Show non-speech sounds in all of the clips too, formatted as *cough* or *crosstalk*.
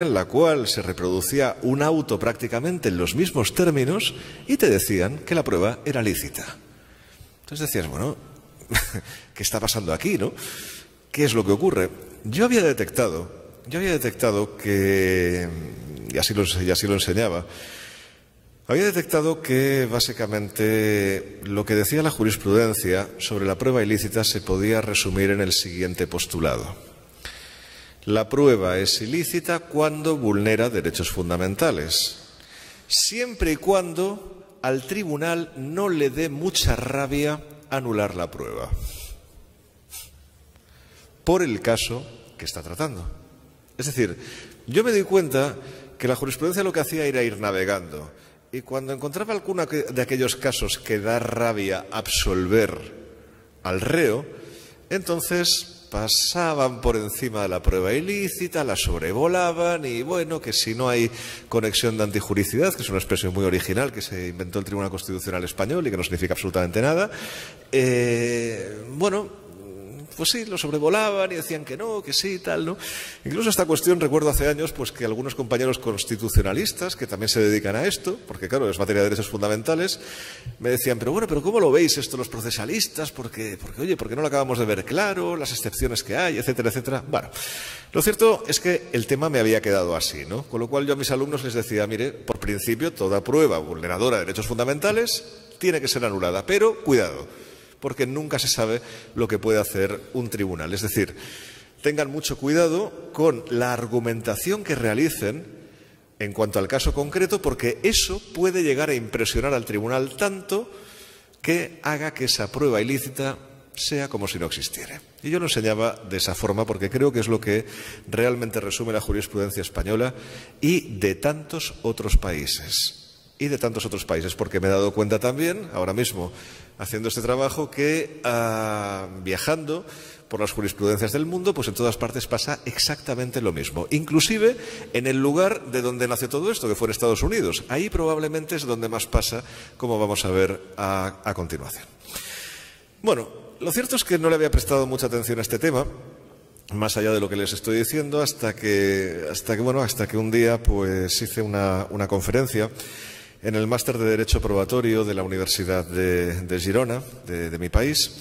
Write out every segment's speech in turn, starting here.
en la cual se reproducía un auto prácticamente en los mismos términos y te decían que la prueba era lícita. Entonces decías, bueno, *laughs* ¿qué está pasando aquí, no? ¿Qué es lo que ocurre? Yo había detectado, yo había detectado que, y así lo, y así lo enseñaba, había detectado que básicamente lo que decía la jurisprudencia sobre la prueba ilícita se podía resumir en el siguiente postulado. La prueba es ilícita cuando vulnera derechos fundamentales, siempre y cuando al tribunal no le dé mucha rabia anular la prueba, por el caso que está tratando. Es decir, yo me di cuenta que la jurisprudencia lo que hacía era ir navegando. Y cuando encontraba alguno de aquellos casos que da rabia absolver al reo, entonces pasaban por encima de la prueba ilícita, la sobrevolaban y bueno, que si no hay conexión de antijuricidad, que es una expresión muy original que se inventó el Tribunal Constitucional Español y que no significa absolutamente nada, eh, bueno, pues sí, lo sobrevolaban y decían que no, que sí, tal, ¿no? Incluso esta cuestión recuerdo hace años, pues que algunos compañeros constitucionalistas, que también se dedican a esto, porque claro, es materia de derechos fundamentales, me decían, pero bueno, pero ¿cómo lo veis esto los procesalistas? Porque, porque oye, porque no lo acabamos de ver claro, las excepciones que hay, etcétera, etcétera. Bueno, lo cierto es que el tema me había quedado así, ¿no? Con lo cual yo a mis alumnos les decía, mire, por principio, toda prueba vulneradora de derechos fundamentales tiene que ser anulada, pero cuidado porque nunca se sabe lo que puede hacer un tribunal. Es decir, tengan mucho cuidado con la argumentación que realicen en cuanto al caso concreto, porque eso puede llegar a impresionar al tribunal tanto que haga que esa prueba ilícita sea como si no existiera. Y yo lo enseñaba de esa forma porque creo que es lo que realmente resume la jurisprudencia española y de tantos otros países y de tantos otros países, porque me he dado cuenta también, ahora mismo, haciendo este trabajo, que ah, viajando por las jurisprudencias del mundo, pues en todas partes pasa exactamente lo mismo. Inclusive en el lugar de donde nació todo esto, que fue en Estados Unidos. Ahí probablemente es donde más pasa, como vamos a ver a, a continuación. Bueno, lo cierto es que no le había prestado mucha atención a este tema, más allá de lo que les estoy diciendo, hasta que, hasta que, bueno, hasta que un día pues hice una, una conferencia en el máster de Derecho Probatorio de la Universidad de, Girona, de, mi país,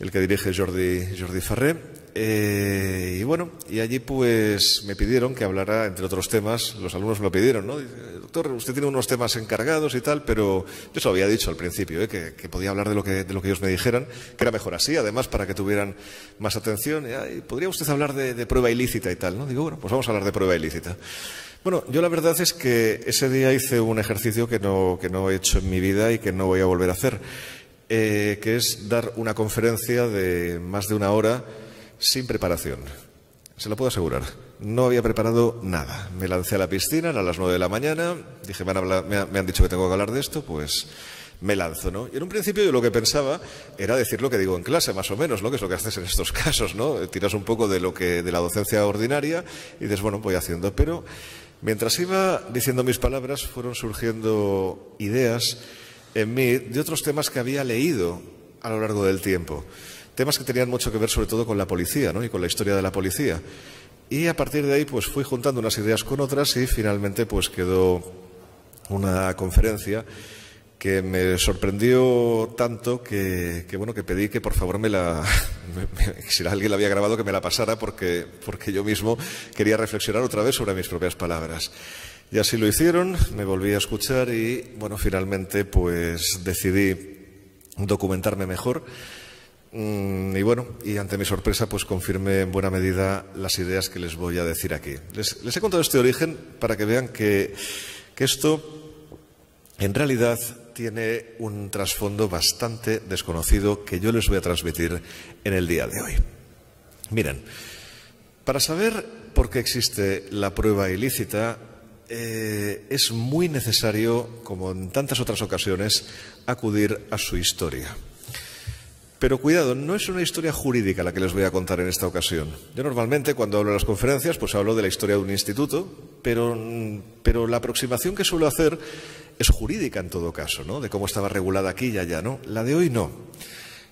el que dirige Jordi, Jordi Farré. Eh, y bueno, y allí pues me pidieron que hablara, entre otros temas, los alumnos me lo pidieron, ¿no? doctor, usted tiene unos temas encargados y tal, pero yo se lo había dicho al principio, ¿eh? que, podía hablar de lo que, de lo que ellos me dijeran, que era mejor así, además, para que tuvieran más atención. ¿Podría usted hablar de, de prueba ilícita y tal? ¿no? Digo, bueno, pues vamos a hablar de prueba ilícita. Bueno, yo la verdad es que ese día hice un ejercicio que no, que no he hecho en mi vida y que no voy a volver a hacer, eh, que es dar una conferencia de más de una hora sin preparación. Se lo puedo asegurar. No había preparado nada. Me lancé a la piscina a las nueve de la mañana, dije, me han, me han dicho que tengo que hablar de esto, pues me lanzo, ¿no? Y en un principio yo lo que pensaba era decir lo que digo en clase, más o menos, ¿no? Que es lo que haces en estos *laughs* casos, ¿no? Tiras un poco de lo que de la docencia ordinaria y dices, bueno, voy haciendo, pero Mientras iba diciendo mis palabras, fueron surgiendo ideas en mí de otros temas que había leído a lo largo del tiempo. Temas que tenían mucho que ver sobre todo con la policía ¿no? y con la historia de la policía. Y a partir de ahí pues fui juntando unas ideas con otras y finalmente pues quedó una conferencia que me sorprendió tanto que, bueno que pedí que por favor me la *laughs* si alguien la había grabado que me la pasara porque porque yo mismo quería reflexionar otra vez sobre mis propias palabras y así lo hicieron me volví a escuchar y bueno finalmente pues decidí documentarme mejor mm, y bueno, y ante mi sorpresa, pues confirmé en buena medida las ideas que les voy a decir aquí. Les, les he contado este origen para que vean que, que esto, en realidad, tiene un trasfondo bastante desconocido que yo les voy a transmitir en el día de hoy. Miren, para saber por qué existe la prueba ilícita, eh, es muy necesario, como en tantas otras ocasiones, acudir a su historia. Pero cuidado, no es una historia jurídica la que les voy a contar en esta ocasión. Yo normalmente cuando hablo en las conferencias pues hablo de la historia de un instituto, pero, pero la aproximación que suelo hacer es jurídica en todo caso, ¿no? De cómo estaba regulada aquí y allá, ¿no? La de hoy no.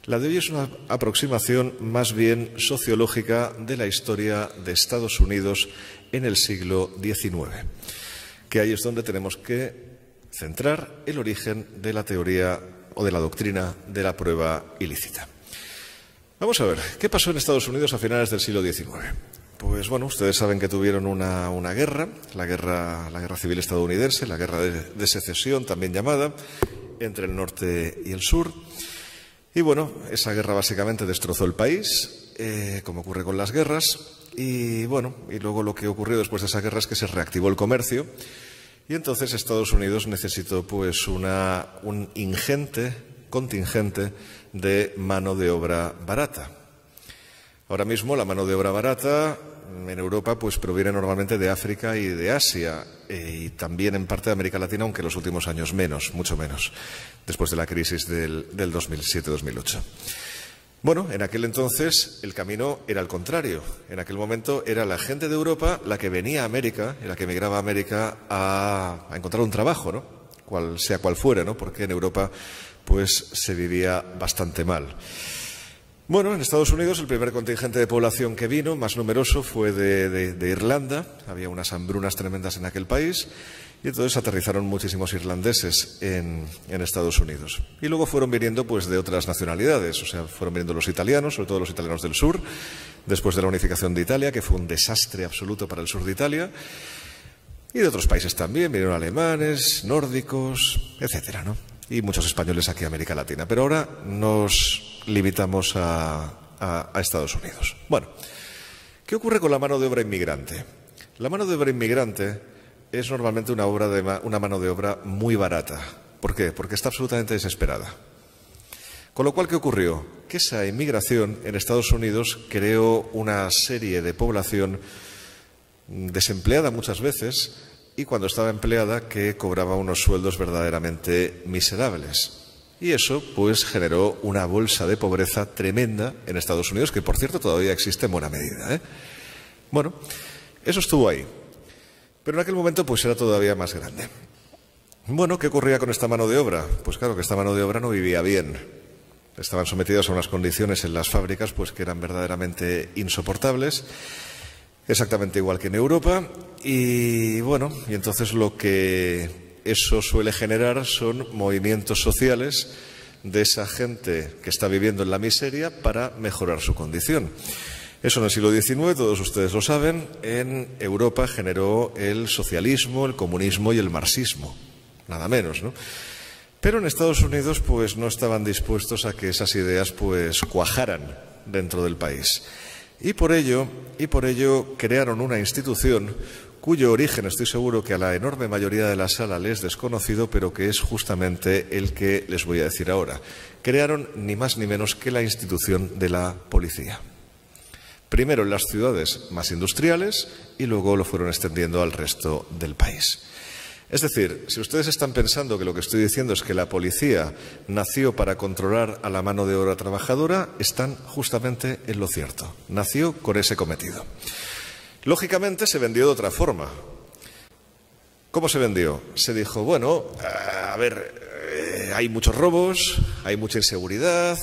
La de hoy es una aproximación más bien sociológica de la historia de Estados Unidos en el siglo XIX, que ahí es donde tenemos que centrar el origen de la teoría o de la doctrina de la prueba ilícita. Vamos a ver, ¿qué pasó en Estados Unidos a finales del siglo XIX? Pues bueno, ustedes saben que tuvieron una, guerra, la guerra, la guerra civil estadounidense, la guerra de, secesión también llamada, entre el norte y el sur. Y bueno, esa guerra básicamente destrozó el país, eh, como ocurre con las guerras. Y bueno, y luego lo que ocurrió después de esa guerra es que se reactivó el comercio. Y entonces Estados Unidos necesitó pues una, un ingente contingente de mano de obra barata. Ahora mismo la mano de obra barata en Europa pues proviene normalmente de África y de Asia eh, y también en parte de América Latina, aunque en los últimos años menos, mucho menos, después de la crisis del, del 2007-2008. Bueno, en aquel entonces el camino era el contrario. En aquel momento era la gente de Europa la que venía a América, la que emigraba a América a, a encontrar un trabajo, ¿no? Cual, sea cual fuera, ¿no? Porque en Europa pues se vivía bastante mal. Bueno, en Estados Unidos el primer contingente de población que vino, más numeroso, fue de, Irlanda. Había unas hambrunas tremendas en aquel país y entonces aterrizaron muchísimos irlandeses en, Estados Unidos. Y luego fueron viniendo pues de otras nacionalidades, o sea, fueron viniendo los italianos, sobre todo los italianos del sur, después de la unificación de Italia, que fue un desastre absoluto para el sur de Italia. Y de otros países también, vinieron alemanes, nórdicos, etcétera, ¿no? Y muchos españoles aquí en América Latina. Pero ahora nos limitamos a, Estados Unidos. Bueno, ¿qué ocurre con la mano de obra inmigrante? La mano de obra inmigrante es normalmente una, una mano de obra muy barata. ¿Por qué? Porque está absolutamente desesperada. Con lo cual, ¿qué ocurrió? Que esa inmigración en Estados Unidos creó una serie de población desempleada muchas veces, y cuando estaba empleada que cobraba unos sueldos verdaderamente miserables. Y eso pues generó una bolsa de pobreza tremenda en Estados Unidos, que por cierto todavía existe en buena medida. ¿eh? Bueno, eso estuvo ahí. Pero en aquel momento pues era todavía más grande. Bueno, ¿qué ocurría con esta mano de obra? Pues claro que esta mano de obra no vivía bien. Estaban sometidos a unas condiciones en las fábricas pues que eran verdaderamente insoportables exactamente igual que en Europa. Y bueno, y entonces lo que eso suele generar son movimientos sociales de esa gente que está viviendo en la miseria para mejorar su condición. Eso en el siglo XIX, todos ustedes lo saben, en Europa generó el socialismo, el comunismo y el marxismo, nada menos, ¿no? Pero en Estados Unidos pues no estaban dispuestos a que esas ideas pues cuajaran dentro del país. Y por ello, crearon una institución cuyo origen estoy seguro que a la enorme mayoría de la sala les es desconocido, pero que es justamente el que les voy a decir ahora. Crearon ni más ni menos que la institución de la policía. Primero en las ciudades más industriales y luego lo fueron extendiendo al resto del país. Es decir, si ustedes están pensando que lo que estoy diciendo es que la policía nació para controlar a la mano de obra trabajadora, están justamente en lo cierto. Nació con ese cometido. Lógicamente se vendió de otra forma. ¿Cómo se vendió? Se dijo, bueno, a ver, eh, hay muchos robos, hay mucha inseguridad,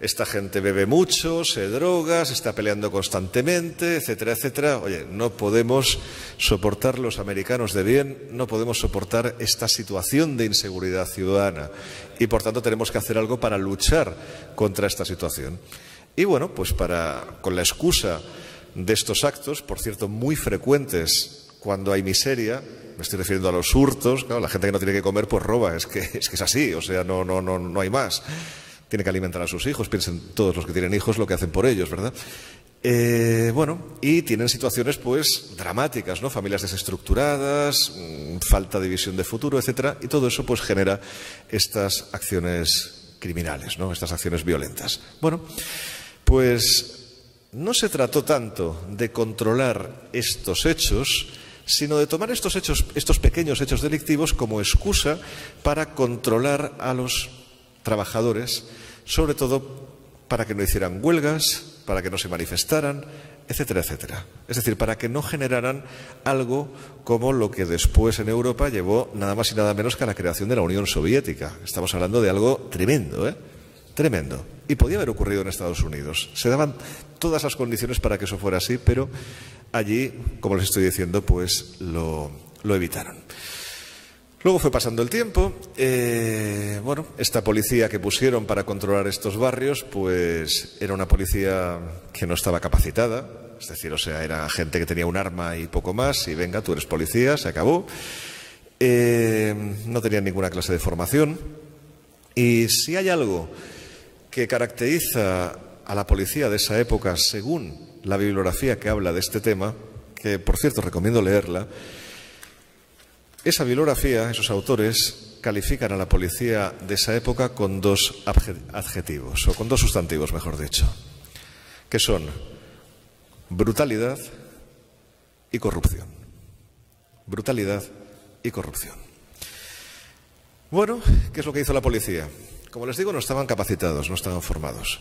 esta gente bebe mucho, se droga, se está peleando constantemente, etcétera, etcétera. Oye, no podemos soportar los americanos de bien, no podemos soportar esta situación de inseguridad ciudadana y por tanto tenemos que hacer algo para luchar contra esta situación. Y bueno, pues para con la excusa de estos actos, por cierto, muy frecuentes cuando hay miseria, me estoy refiriendo a los hurtos, la gente que no tiene que comer pues roba, es que es, que es así, o sea, no, no, no, no hay más tiene que alimentar a sus hijos, piensen todos los que tienen hijos lo que hacen por ellos, ¿verdad? Eh, bueno, y tienen situaciones pues dramáticas, ¿no? Familias desestructuradas, mm, falta de visión de futuro, etcétera, y todo eso pues genera estas acciones criminales, ¿no? Estas acciones violentas. Bueno, pues no se trató tanto de controlar estos hechos, sino de tomar estos hechos, estos pequeños hechos delictivos como excusa para controlar a los trabajadores, sobre todo para que no hicieran huelgas, para que no se manifestaran, etcétera, etcétera. Es decir, para que no generaran algo como lo que después en Europa llevó nada más y nada menos que a la creación de la Unión Soviética. Estamos hablando de algo tremendo, ¿eh? Tremendo. Y podía haber ocurrido en Estados Unidos. Se daban todas las condiciones para que eso fuera así, pero allí, como les estoy diciendo, pues lo, evitaron. Luego fue pasando el tiempo. Eh, bueno, esta policía que pusieron para controlar estos barrios, pues era una policía que no estaba capacitada. Es decir, o sea, era gente que tenía un arma y poco más. Y venga, tú eres policía, se acabó. Eh, no tenían ninguna clase de formación. Y si hay algo que caracteriza a la policía de esa época, según la bibliografía que habla de este tema, que por cierto recomiendo leerla, esa bibliografía, esos autores, califican a la policía de esa época con dos adjetivos, o con dos sustantivos, mejor dicho, que son brutalidad y corrupción. Brutalidad y corrupción. Bueno, ¿qué es lo que hizo la policía? Como les digo, no estaban capacitados, no estaban formados.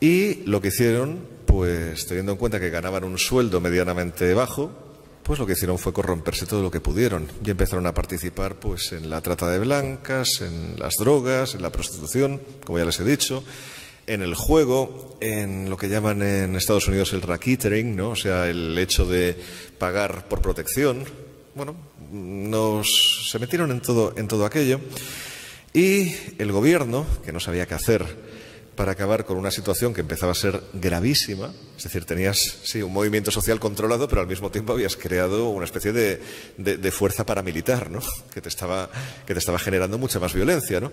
Y lo que hicieron, pues teniendo en cuenta que ganaban un sueldo medianamente bajo, pues lo que hicieron fue corromperse todo lo que pudieron y empezaron a participar pues en la trata de blancas, en las drogas, en la prostitución, como ya les he dicho, en el juego, en lo que llaman en Estados Unidos el racketeering, ¿no? O sea, el hecho de pagar por protección. Bueno, nos se metieron en todo en todo aquello y el gobierno, que no sabía qué hacer para acabar con una situación que empezaba a ser gravísima, es decir, tenías sí, un movimiento social controlado, pero al mismo tiempo habías creado una especie de, fuerza paramilitar, ¿no? que, te estaba, que te estaba generando mucha más violencia. ¿no?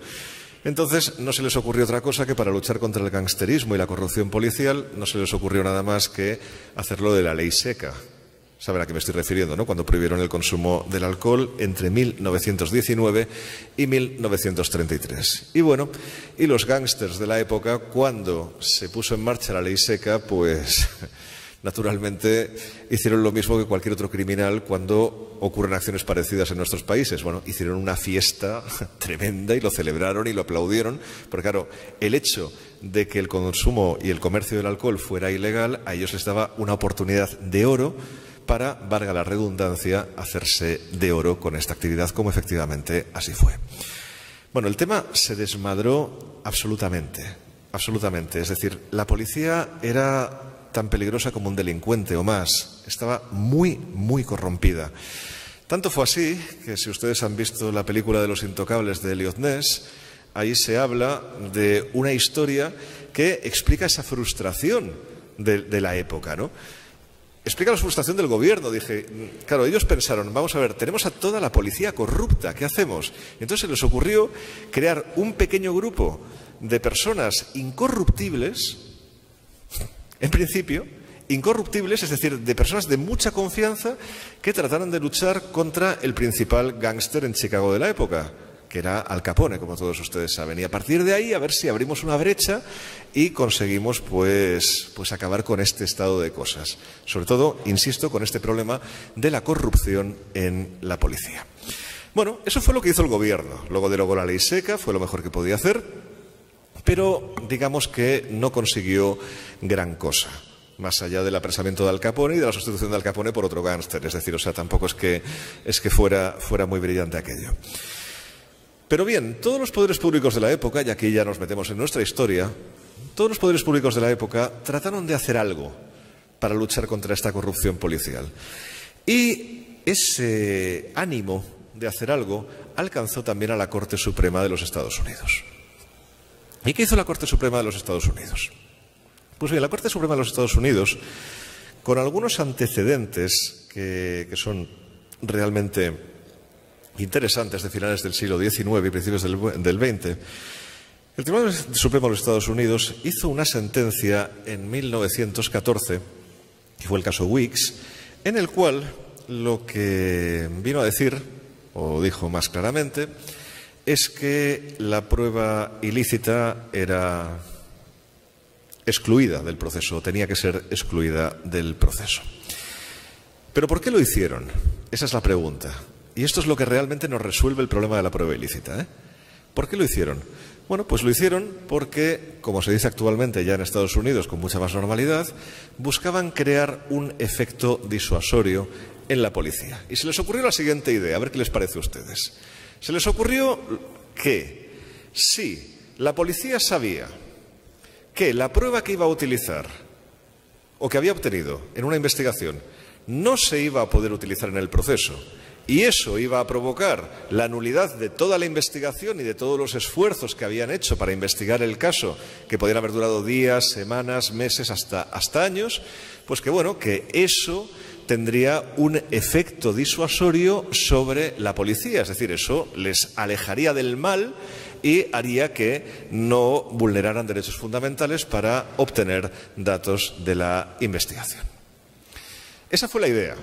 Entonces no se les ocurrió otra cosa que para luchar contra el gangsterismo y la corrupción policial no se les ocurrió nada más que hacerlo de la ley seca, Saben a qué me estoy refiriendo, ¿no? Cuando prohibieron el consumo del alcohol entre 1919 y 1933. Y bueno, y los gángsters de la época, cuando se puso en marcha la ley seca, pues *laughs* naturalmente hicieron lo mismo que cualquier otro criminal cuando ocurren acciones parecidas en nuestros países. Bueno, hicieron una fiesta *laughs* tremenda y lo celebraron y lo aplaudieron, porque claro, el hecho de que el consumo y el comercio del alcohol fuera ilegal, a ellos les daba una oportunidad de oro para, valga la redundancia, hacerse de oro con esta actividad, como efectivamente así fue. Bueno, el tema se desmadró absolutamente, absolutamente. Es decir, la policía era tan peligrosa como un delincuente o más. Estaba muy, muy corrompida. Tanto fue así que si ustedes han visto la película de Los Intocables de Elliot Ness, ahí se habla de una historia que explica esa frustración de, de la época, ¿no? Explica la frustración del gobierno. Dije, claro, ellos pensaron, vamos a ver, tenemos a toda la policía corrupta, ¿qué hacemos? Entonces se les ocurrió crear un pequeño grupo de personas incorruptibles, en principio, incorruptibles, es decir, de personas de mucha confianza que trataran de luchar contra el principal gángster en Chicago de la época, que era Al Capone, como todos ustedes saben. Y a partir de ahí, a ver si abrimos una brecha y conseguimos, pues, pues acabar con este estado de cosas. Sobre todo, insisto, con este problema de la corrupción en la policía. Bueno, eso fue lo que hizo el gobierno. Luego derogó la ley seca, fue lo mejor que podía hacer, pero digamos que no consiguió gran cosa más allá del apresamiento de Al Capone y de la sustitución de Al Capone por otro gángster. Es decir, o sea, tampoco es que, es que fuera, fuera muy brillante aquello. Pero bien, todos los poderes públicos de la época, y aquí ya nos metemos en nuestra historia, todos los poderes públicos de la época trataron de hacer algo para luchar contra esta corrupción policial. Y ese ánimo de hacer algo alcanzó también a la Corte Suprema de los Estados Unidos. ¿Y qué hizo la Corte Suprema de los Estados Unidos? Pues bien, la Corte Suprema de los Estados Unidos, con algunos antecedentes que, que son realmente interesantes de finales del siglo XIX y principios del, XX, el Tribunal Supremo de los Estados Unidos hizo una sentencia en 1914, que fue el caso Weeks, en el cual lo que vino a decir, o dijo más claramente, es que la prueba ilícita era excluida del proceso, tenía que ser excluida del proceso. ¿Pero por qué lo hicieron? Esa es la pregunta. Y esto es lo que realmente nos resuelve el problema de la prueba ilícita. ¿eh? ¿Por qué lo hicieron? Bueno, pues lo hicieron porque, como se dice actualmente ya en Estados Unidos con mucha más normalidad, buscaban crear un efecto disuasorio en la policía. Y se les ocurrió la siguiente idea, a ver qué les parece a ustedes. Se les ocurrió que si la policía sabía que la prueba que iba a utilizar o que había obtenido en una investigación no se iba a poder utilizar en el proceso y eso iba a provocar la nulidad de toda la investigación y de todos los esfuerzos que habían hecho para investigar el caso, que podían haber durado días, semanas, meses, hasta, hasta años, pues que bueno, que eso tendría un efecto disuasorio sobre la policía, es decir, eso les alejaría del mal y haría que no vulneraran derechos fundamentales para obtener datos de la investigación. Esa fue la idea.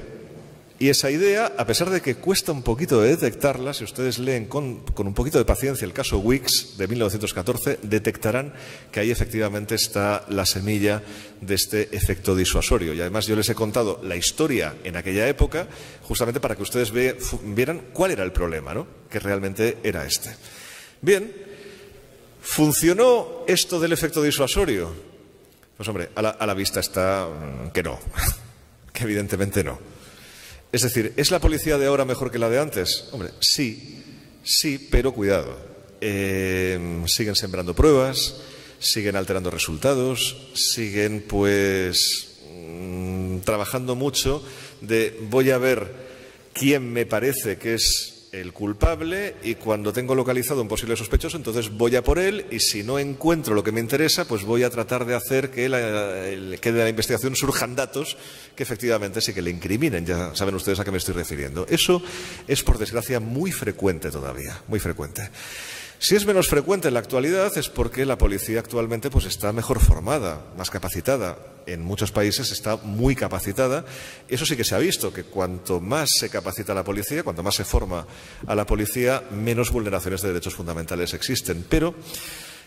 Y esa idea, a pesar de que cuesta un poquito de detectarla, si ustedes leen con, un poquito de paciencia el caso Wix de 1914, detectarán que ahí efectivamente está la semilla de este efecto disuasorio. Y además yo les he contado la historia en aquella época, justamente para que ustedes vieran cuál era el problema, ¿no? que realmente era este. Bien, ¿funcionó esto del efecto disuasorio? Pues hombre, a la, a la vista está mm, que no, *laughs* que evidentemente no. Es decir, ¿es la policía de ahora mejor que la de antes? Hombre, sí, sí, pero cuidado. Eh, siguen sembrando pruebas, siguen alterando resultados, siguen pues mm, trabajando mucho de voy a ver quién me parece que es el culpable y cuando tengo localizado un posible sospechoso, entonces voy a por él y si no encuentro lo que me interesa, pues voy a tratar de hacer que, que de la investigación surjan datos que efectivamente sí que le incriminen. Ya saben ustedes a qué me estoy refiriendo. Eso es, por desgracia, muy frecuente todavía, muy frecuente. Si es menos frecuente en la actualidad es porque la policía actualmente pues, está mejor formada, más capacitada. En muchos países está muy capacitada. Eso sí que se ha visto, que cuanto más se capacita la policía, cuanto más se forma a la policía, menos vulneraciones de derechos fundamentales existen. Pero,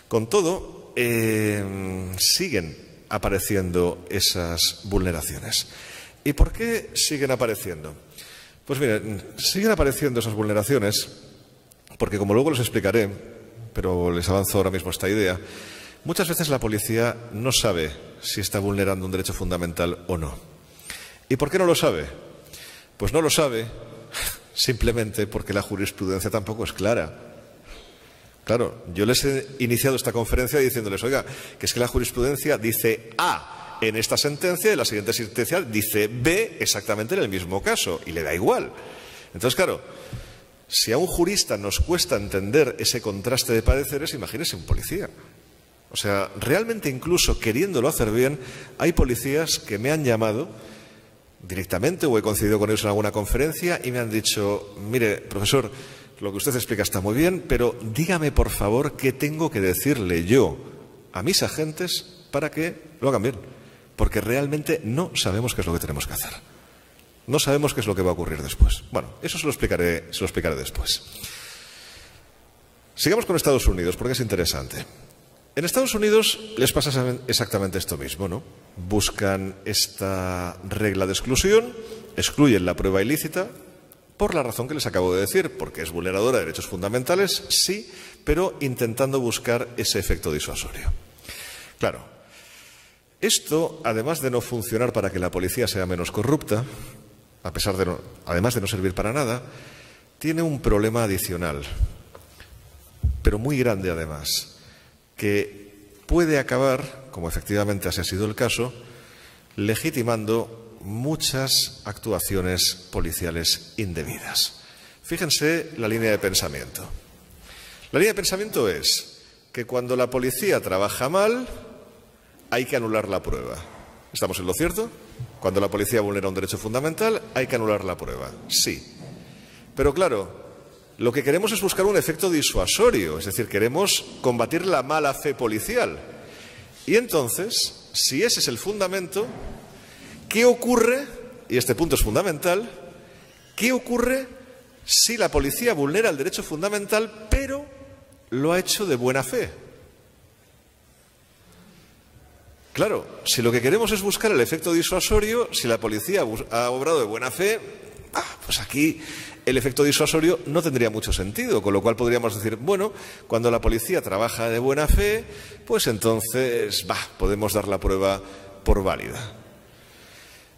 con todo, eh, siguen apareciendo esas vulneraciones. ¿Y por qué siguen apareciendo? Pues miren, siguen apareciendo esas vulneraciones porque como luego les explicaré, pero les avanzo ahora mismo esta idea, muchas veces la policía no sabe si está vulnerando un derecho fundamental o no. ¿Y por qué no lo sabe? Pues no lo sabe *laughs* simplemente porque la jurisprudencia tampoco es clara. Claro, yo les he iniciado esta conferencia diciéndoles, oiga, que es que la jurisprudencia dice A en esta sentencia y la siguiente sentencia dice B exactamente en el mismo caso y le da igual. Entonces, claro, si a un jurista nos cuesta entender ese contraste de pareceres, imagínese un policía. O sea, realmente incluso queriéndolo hacer bien, hay policías que me han llamado directamente o he coincidido con ellos en alguna conferencia y me han dicho, mire, profesor, lo que usted explica está muy bien, pero dígame por favor qué tengo que decirle yo a mis agentes para que lo hagan bien. Porque realmente no sabemos qué es lo que tenemos que hacer. No sabemos qué es lo que va a ocurrir después. Bueno, eso se lo explicaré, se lo explicaré después. Sigamos con Estados Unidos, porque es interesante. En Estados Unidos les pasa exactamente esto mismo, ¿no? Buscan esta regla de exclusión, excluyen la prueba ilícita, por la razón que les acabo de decir, porque es vulneradora de derechos fundamentales, sí, pero intentando buscar ese efecto disuasorio. Claro, esto, además de no funcionar para que la policía sea menos corrupta, a pesar de además de no servir para nada, tiene un problema adicional, pero muy grande además, que puede acabar, como efectivamente así ha sido el caso, legitimando muchas actuaciones policiales indebidas. Fíjense la línea de pensamiento. La línea de pensamiento es que cuando la policía trabaja mal, hay que anular la prueba. ¿Estamos en lo cierto? Cuando la policía vulnera un derecho fundamental, hay que anular la prueba. Sí. Pero claro, lo que queremos es buscar un efecto disuasorio, es decir, queremos combatir la mala fe policial. Y entonces, si ese es el fundamento, ¿qué ocurre? Y este punto es fundamental. ¿Qué ocurre si la policía vulnera el derecho fundamental, pero lo ha hecho de buena fe? Claro, si lo que queremos es buscar el efecto disuasorio, si la policía ha obrado de buena fe, ah, pues aquí el efecto disuasorio no tendría mucho sentido, con lo cual podríamos decir, bueno, cuando la policía trabaja de buena fe, pues entonces, podemos dar la prueba por válida.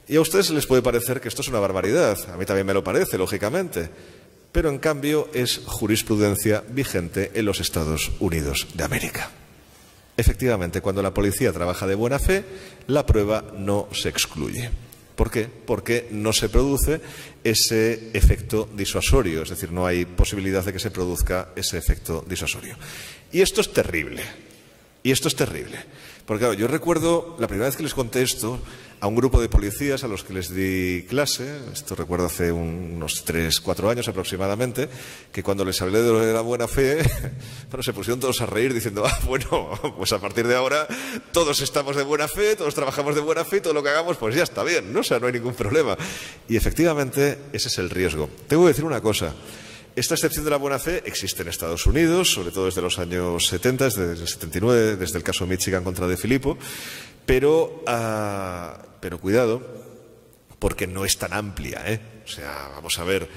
Y a ustedes les puede parecer que esto es una barbaridad, a mí también me lo parece, lógicamente. pero en cambio es jurisprudencia vigente en los Estados Unidos de América. Efectivamente, cuando la policía trabaja de buena fe, la prueba no se excluye. ¿Por qué? Porque no se produce ese efecto disuasorio, es decir, no hay posibilidad de que se produzca ese efecto disuasorio. Y esto es terrible. Y esto es terrible. Porque claro, yo recuerdo la primera vez que les conté esto a un grupo de policías a los que les di clase, esto recuerdo hace unos tres, cuatro años aproximadamente, que cuando les hablé de la buena fe, *laughs* bueno, se pusieron todos a reír diciendo, ah, bueno, *laughs* pues a partir de ahora todos estamos de buena fe, todos trabajamos de buena fe todo lo que hagamos pues ya está bien, ¿no? O sea, no hay ningún problema. Y efectivamente ese es el riesgo. Tengo que decir una cosa. Esta excepción de la buena fe existe en Estados Unidos, sobre todo desde los años 70, desde el 79, desde el caso Michigan contra De Filippo, pero, ah, pero cuidado, porque no es tan amplia. ¿eh? O sea, vamos a ver,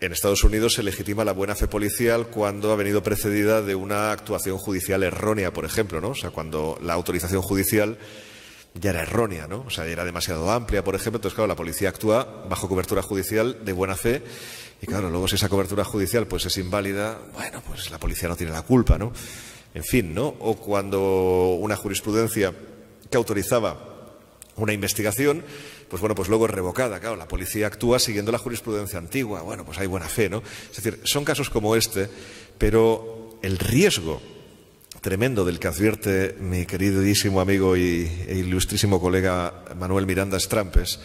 en Estados Unidos se legitima la buena fe policial cuando ha venido precedida de una actuación judicial errónea, por ejemplo, ¿no? O sea, cuando la autorización judicial ya era errónea, ¿no? O sea, era demasiado amplia, por ejemplo. Entonces, claro, la policía actúa bajo cobertura judicial de buena fe y, claro, luego si esa cobertura judicial pues es inválida, bueno, pues la policía no tiene la culpa, ¿no? En fin, ¿no? O cuando una jurisprudencia que autorizaba una investigación, pues bueno, pues luego es revocada. Claro, la policía actúa siguiendo la jurisprudencia antigua. Bueno, pues hay buena fe, ¿no? Es decir, son casos como este, pero el riesgo tremendo del que advierte mi queridísimo amigo y, e ilustrísimo colega Manuel Miranda Strampes,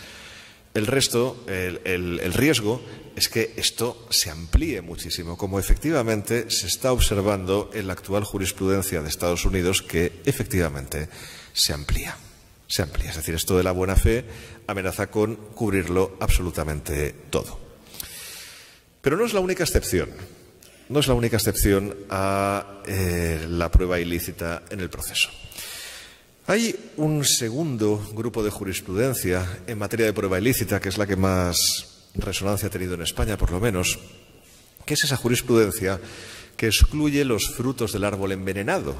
el resto, el, el, riesgo es que esto se amplíe muchísimo, como efectivamente se está observando en la actual jurisprudencia de Estados Unidos, que efectivamente se amplía. Se amplía. Es decir, esto de la buena fe amenaza con cubrirlo absolutamente todo. Pero no es la única excepción no es la única excepción a eh, la prueba ilícita en el proceso. Hay un segundo grupo de jurisprudencia en materia de prueba ilícita, que es la que más resonancia ha tenido en España, por lo menos, que es esa jurisprudencia que excluye los frutos del árbol envenenado,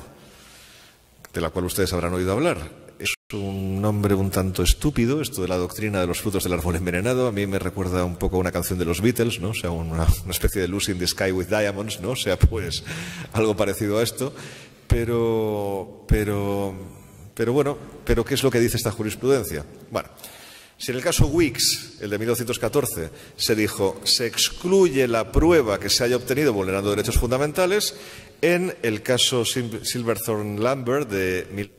de la cual ustedes habrán oído hablar. Es un nombre un tanto estúpido, esto de la doctrina de los frutos del árbol envenenado. A mí me recuerda un poco a una canción de los Beatles, ¿no? O sea, una, especie de Lucy in the Sky with Diamonds, ¿no? O sea, pues algo parecido a esto. Pero, pero, pero bueno, pero ¿qué es lo que dice esta jurisprudencia? Bueno, si en el caso Wicks, el de 1914, se dijo se excluye la prueba que se haya obtenido vulnerando derechos fundamentales, en el caso Silverthorne Lambert de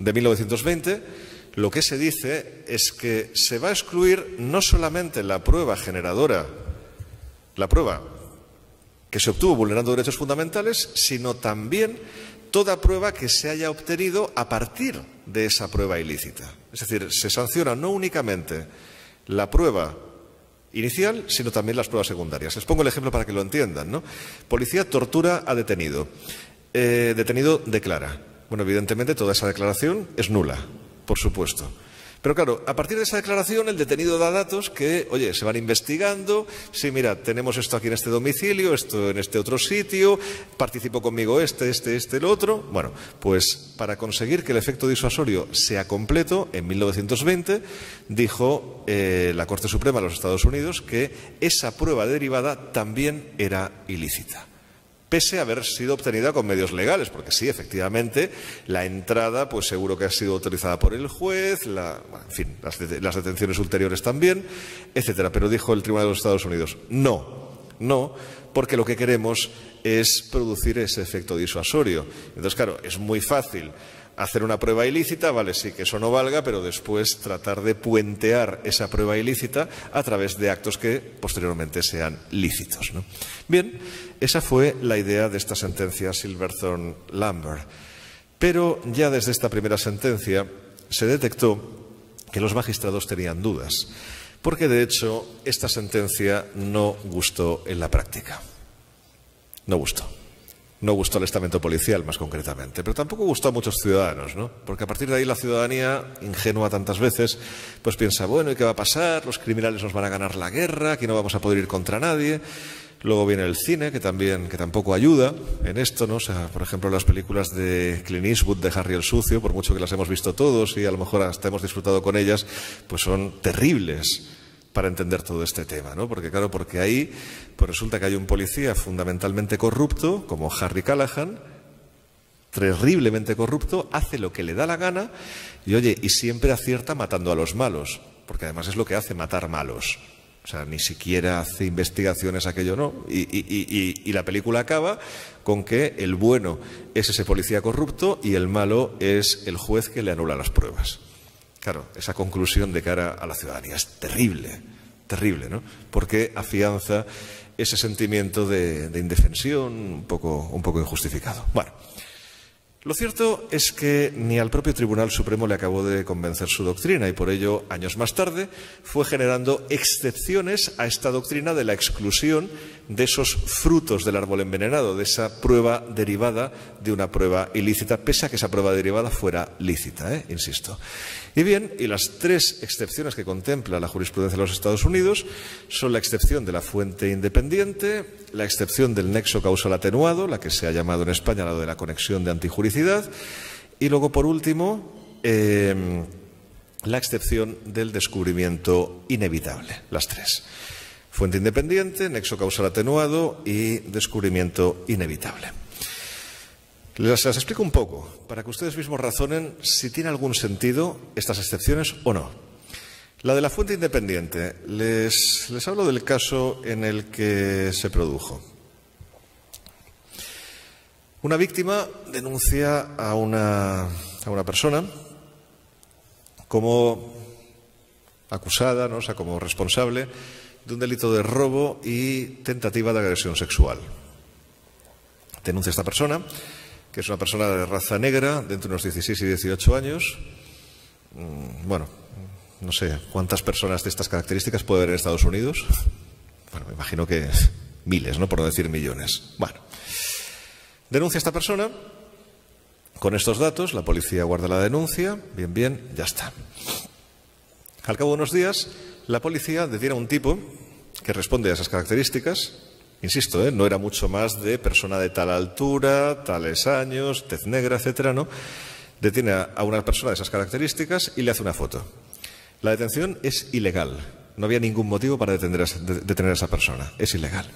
de 1920, lo que se dice es que se va a excluir no solamente la prueba generadora, la prueba que se obtuvo vulnerando derechos fundamentales, sino también toda prueba que se haya obtenido a partir de esa prueba ilícita. Es decir, se sanciona no únicamente la prueba inicial, sino también las pruebas secundarias. Les pongo el ejemplo para que lo entiendan. ¿no? Policía tortura a detenido. Eh, detenido declara. Bueno, evidentemente toda esa declaración es nula, por supuesto. Pero claro, a partir de esa declaración el detenido da datos que, oye, se van investigando. Sí, mira, tenemos esto aquí en este domicilio, esto en este otro sitio, participó conmigo este, este, este, el otro. Bueno, pues para conseguir que el efecto disuasorio sea completo, en 1920 dijo eh, la Corte Suprema de los Estados Unidos que esa prueba derivada también era ilícita pese a haber sido obtenida con medios legales, porque sí, efectivamente, la entrada, pues seguro que ha sido autorizada por el juez, la, en fin, las, las, detenciones ulteriores también, etcétera. Pero dijo el Tribunal de los Estados Unidos, no, no, porque lo que queremos es producir ese efecto disuasorio. Entonces, claro, es muy fácil hacer una prueba ilícita, vale, sí que eso no valga, pero después tratar de puentear esa prueba ilícita a través de actos que posteriormente sean lícitos. Bien, esa fue la idea de esta sentencia Silverthorne-Lambert. Pero ya desde esta primera sentencia se detectó que los magistrados tenían dudas, porque de hecho esta sentencia no gustó en la práctica. No gustó. No gustó al estamento policial, más concretamente, pero tampoco gustó a muchos ciudadanos, ¿no? Porque a partir de ahí la ciudadanía, ingenua tantas veces, pues piensa, bueno, ¿y qué va a pasar? Los criminales nos van a ganar la guerra, aquí no vamos a poder ir contra nadie. Luego viene el cine, que también, que tampoco ayuda en esto, ¿no? O sea, por ejemplo, las películas de Clint Eastwood, de Harry el Sucio, por mucho que las hemos visto todos y a lo mejor hasta hemos disfrutado con ellas, pues son terribles para entender todo este tema, ¿no? Porque claro, porque ahí pues resulta que hay un policía fundamentalmente corrupto, como Harry Callahan, terriblemente corrupto, hace lo que le da la gana y oye, y siempre acierta matando a los malos, porque además es lo que hace matar malos. O sea, ni siquiera hace investigaciones aquello, no. Y, y, la película acaba con que el bueno es ese policía corrupto y el malo es el juez que le anula las pruebas. Claro, esa conclusión de cara a la ciudadanía es terrible, terrible, ¿no? Porque afianza ese sentimiento de, de indefensión un poco, un poco injustificado. Bueno. Lo cierto es que ni al propio Tribunal Supremo le acabó de convencer su doctrina y por ello, años más tarde, fue generando excepciones a esta doctrina de la exclusión de esos frutos del árbol envenenado, de esa prueba derivada de una prueba ilícita, pese a que esa prueba derivada fuera lícita, ¿eh? insisto. Y bien, y las tres excepciones que contempla la jurisprudencia de los Estados Unidos son la excepción de la fuente independiente, la excepción del nexo causal atenuado, la que se ha llamado en España la de la conexión de antijuricidad, y luego, por último, em, la excepción del descubrimiento inevitable, las tres. Fuente independiente, nexo causal atenuado y descubrimiento inevitable. Les las explico un poco, para que ustedes mismos razonen si tiene algún sentido estas excepciones o no. La de la fuente independiente. Les, les hablo del caso en el que se produjo. Una víctima denuncia a una, a una persona como acusada, ¿no? o sea, como responsable de un delito de robo y tentativa de agresión sexual. Denuncia a esta persona que es una persona de raza negra, de entre unos 16 y 18 años. Mm, bueno, no sé cuántas personas de estas características puede haber en Estados Unidos. Bueno, me imagino que miles, ¿no? Por no decir millones. Bueno, denuncia a esta persona. Con estos datos, la policía guarda la denuncia. Bien, bien, ya está. Al cabo de unos días, la policía detiene a un tipo que responde a esas características Insisto, ¿eh? no era mucho más de persona de tal altura, tales años, tez negra, etcétera, ¿no? Detiene a una persona de esas características y le hace una foto. La detención es ilegal. No había ningún motivo para detener a, esa persona. Es ilegal.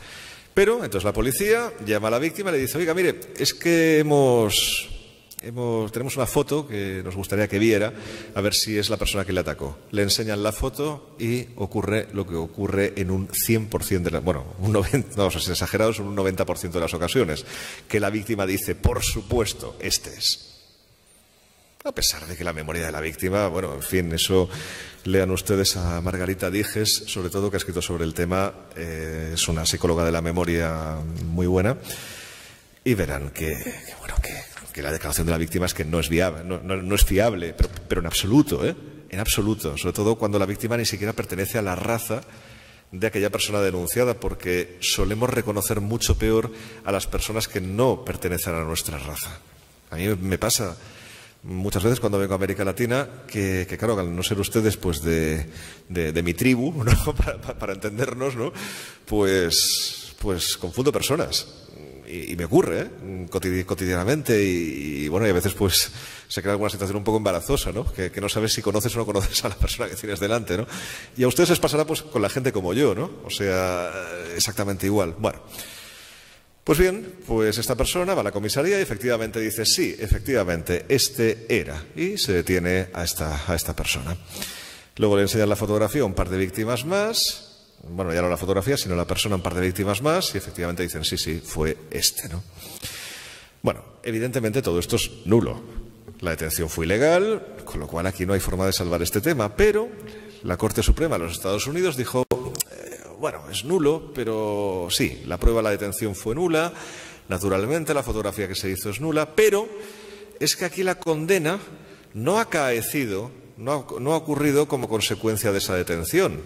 Pero entonces la policía llama a la víctima y le dice, oiga, mire, es que hemos tenemos una foto que nos gustaría que viera, a ver si es la persona que le atacó. Le enseñan la foto y ocurre lo que ocurre en un 100% de las, bueno, un 90, no, exagerados, un 90% de las ocasiones, que la víctima dice, por supuesto, este es. A pesar de que la memoria de la víctima, bueno, en fin, eso lean ustedes a Margarita Dijes, sobre todo que ha escrito sobre el tema, eh, es una psicóloga de la memoria muy buena, y verán que, que bueno, que que la declaración de la víctima es que no es viable, no, es fiable, pero, en absoluto, ¿eh? En absoluto, sobre todo cuando la víctima ni siquiera pertenece a la raza de aquella persona denunciada, porque solemos reconocer mucho peor a las personas que no pertenecen a nuestra raza. A mí me pasa muchas veces cuando vengo a América Latina que, claro, al no ser ustedes pues de, mi tribu, *laughs* ¿no? para, para, entendernos, ¿no? Pues, pues confundo personas y, me ocurre ¿eh? cotidianamente y, bueno, y a veces pues se crea alguna situación un poco embarazosa, ¿no? Que, no sabes si conoces o no conoces a la persona que tienes delante, ¿no? Y a ustedes les pasará pues con la gente como yo, ¿no? O sea, exactamente igual. Bueno. Pues bien, pues esta persona va a la comisaría y efectivamente dice, sí, efectivamente, este era. Y se detiene a esta, a esta persona. Luego le enseñan la fotografía a un par de víctimas más bueno, ya no la fotografía, sino la persona, un par de víctimas más, y efectivamente dicen, sí, sí, fue este, ¿no? Bueno, evidentemente todo esto es nulo. La detención fue ilegal, con lo cual aquí no hay forma de salvar este tema, pero la Corte Suprema de los Estados Unidos dijo, eh, bueno, es nulo, pero sí, la prueba de la detención fue nula, naturalmente la fotografía que se hizo es nula, pero es que aquí la condena no ha acaecido, no no ha ocurrido como consecuencia de esa detención,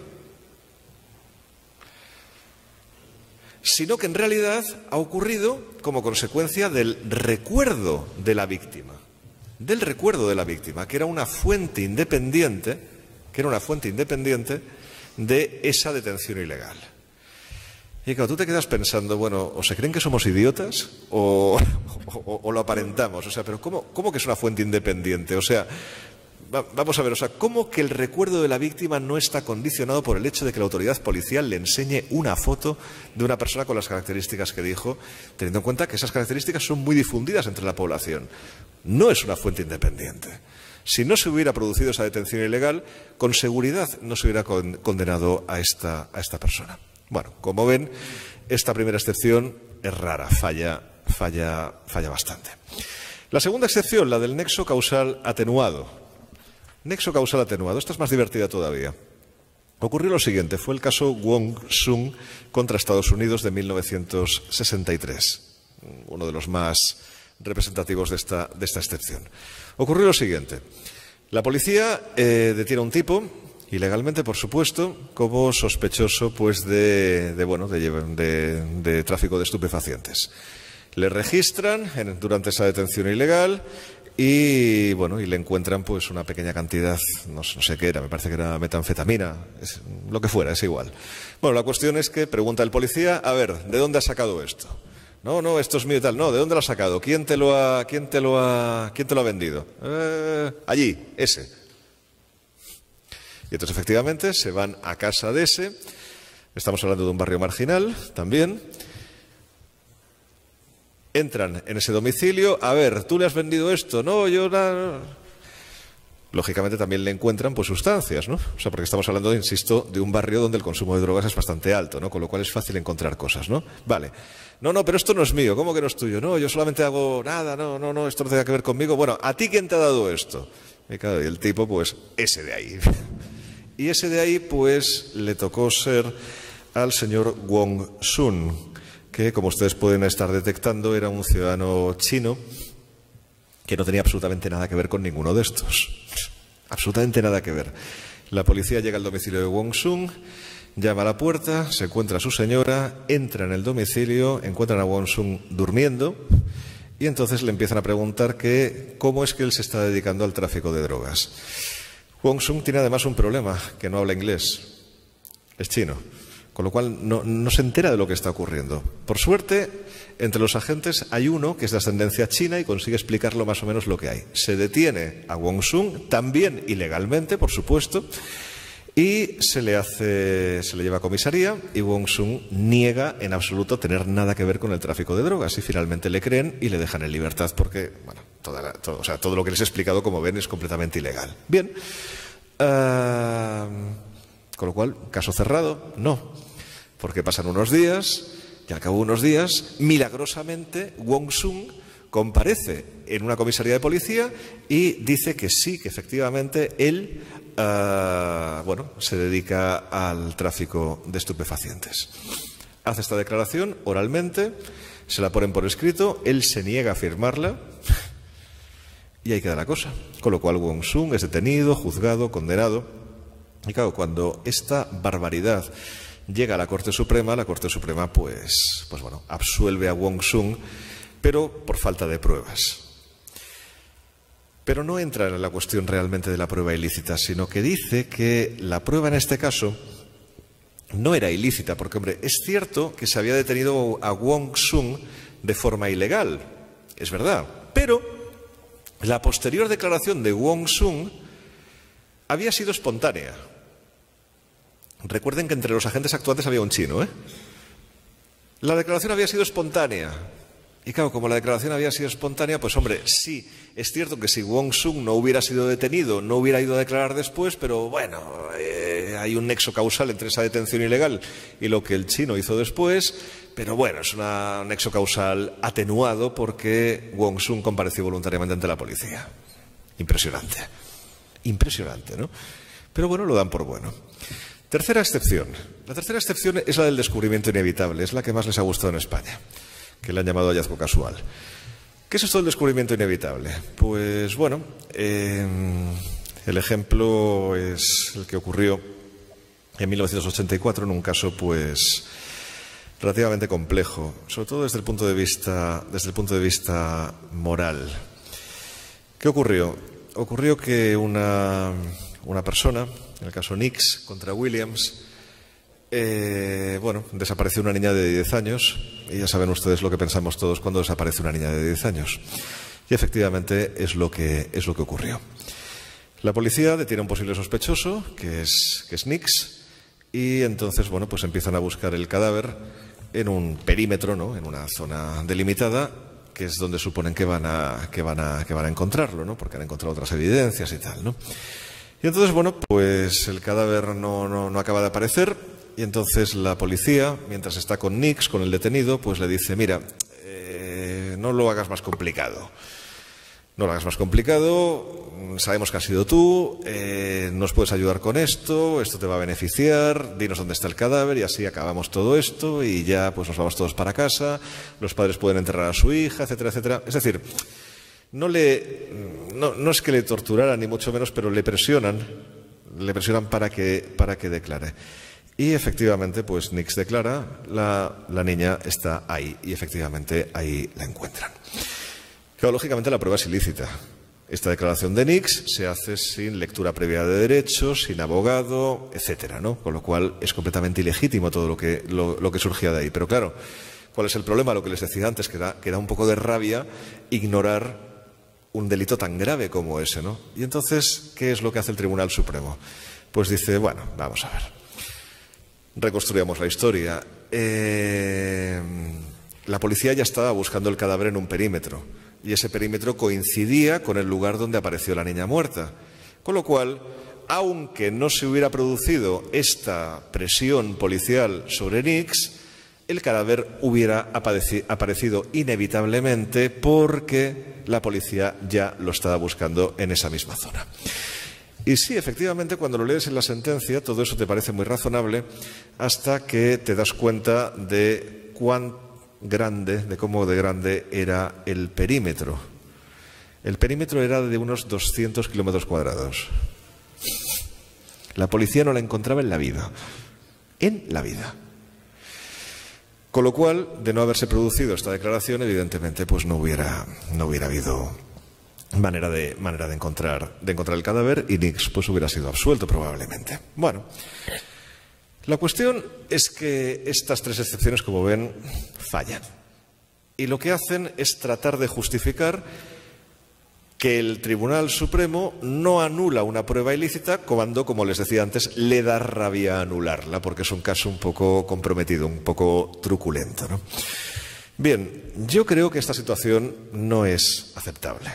sino que en realidad ha ocurrido como consecuencia del recuerdo de la víctima, del recuerdo de la víctima, que era una fuente independiente, que era una fuente independiente de esa detención ilegal. Y claro, tú te quedas pensando, bueno, o se creen que somos idiotas o, *laughs* lo aparentamos. O sea, pero ¿cómo, ¿cómo, que es una fuente independiente? O sea, vamos a ver, o sea, ¿cómo que el recuerdo de la víctima no está condicionado por el hecho de que la autoridad policial le enseñe una foto de una persona con las características que dijo, teniendo en cuenta que esas características son muy difundidas entre la población? No es una fuente independiente. Si no se hubiera producido esa detención ilegal, con seguridad no se hubiera condenado a esta, a esta persona. Bueno, como ven, esta primera excepción es rara, falla, falla, falla bastante. La segunda excepción, la del nexo causal atenuado. Nexo causal atenuado. Esta es más divertida todavía. Ocurrió lo siguiente, fue el caso Wong-Sung contra Estados Unidos de 1963, uno de los más representativos de esta, de esta excepción. Ocurrió lo siguiente. La policía eh, detiene a un tipo, ilegalmente, por supuesto, como sospechoso pues, de, bueno, de, de tráfico de estupefacientes. Le registran durante esa detención ilegal y bueno, y le encuentran pues una pequeña cantidad, no, sé qué era, me parece que era metanfetamina, lo que fuera, es igual. Bueno, la cuestión es que pregunta el policía, a ver, ¿de dónde ha sacado esto? No, no, esto es mío y tal. No, ¿de dónde lo ha sacado? ¿Quién te lo ha, quién te lo ha, quién te lo ha vendido? Eh, allí, ese. Y entonces efectivamente se van a casa de ese. Estamos hablando de un barrio marginal también entran en ese domicilio, a ver, tú le has vendido esto, no, yo la... Lógicamente también le encuentran pues sustancias, ¿no? O sea, porque estamos hablando, insisto, de un barrio donde el consumo de drogas es bastante alto, ¿no? Con lo cual es fácil encontrar cosas, ¿no? Vale. No, no, pero esto no es mío, ¿cómo que no es tuyo? No, yo solamente hago nada, no, no, no, esto no tiene que ver conmigo. Bueno, ¿a ti quién te ha dado esto? Y, el tipo, pues, ese de ahí. *laughs* Y ese de ahí, pues, le tocó ser al señor Wong Sun, que, como ustedes pueden estar detectando, era un ciudadano chino que no tenía absolutamente nada que ver con ninguno de estos. Absolutamente nada que ver. La policía llega al domicilio de Wong Sung, llama a la puerta, se encuentra a su señora, entra en el domicilio, encuentran a Wong Sung durmiendo y entonces le empiezan a preguntar que cómo es que él se está dedicando al tráfico de drogas. Wong Sung tiene además un problema, que no habla inglés, es chino con lo cual no, se entera de lo que está ocurriendo. Por suerte, entre los agentes hay uno que es de ascendencia china y consigue explicarlo más o menos lo que hay. Se detiene a Wong Sung, también ilegalmente, por supuesto, y se le hace, se le lleva a comisaría y Wong Sung niega en absoluto tener nada que ver con el tráfico de drogas y finalmente le creen y le dejan en libertad porque, bueno, todo, o sea, todo lo que les he explicado, como ven, es completamente ilegal. Bien. Ah, con lo cual, caso cerrado, no. Porque pasan unos días y al cabo de unos días, milagrosamente, Wong Sung comparece en una comisaría de policía y dice que sí, que efectivamente él ah, bueno, se dedica al tráfico de estupefacientes. Hace esta declaración oralmente, se la ponen por escrito, él se niega a firmarla *laughs* y ahí queda la cosa. Con lo cual Wong Sung es detenido, juzgado, condenado. Y claro, cuando esta barbaridad llega a la Corte Suprema, la Corte Suprema pues, pues bueno, absuelve a Wong Sung, pero por falta de pruebas. Pero no entra en la cuestión realmente de la prueba ilícita, sino que dice que la prueba en este caso no era ilícita, porque hombre, es cierto que se había detenido a Wong Sung de forma ilegal, es verdad, pero la posterior declaración de Wong Sung había sido espontánea. Recuerden que entre los agentes actuantes había un chino, ¿eh? La declaración había sido espontánea. Y claro, como la declaración había sido espontánea, pues hombre, sí, es cierto que si Wong Sung no hubiera sido detenido, no hubiera ido a declarar después, pero bueno, eh, hay un nexo causal entre esa detención ilegal y lo que el chino hizo después, pero bueno, es un nexo causal atenuado porque Wong Sung compareció voluntariamente ante la policía. Impresionante. Impresionante, ¿no? Pero bueno, lo dan por bueno. Tercera excepción. La tercera excepción es la del descubrimiento inevitable, es la que más les ha gustado en España, que le han llamado hallazgo casual. ¿Qué es esto del descubrimiento inevitable? Pues bueno, em, el ejemplo es el que ocurrió en 1984 en un caso pues relativamente complejo, sobre todo desde el punto de vista, desde el punto de vista moral. ¿Qué ocurrió? Ocurrió que una, una persona en el caso Nix contra Williams, eh, bueno, desapareció una niña de 10 años, y ya saben ustedes lo que pensamos todos cuando desaparece una niña de 10 años. Y efectivamente es lo que, es lo que ocurrió. La policía detiene a un posible sospechoso, que es, que es Nix, y entonces, bueno, pues empiezan a buscar el cadáver en un perímetro, ¿no? En una zona delimitada, que es donde suponen que van a, que van a, que van a encontrarlo, ¿no? Porque han encontrado otras evidencias y tal, ¿no? Y entonces, bueno, pues el cadáver no, no, no acaba de aparecer, y entonces la policía, mientras está con Nix, con el detenido, pues le dice, mira, eh, no lo hagas más complicado. No lo hagas más complicado, sabemos que has sido tú, eh, nos puedes ayudar con esto, esto te va a beneficiar, dinos dónde está el cadáver y así acabamos todo esto. Y ya pues nos vamos todos para casa, los padres pueden enterrar a su hija, etcétera, etcétera. Es decir, no le no, es que le torturaran ni mucho menos, pero le presionan, le presionan para que para que declare. Y efectivamente, pues Nix declara, la, niña está ahí y efectivamente ahí la encuentran. Claro, lógicamente la prueba es ilícita. Esta declaración de Nix se hace sin lectura previa de derechos, sin abogado, etcétera, ¿no? Con lo cual es completamente ilegítimo todo lo que, lo, que surgía de ahí. Pero claro, ¿cuál es el problema? Lo que les decía antes, que que da un poco de rabia ignorar un delito tan grave como ese, ¿no? Y entonces, ¿qué es lo que hace el Tribunal Supremo? Pues dice, bueno, vamos a ver. Reconstruyamos la historia. Eh, la policía ya estaba buscando el cadáver en un perímetro y ese perímetro coincidía con el lugar donde apareció la niña muerta. Con lo cual, aunque no se hubiera producido esta presión policial sobre Nix, el cadáver hubiera aparecido inevitablemente porque la policía ya lo estaba buscando en esa misma zona. Y sí, efectivamente, cuando lo lees en la sentencia, todo eso te parece muy razonable hasta que te das cuenta de cuánto grande, de cómo de grande era el perímetro. El perímetro era de unos 200 kilómetros cuadrados. La policía no la encontraba en la vida. En la vida. Con lo cual, de no haberse producido esta declaración, evidentemente, pues no hubiera, no hubiera habido manera de, manera de encontrar, de encontrar el cadáver y Nix pues hubiera sido absuelto probablemente. Bueno, la cuestión es que estas tres excepciones, como ven, fallan. Y lo que hacen es tratar de justificar que el Tribunal Supremo no anula una prueba ilícita cuando, como les decía antes, le da rabia anularla, porque es un caso un poco comprometido, un poco truculento. Bien, yo creo que esta situación no es aceptable.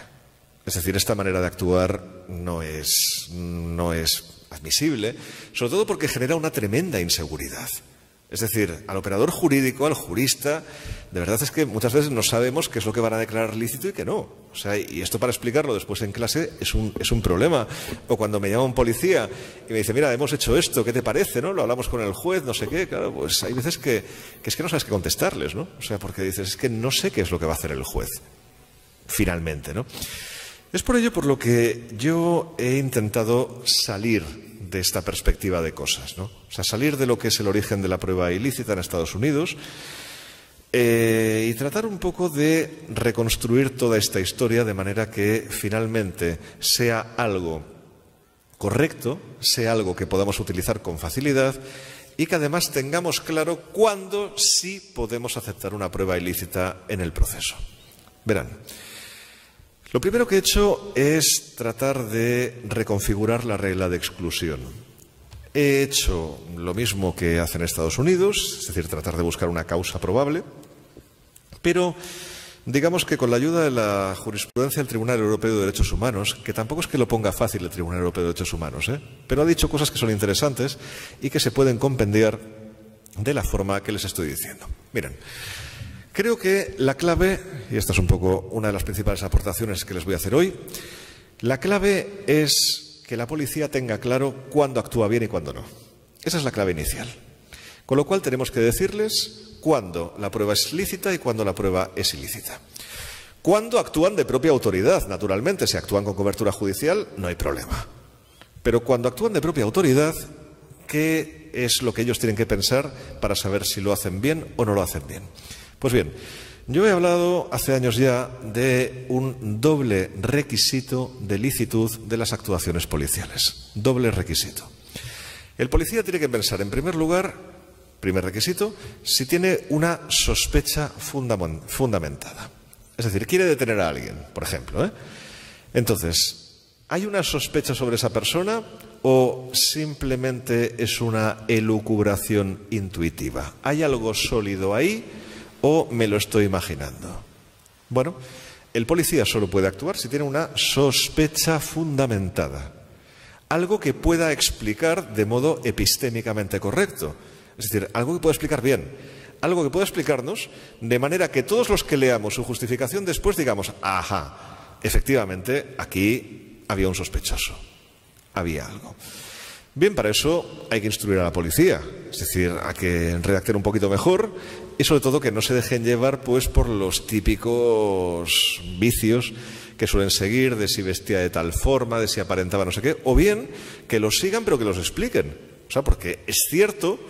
Es decir, esta manera de actuar no es, no es admisible, sobre todo porque genera una tremenda inseguridad. Es decir, al operador jurídico, al jurista, de verdad es que muchas veces no sabemos qué es lo que van a declarar lícito y qué no. O sea, y esto para explicarlo después en clase es un, es un problema. O cuando me llama un policía y me dice, mira, hemos hecho esto, ¿qué te parece? ¿No? Lo hablamos con el juez, no sé qué. Claro, pues hay veces que, que es que no sabes qué contestarles, ¿no? O sea, porque dices, es que no sé qué es lo que va a hacer el juez, finalmente, ¿no? Es por ello por lo que yo he intentado salir de esta perspectiva de cosas, ¿no? O sea, salir de lo que es el origen de la prueba ilícita en Estados Unidos eh, y tratar un poco de reconstruir toda esta historia de manera que finalmente sea algo correcto, sea algo que podamos utilizar con facilidad y que además tengamos claro cuándo sí podemos aceptar una prueba ilícita en el proceso. Verán. Lo primero que he hecho es tratar de reconfigurar la regla de exclusión. He hecho lo mismo que hacen Estados Unidos, es decir, tratar de buscar una causa probable, pero digamos que con la ayuda de la jurisprudencia del Tribunal Europeo de Derechos Humanos, que tampoco es que lo ponga fácil el Tribunal Europeo de Derechos Humanos, ¿eh? pero ha dicho cosas que son interesantes y que se pueden compendiar de la forma que les estoy diciendo. Miren, Creo que la clave, y esta es un poco una de las principales aportaciones que les voy a hacer hoy, la clave es que la policía tenga claro cuándo actúa bien y cuándo no. Esa es la clave inicial. Con lo cual tenemos que decirles cuándo la prueba es lícita y cuándo la prueba es ilícita. Cuándo actúan de propia autoridad, naturalmente, si actúan con cobertura judicial, no hay problema. Pero cuando actúan de propia autoridad, ¿qué es lo que ellos tienen que pensar para saber si lo hacen bien o no lo hacen bien? Pues bien, yo he hablado hace años ya de un doble requisito de licitud de las actuaciones policiales. Doble requisito. El policía tiene que pensar, en primer lugar, primer requisito, si tiene una sospecha fundamentada. Es decir, quiere detener a alguien, por ejemplo. ¿eh? Entonces, ¿Hay una sospecha sobre esa persona o simplemente es una elucubración intuitiva? ¿Hay algo sólido ahí o me lo estoy imaginando? Bueno, el policía solo puede actuar si tiene una sospecha fundamentada, algo que pueda explicar de modo epistémicamente correcto, es decir, algo que pueda explicar bien, algo que pueda explicarnos de manera que todos los que leamos su justificación después digamos, ajá, efectivamente aquí había un sospechoso, había algo. Bien, para eso hay que instruir a la policía, es decir, hay que redactar un poquito mejor y sobre todo que no se dejen llevar pues por los típicos vicios que suelen seguir de si vestía de tal forma, de si aparentaba no sé qué, o bien que los sigan pero que los expliquen. O sea, porque es cierto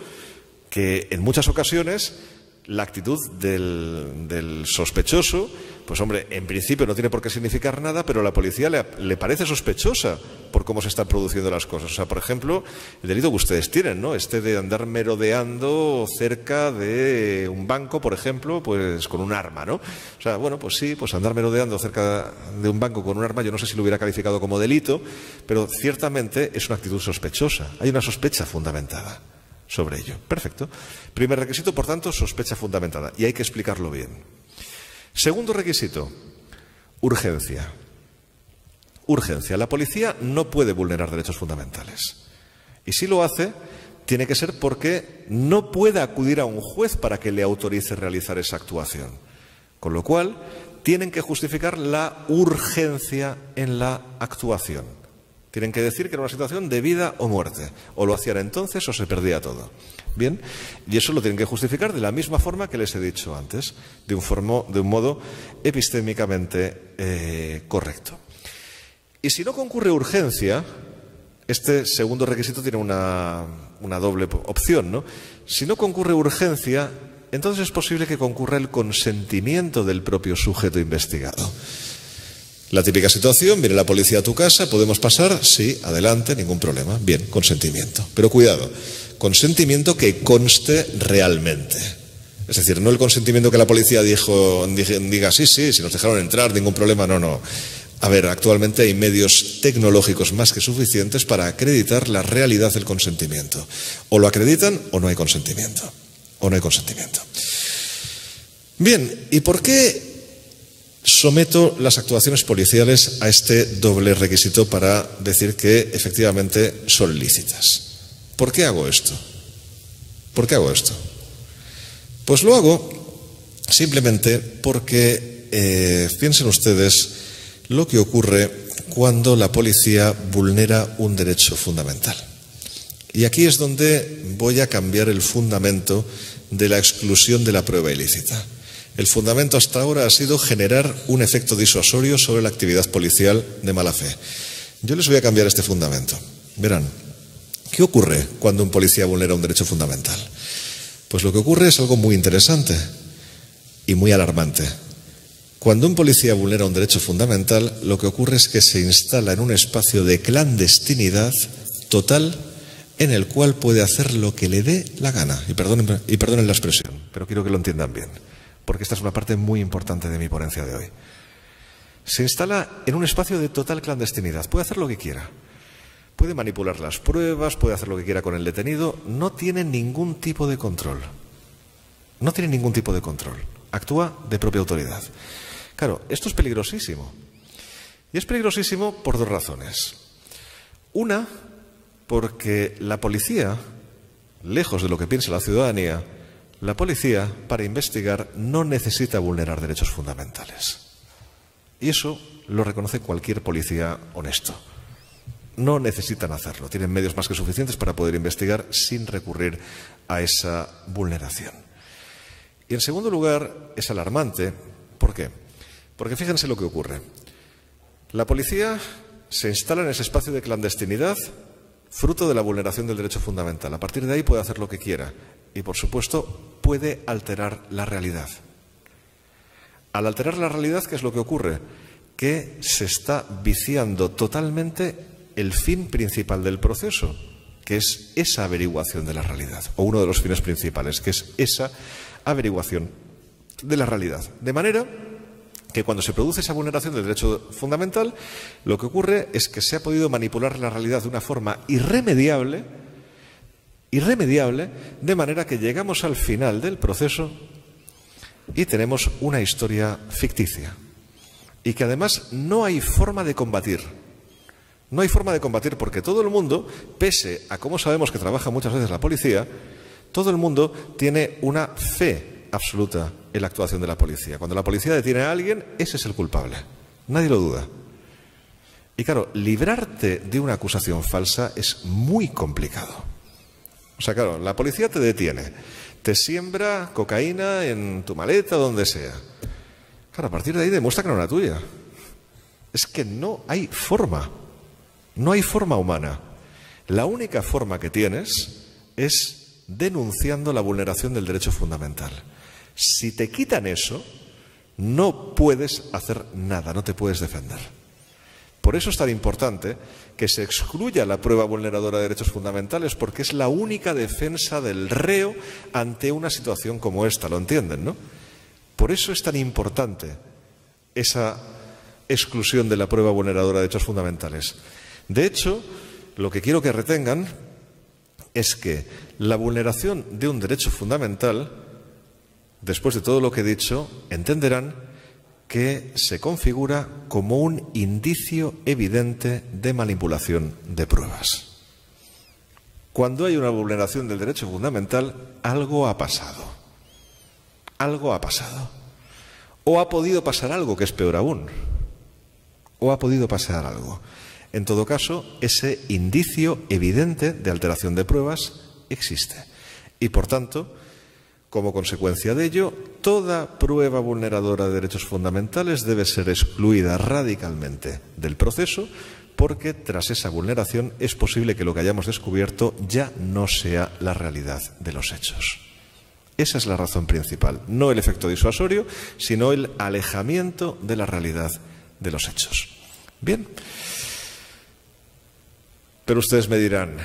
que en muchas ocasiones la actitud del, sospechoso, pues hombre, en principio no tiene por qué significar nada, pero la policía le, parece sospechosa por cómo se están produciendo las cosas. O sea, por ejemplo, el delito que ustedes tienen, ¿no? Este de andar merodeando cerca de un banco, por ejemplo, pues con un arma, ¿no? O sea, bueno, pues sí, pues andar merodeando cerca de un banco con un arma, yo no sé si lo hubiera calificado como delito, pero ciertamente es una actitud sospechosa. Hay una sospecha fundamentada sobre ello. Perfecto. Primer requisito, por tanto, sospecha fundamentada. Y hay que explicarlo bien. Segundo requisito, urgencia. Urgencia. La policía no puede vulnerar derechos fundamentales. Y si lo hace, tiene que ser porque no puede acudir a un juez para que le autorice realizar esa actuación. Con lo cual, tienen que justificar la urgencia en la actuación. Tienen que decir que era una situación de vida o muerte. O lo hacían entonces o se perdía todo. Bien, y eso lo tienen que justificar de la misma forma que les he dicho antes, de un, modo epistémicamente eh, correcto. Y si no concurre urgencia, este segundo requisito tiene una, una doble opción, ¿no? Si no concurre urgencia, entonces es posible que concurra el consentimiento del propio sujeto investigado. La típica situación, viene la policía a tu casa, ¿podemos pasar? Sí, adelante, ningún problema. Bien, consentimiento. Pero cuidado, consentimiento que conste realmente. Es decir, no el consentimiento que la policía dijo, diga, sí, sí, si nos dejaron entrar, ningún problema, no, no. A ver, actualmente hay medios tecnológicos más que suficientes para acreditar la realidad del consentimiento. O lo acreditan o no hay consentimiento. O no hay consentimiento. Bien, ¿y por qué Someto las actuaciones policiales a este doble requisito para decir que efectivamente son lícitas. ¿Por qué hago esto? ¿Por qué hago esto? Pues lo hago simplemente porque eh, piensen ustedes lo que ocurre cuando la policía vulnera un derecho fundamental. Y aquí es donde voy a cambiar el fundamento de la exclusión de la prueba ilícita. El fundamento hasta ahora ha sido generar un efecto disuasorio sobre la actividad policial de mala fe. Yo les voy a cambiar este fundamento. Verán, ¿qué ocurre cuando un policía vulnera un derecho fundamental? Pues lo que ocurre es algo muy interesante y muy alarmante. Cuando un policía vulnera un derecho fundamental, lo que ocurre es que se instala en un espacio de clandestinidad total en el cual puede hacer lo que le dé la gana. Y perdonen, la expresión, pero quiero que lo entiendan bien porque esta es una parte muy importante de mi ponencia de hoy. Se instala en un espacio de total clandestinidad. Puede hacer lo que quiera. Puede manipular las pruebas, puede hacer lo que quiera con el detenido. No tiene ningún tipo de control. No tiene ningún tipo de control. Actúa de propia autoridad. Claro, esto es peligrosísimo. Y es peligrosísimo por dos razones. Una, porque la policía, lejos de lo que piensa la ciudadanía, la policía, para investigar, no necesita vulnerar derechos fundamentales. Y eso lo reconoce cualquier policía honesto. No necesitan hacerlo. Tienen medios más que suficientes para poder investigar sin recurrir a esa vulneración. Y en segundo lugar, es alarmante. ¿Por qué? Porque fíjense lo que ocurre. La policía se instala en ese espacio de clandestinidad fruto de la vulneración del derecho fundamental. A partir de ahí puede hacer lo que quiera y, por supuesto, puede alterar la realidad. Al alterar la realidad, ¿qué es lo que ocurre? Que se está viciando totalmente el fin principal del proceso, que es esa averiguación de la realidad, o uno de los fines principales, que es esa averiguación de la realidad. De manera que cuando se produce esa vulneración del derecho fundamental, lo que ocurre es que se ha podido manipular la realidad de una forma irremediable, irremediable, de manera que llegamos al final del proceso y tenemos una historia ficticia. Y que además no hay forma de combatir. No hay forma de combatir porque todo el mundo, pese a cómo sabemos que trabaja muchas veces la policía, todo el mundo tiene una fe absoluta en la actuación de la policía. Cuando la policía detiene a alguien, ese es el culpable. Nadie lo duda. Y claro, librarte de una acusación falsa es muy complicado. O sea, claro, la policía te detiene, te siembra cocaína en tu maleta, donde sea. Claro, a partir de ahí demuestra que no era tuya. Es que no hay forma. No hay forma humana. La única forma que tienes es denunciando la vulneración del derecho fundamental. Si te quitan eso, no puedes hacer nada, no te puedes defender. Por eso es tan importante que se excluya la prueba vulneradora de derechos fundamentales, porque es la única defensa del reo ante una situación como esta, ¿lo entienden, no? Por eso es tan importante esa exclusión de la prueba vulneradora de derechos fundamentales. De hecho, lo que quiero que retengan es que la vulneración de un derecho fundamental, después de todo lo que he dicho, entenderán que se configura como un indicio evidente de manipulación de pruebas. Cuando hay una vulneración del derecho fundamental, algo ha pasado. Algo ha pasado. O ha podido pasar algo que es peor aún. O ha podido pasar algo. En todo caso, ese indicio evidente de alteración de pruebas existe. Y, por tanto, como consecuencia de ello, toda prueba vulneradora de derechos fundamentales debe ser excluida radicalmente del proceso porque tras esa vulneración es posible que lo que hayamos descubierto ya no sea la realidad de los hechos. Esa es la razón principal, no el efecto disuasorio, sino el alejamiento de la realidad de los hechos. Bien. Pero ustedes me dirán,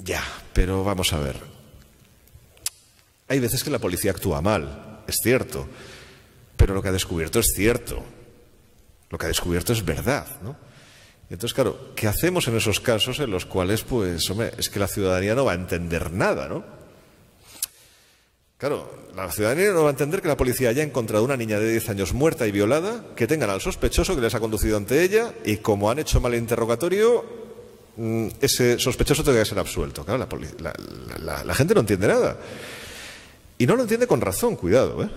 ya, pero vamos a ver. Hay veces que la policía actúa mal, es cierto, pero lo que ha descubierto es cierto. Lo que ha descubierto es verdad, ¿no? Entonces, claro, ¿qué hacemos en esos casos en los cuales, pues, hombre, es que la ciudadanía no va a entender nada, ¿no? Claro, la ciudadanía no va a entender que la policía haya encontrado una niña de 10 años muerta y violada, que tengan al sospechoso que les ha conducido ante ella y como han hecho mal el interrogatorio, Mm, ese sospechoso tenga que ser absuelto. Claro, la, gente no entiende nada. Y no lo entiende con razón, cuidado, ¿eh?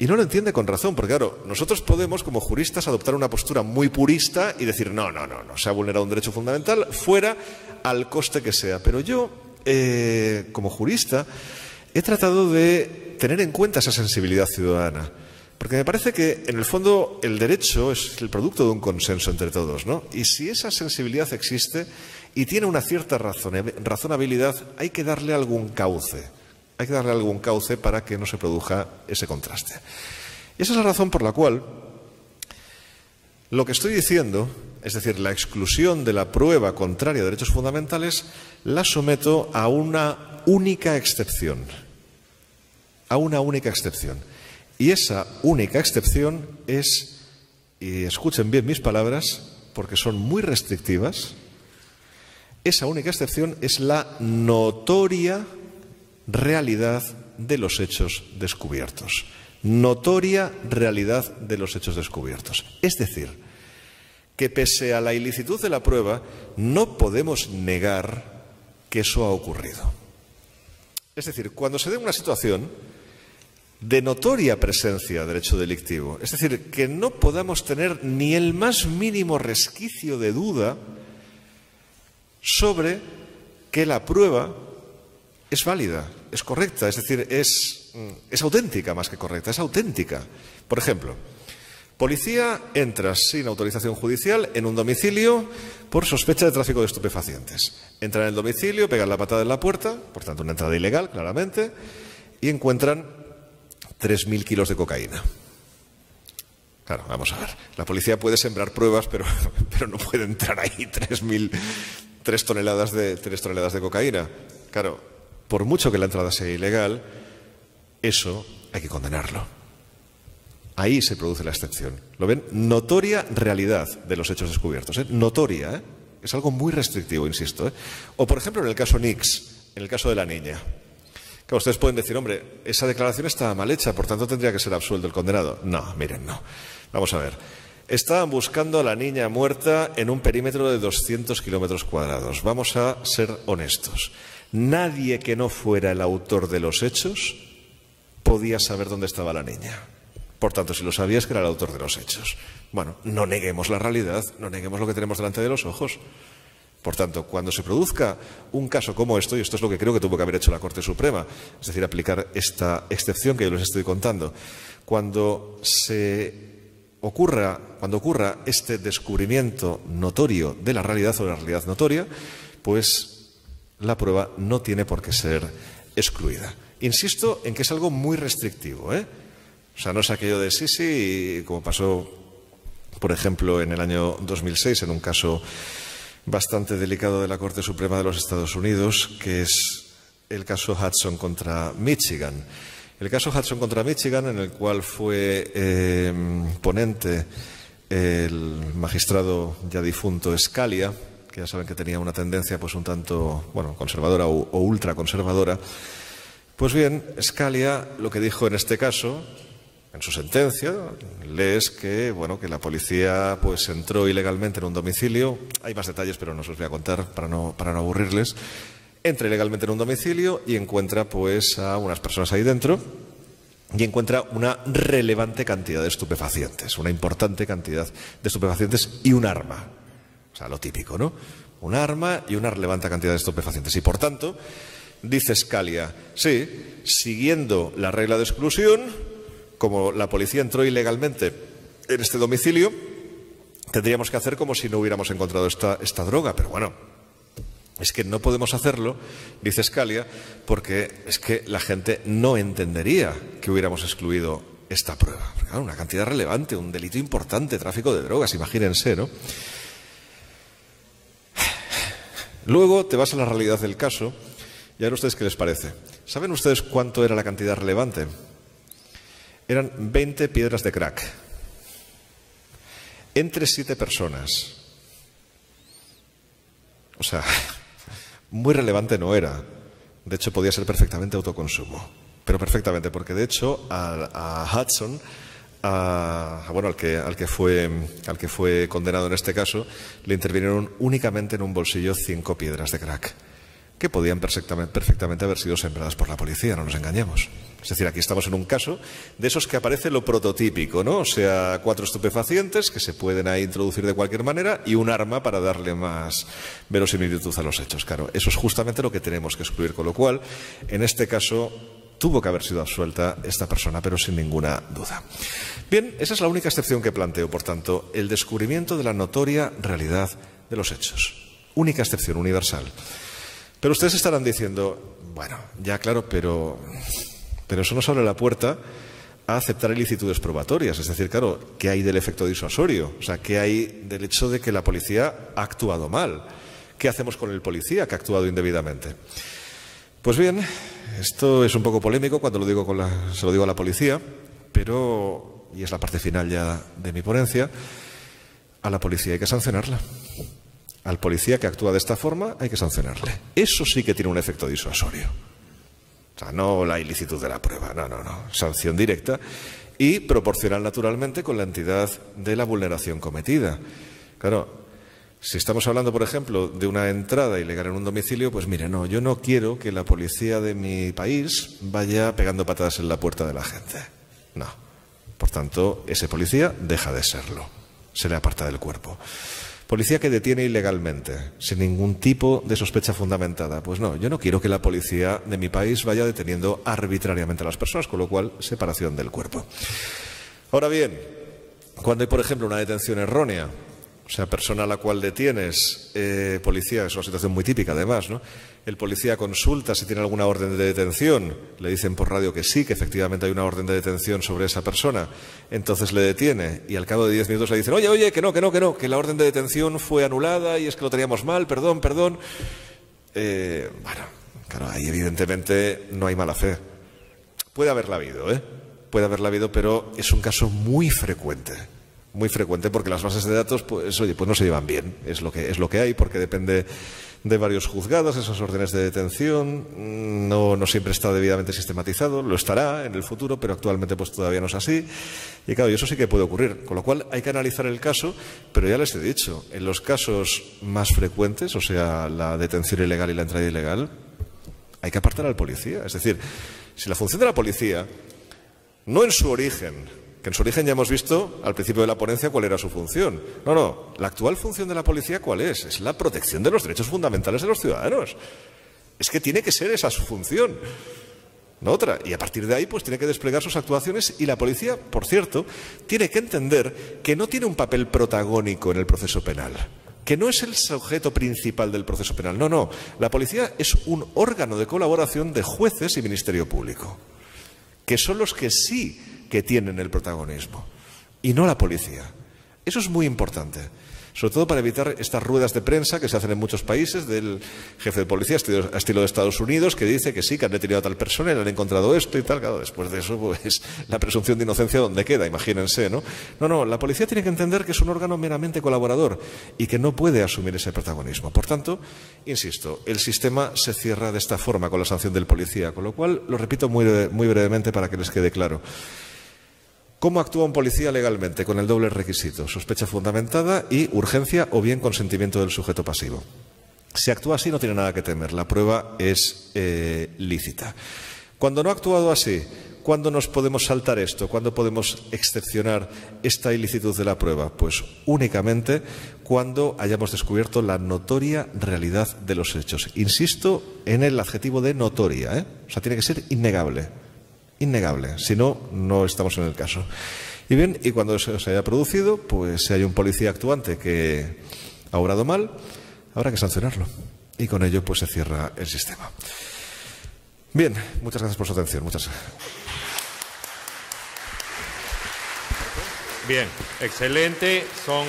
Y no lo entiende con razón, porque claro, nosotros podemos como juristas adoptar una postura muy purista y decir, no, no, no, no, se ha vulnerado un derecho fundamental fuera al coste que sea. Pero yo, eh, como jurista, he tratado de tener en cuenta esa sensibilidad ciudadana. Porque me parece que, en el fondo, el derecho es el producto de un consenso entre todos, ¿no? Y si esa sensibilidad existe y tiene una cierta razonabilidad, hay que darle algún cauce. Hay que darle algún cauce para que no se produzca ese contraste. Y esa es la razón por la cual lo que estoy diciendo, es decir, la exclusión de la prueba contraria a derechos fundamentales, la someto a una única excepción. A una única excepción. Y esa única excepción es, y escuchen bien mis palabras, porque son muy restrictivas, esa única excepción es la notoria realidad de los hechos descubiertos. Notoria realidad de los hechos descubiertos. Es decir, que pese a la ilicitud de la prueba, no podemos negar que eso ha ocurrido. Es decir, cuando se dé una situación de notoria presencia de derecho delictivo. Es decir, que no podamos tener ni el más mínimo resquicio de duda sobre que la prueba es válida, es correcta, es decir, es, mm, es auténtica más que correcta, es auténtica. Por ejemplo, policía entra sin autorización judicial en un domicilio por sospecha de tráfico de estupefacientes. Entran en el domicilio, pegan la patada en la puerta, por tanto una entrada ilegal, claramente, y encuentran 3.000 kilos de cocaína. Claro, vamos a ver. La policía puede sembrar pruebas, pero, *laughs* pero no puede entrar ahí 3.000, 3 toneladas, de, 3 toneladas de cocaína. Claro, por mucho que la entrada sea ilegal, eso hay que condenarlo. Ahí se produce la excepción. ¿Lo ven? Notoria realidad de los hechos descubiertos. ¿eh? Notoria. ¿eh? Es algo muy restrictivo, insisto. ¿eh? O, por ejemplo, en el caso Nix, en el caso de la niña. Que ustedes pueden decir, hombre, esa declaración está mal hecha, por tanto tendría que ser absuelto el condenado. No, miren, no. Vamos a ver. Estaban buscando a la niña muerta en un perímetro de 200 kilómetros cuadrados. Vamos a ser honestos. Nadie que no fuera el autor de los hechos podía saber dónde estaba la niña. Por tanto, si lo sabías, que era el autor de los hechos. Bueno, no neguemos la realidad, no neguemos lo que tenemos delante de los ojos. Por tanto, cuando se produzca un caso como esto, y esto es lo que creo que tuvo que haber hecho la Corte Suprema, es decir, aplicar esta excepción que yo les estoy contando, cuando se ocurra, cuando ocurra este descubrimiento notorio de la realidad o de la realidad notoria, pues la prueba no tiene por qué ser excluida. Insisto en que es algo muy restrictivo. ¿eh? O sea, no es aquello de sí, sí, como pasó, por ejemplo, en el año 2006, en un caso bastante delicado de la Corte Suprema de los Estados Unidos, que es el caso Hudson contra Michigan. El caso Hudson contra Michigan, en el cual fue eh, ponente el magistrado ya difunto Scalia, que ya saben que tenía una tendencia pues un tanto bueno, conservadora o, o ultraconservadora. Pues bien, Scalia lo que dijo en este caso, en su sentencia, lees que bueno que la policía pues entró ilegalmente en un domicilio. Hay más detalles, pero no os los voy a contar para no, para no aburrirles entra ilegalmente en un domicilio y encuentra pues a unas personas ahí dentro y encuentra una relevante cantidad de estupefacientes, una importante cantidad de estupefacientes y un arma. Lo típico, ¿no? Un arma y una relevante cantidad de estupefacientes. Y por tanto, dice Scalia, sí, siguiendo la regla de exclusión, como la policía entró ilegalmente en este domicilio, tendríamos que hacer como si no hubiéramos encontrado esta droga. Pero bueno, es que no podemos hacerlo, dice Scalia, porque es que la gente no entendería que hubiéramos excluido esta prueba. una cantidad relevante, un delito importante, tráfico de drogas, imagínense, ¿no? Luego te vas a la realidad del caso y a ver ustedes qué les parece. ¿Saben ustedes cuánto era la cantidad relevante? Eran 20 piedras de crack. Entre siete personas. O sea, *laughs* muy relevante no era. De hecho, podía ser perfectamente autoconsumo. Pero perfectamente, porque de hecho a, Hudson, bueno, al que, al, que fue, al que fue condenado en este caso, le intervinieron únicamente en un bolsillo cinco piedras de crack que podían perfectamente, haber sido sembradas por la policía, no nos engañemos. Es decir, aquí estamos en un caso de esos que aparece lo prototípico, ¿no? O sea, cuatro estupefacientes que se pueden ahí introducir de cualquier manera y un arma para darle más verosimilitud a los hechos. Claro, eso es justamente lo que tenemos que excluir, con lo cual, en este caso, tuvo que haber sido absuelta esta persona, pero sin ninguna duda. Bien, esa es la única excepción que planteo, por tanto, el descubrimiento de la notoria realidad de los hechos. Única excepción universal. Pero ustedes estarán diciendo, bueno, ya claro, pero, pero eso nos abre la puerta a aceptar ilicitudes probatorias. Es decir, claro, ¿qué hay del efecto disuasorio? O sea, ¿qué hay del hecho de que la policía ha actuado mal? ¿Qué hacemos con el policía que ha actuado indebidamente? Pues bien, esto es un poco polémico cuando lo digo con la, se lo digo a la policía, pero, y es la parte final ya de mi ponencia, a la policía hay que sancionarla. Al policía que actúa de esta forma hay que sancionarle. Eso sí que tiene un efecto disuasorio. O sea, no la ilicitud de la prueba, no, no, no. Sanción directa y proporcional naturalmente con la entidad de la vulneración cometida. Claro, si estamos hablando, por ejemplo, de una entrada ilegal en un domicilio, pues mire, no, yo no quiero que la policía de mi país vaya pegando patadas en la puerta de la gente. No. Por tanto, ese policía deja de serlo. Se le aparta del cuerpo. Policía que detiene ilegalmente, sin ningún tipo de sospecha fundamentada. Pues no, yo no quiero que la policía de mi país vaya deteniendo arbitrariamente a las personas, con lo cual separación del cuerpo. Ahora bien, cuando hay, por ejemplo, una detención errónea, o sea, persona a la cual detienes, eh, policía, es una situación muy típica además, ¿no? El policía consulta si tiene alguna orden de detención, le dicen por radio que sí, que efectivamente hay una orden de detención sobre esa persona, entonces le detiene y al cabo de diez minutos le dicen, oye, oye, que no, que no, que no, que la orden de detención fue anulada y es que lo teníamos mal, perdón, perdón. Eh, bueno, claro, ahí evidentemente no hay mala fe. Puede haberla habido, ¿eh? puede haberla habido, pero es un caso muy frecuente muy frecuente porque las bases de datos pues oye pues no se llevan bien. Es lo que es lo que hay porque depende de varios juzgados esas órdenes de detención no, no siempre está debidamente sistematizado lo estará en el futuro pero actualmente pues todavía no es así. Y claro y eso sí que puede ocurrir con lo cual hay que analizar el caso pero ya les he dicho en los casos más frecuentes o sea la detención ilegal y la entrada ilegal hay que apartar al policía. Es decir si la función de la policía no en su origen que en su origen ya hemos visto al principio de la ponencia cuál era su función. No, no, la actual función de la policía cuál es? Es la protección de los derechos fundamentales de los ciudadanos. Es que tiene que ser esa su función. No otra. Y a partir de ahí, pues tiene que desplegar sus actuaciones y la policía, por cierto, tiene que entender que no tiene un papel protagónico en el proceso penal que no es el sujeto principal del proceso penal. No, no. La policía es un órgano de colaboración de jueces y Ministerio Público, que son los que sí que tienen el protagonismo y no la policía. Eso es muy importante, sobre todo para evitar estas ruedas de prensa que se hacen en muchos países del jefe de policía a estilo de Estados Unidos que dice que sí, que han detenido a tal persona y le han encontrado esto y tal. Después de eso, pues la presunción de inocencia, ¿dónde queda? Imagínense, ¿no? No, no, la policía tiene que entender que es un órgano meramente colaborador y que no puede asumir ese protagonismo. Por tanto, insisto, el sistema se cierra de esta forma con la sanción del policía, con lo cual lo repito muy, muy brevemente para que les quede claro. ¿Cómo actúa un policía legalmente? Con el doble requisito, sospecha fundamentada y urgencia o bien consentimiento del sujeto pasivo. Si actúa así no tiene nada que temer, la prueba es eh, lícita. Cuando no ha actuado así, ¿cuándo nos podemos saltar esto? ¿Cuándo podemos excepcionar esta ilicitud de la prueba? Pues únicamente cuando hayamos descubierto la notoria realidad de los hechos. Insisto en el adjetivo de notoria, ¿eh? o sea, tiene que ser innegable innegable. Si no, no estamos en el caso. Y bien, y cuando eso se haya producido, pues si hay un policía actuante que ha obrado mal, habrá que sancionarlo. Y con ello, pues se cierra el sistema. Bien, muchas gracias por su atención. Muchas Bien, excelente. Son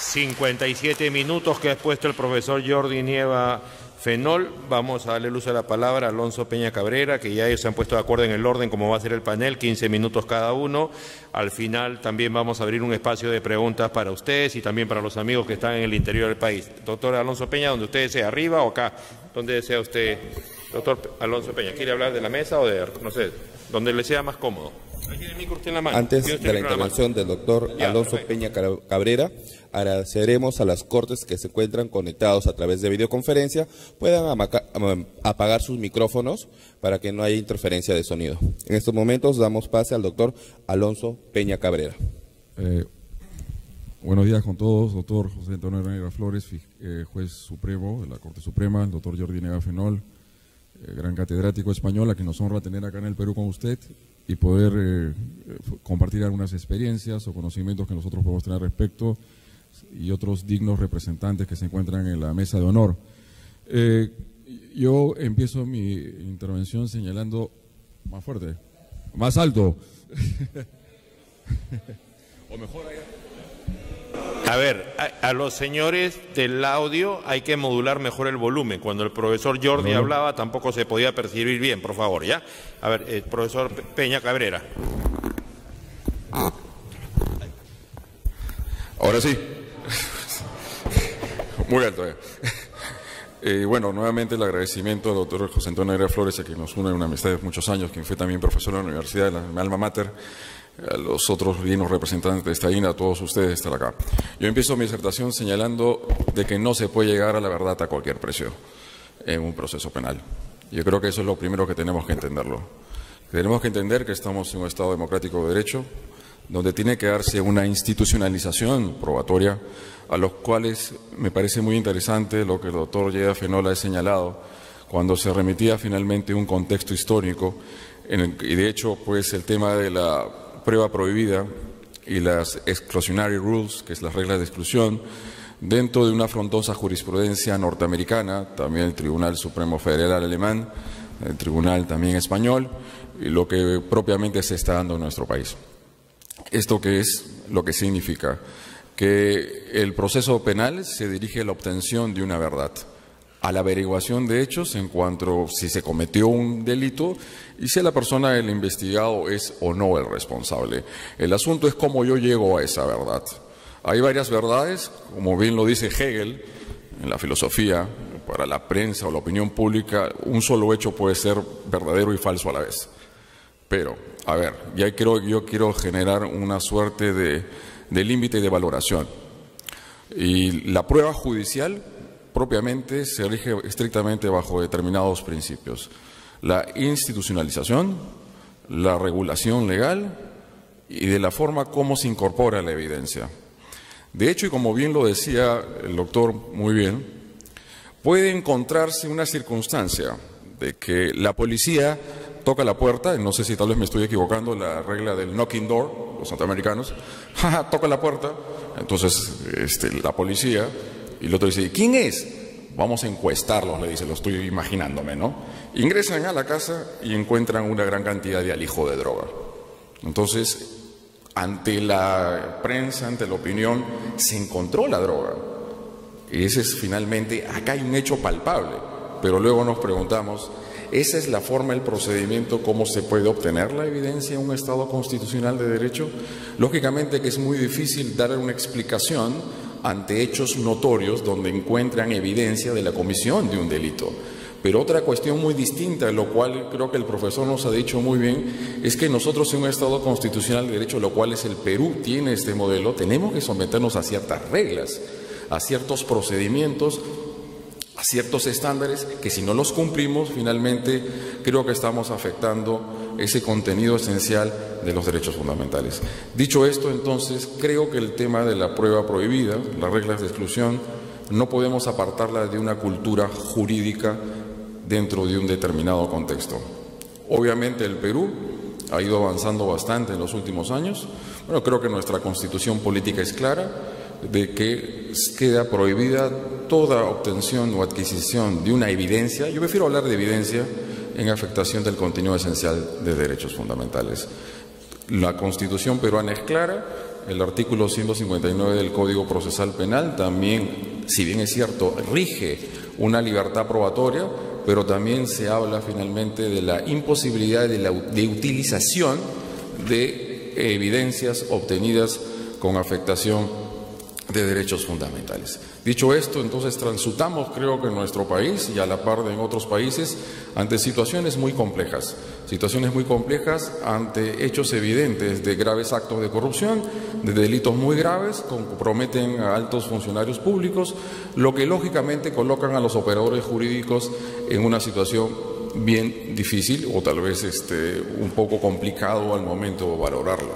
57 minutos que ha expuesto el profesor Jordi Nieva Fenol, vamos a darle luz a la palabra a Alonso Peña Cabrera, que ya ellos se han puesto de acuerdo en el orden como va a ser el panel, 15 minutos cada uno. Al final también vamos a abrir un espacio de preguntas para ustedes y también para los amigos que están en el interior del país. Doctor Alonso Peña, donde usted desea, arriba o acá, donde desea usted. Doctor Alonso Peña, ¿quiere hablar de la mesa o de, no sé, donde le sea más cómodo? Antes de la intervención del doctor Alonso Peña Cabrera, agradeceremos a las cortes que se encuentran conectados a través de videoconferencia puedan apagar sus micrófonos para que no haya interferencia de sonido. En estos momentos damos pase al doctor Alonso Peña Cabrera. Eh, buenos días con todos, doctor José Antonio Negra Flores, eh, juez supremo de la Corte Suprema, el doctor Jordi Negafenol, eh, gran catedrático español, a quien nos honra tener acá en el Perú con usted y poder compartir algunas experiencias o conocimientos que nosotros podemos tener respecto y otros dignos representantes que se encuentran en la mesa de honor. Eh, yo empiezo mi intervención señalando más fuerte, más alto. *laughs* o mejor A ver, a, los señores del audio hay que modular mejor el volumen. Cuando el profesor Jordi hablaba tampoco se podía percibir bien, por favor, ¿ya? A ver, el profesor Peña Cabrera. Ahora sí. Muy alto. Eh. *laughs* eh. bueno, nuevamente el agradecimiento al doctor José Antonio Negra Flores, a quien nos une una amistad de muchos años, quien fue también profesor de la Universidad la Alma Mater, a los otros bienos representantes de esta INA, a todos ustedes estar acá. Yo empiezo mi disertación señalando de que no se puede llegar a la verdad a cualquier precio en un proceso penal. Yo creo que eso es lo primero que tenemos que entenderlo. Tenemos que entender que estamos en un Estado democrático de derecho, donde tiene que darse una institucionalización probatoria, a los cuales me parece muy interesante lo que el doctor Yeda Fenola ha señalado, cuando se remitía finalmente un contexto histórico, y de hecho, pues el tema de la prueba prohibida y las exclusionary rules, que es las reglas de exclusión, dentro de una frondosa jurisprudencia norteamericana, también el Tribunal Supremo Federal alemán, el Tribunal también español, y lo que propiamente se está dando en nuestro país. ¿Esto qué es? Lo que significa que el proceso penal se dirige a la obtención de una verdad, a la averiguación de hechos en cuanto si se cometió un delito y si la persona del investigado es o no el responsable. El asunto es cómo yo llego a esa verdad. Hay varias verdades, como bien lo dice Hegel en la filosofía, para la prensa o la opinión pública, un solo hecho puede ser verdadero y falso a la vez. Pero, a ver, ya quiero, yo quiero generar una suerte de, de límite de valoración. Y la prueba judicial propiamente se rige estrictamente bajo determinados principios. La institucionalización, la regulación legal y de la forma como se incorpora la evidencia. De hecho, y como bien lo decía el doctor muy bien, puede encontrarse una circunstancia de que la policía toca la puerta, no sé si tal vez me estoy equivocando, la regla del knocking door, los norteamericanos, *laughs* toca la puerta, entonces este, la policía, y el otro dice, ¿quién es? Vamos a encuestarlos, le dice, lo estoy imaginándome, ¿no? Ingresan a la casa y encuentran una gran cantidad de alijo de droga. Entonces, ante la prensa, ante la opinión, se encontró la droga. Y ese es finalmente, acá hay un hecho palpable, pero luego nos preguntamos, esa es la forma, el procedimiento, cómo se puede obtener la evidencia en un Estado constitucional de derecho. Lógicamente que es muy difícil dar una explicación ante hechos notorios donde encuentran evidencia de la comisión de un delito. Pero otra cuestión muy distinta, lo cual creo que el profesor nos ha dicho muy bien, es que nosotros en un Estado constitucional de derecho, lo cual es el Perú, tiene este modelo, tenemos que someternos a ciertas reglas, a ciertos procedimientos a ciertos estándares que si no los cumplimos, finalmente creo que estamos afectando ese contenido esencial de los derechos fundamentales. Dicho esto, entonces, creo que el tema de la prueba prohibida, las reglas de exclusión, no podemos apartarla de una cultura jurídica dentro de un determinado contexto. Obviamente el Perú ha ido avanzando bastante en los últimos años. Bueno, creo que nuestra constitución política es clara de que queda prohibida toda obtención o adquisición de una evidencia, yo prefiero hablar de evidencia en afectación del contenido esencial de derechos fundamentales. La Constitución peruana es clara, el artículo 159 del Código Procesal Penal también, si bien es cierto, rige una libertad probatoria, pero también se habla finalmente de la imposibilidad de, la, de utilización de evidencias obtenidas con afectación de derechos fundamentales. Dicho esto, entonces transitamos, creo que en nuestro país y a la par de en otros países, ante situaciones muy complejas, situaciones muy complejas ante hechos evidentes de graves actos de corrupción, de delitos muy graves, comprometen a altos funcionarios públicos, lo que lógicamente colocan a los operadores jurídicos en una situación bien difícil o tal vez este, un poco complicado al momento de valorarlo.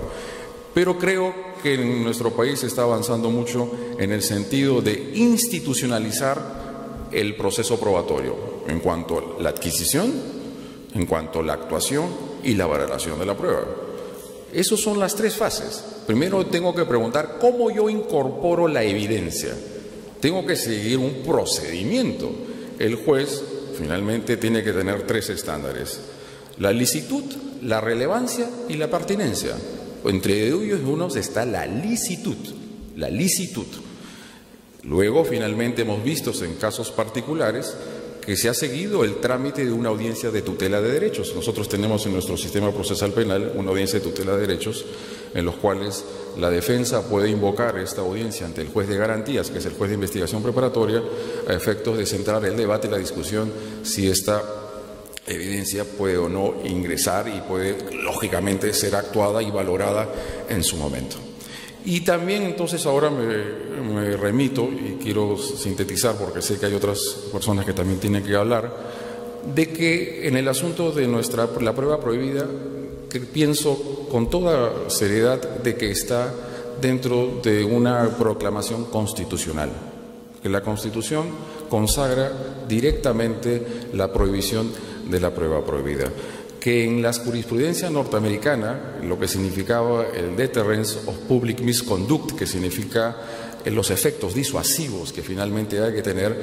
Pero creo que en nuestro país está avanzando mucho en el sentido de institucionalizar el proceso probatorio en cuanto a la adquisición, en cuanto a la actuación y la valoración de la prueba. Esas son las tres fases. Primero tengo que preguntar cómo yo incorporo la evidencia. Tengo que seguir un procedimiento. El juez finalmente tiene que tener tres estándares. La licitud, la relevancia y la pertinencia. Entre ellos unos está la licitud, la licitud. Luego, finalmente, hemos visto en casos particulares que se ha seguido el trámite de una audiencia de tutela de derechos. Nosotros tenemos en nuestro sistema procesal penal una audiencia de tutela de derechos en los cuales la defensa puede invocar esta audiencia ante el juez de garantías, que es el juez de investigación preparatoria, a efectos de centrar el debate y la discusión si esta evidencia puede o no ingresar y puede, lógicamente, ser actuada y valorada en su momento. Y también entonces ahora me, remito, y quiero sintetizar porque sé que hay otras personas que también tienen que hablar, de que en el asunto de nuestra, la prueba prohibida, pienso con toda seriedad de que está dentro de una proclamación constitucional, que la Constitución consagra directamente la prohibición de la prueba prohibida. Que en la jurisprudencia norteamericana, lo que significaba el deterrence of public misconduct, que significa eh, los efectos disuasivos que finalmente hay que tener,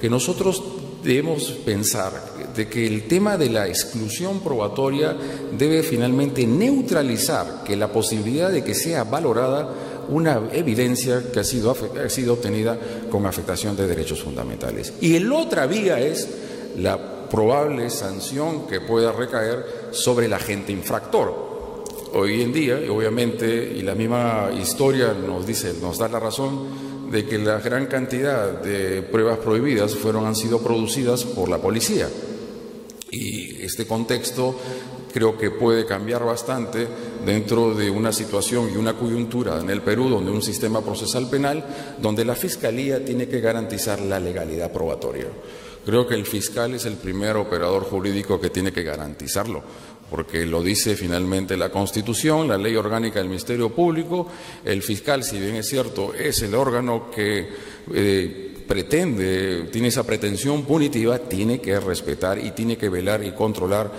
que nosotros debemos pensar de que el tema de la exclusión probatoria debe finalmente neutralizar que la posibilidad de que sea valorada una evidencia que ha sido, ha sido obtenida con afectación de derechos fundamentales. Y la otra vía es la probable sanción que pueda recaer sobre el agente infractor. Hoy en día, obviamente, y la misma historia nos dice, nos da la razón de que la gran cantidad de pruebas prohibidas fueron, han sido producidas por la policía. Y este contexto creo que puede cambiar bastante dentro de una situación y una coyuntura en el Perú, donde un sistema procesal penal, donde la Fiscalía tiene que garantizar la legalidad probatoria. Creo que el fiscal es el primer operador jurídico que tiene que garantizarlo, porque lo dice finalmente la Constitución, la ley orgánica del Ministerio Público. El fiscal, si bien es cierto, es el órgano que eh, pretende, tiene esa pretensión punitiva, tiene que respetar y tiene que velar y controlar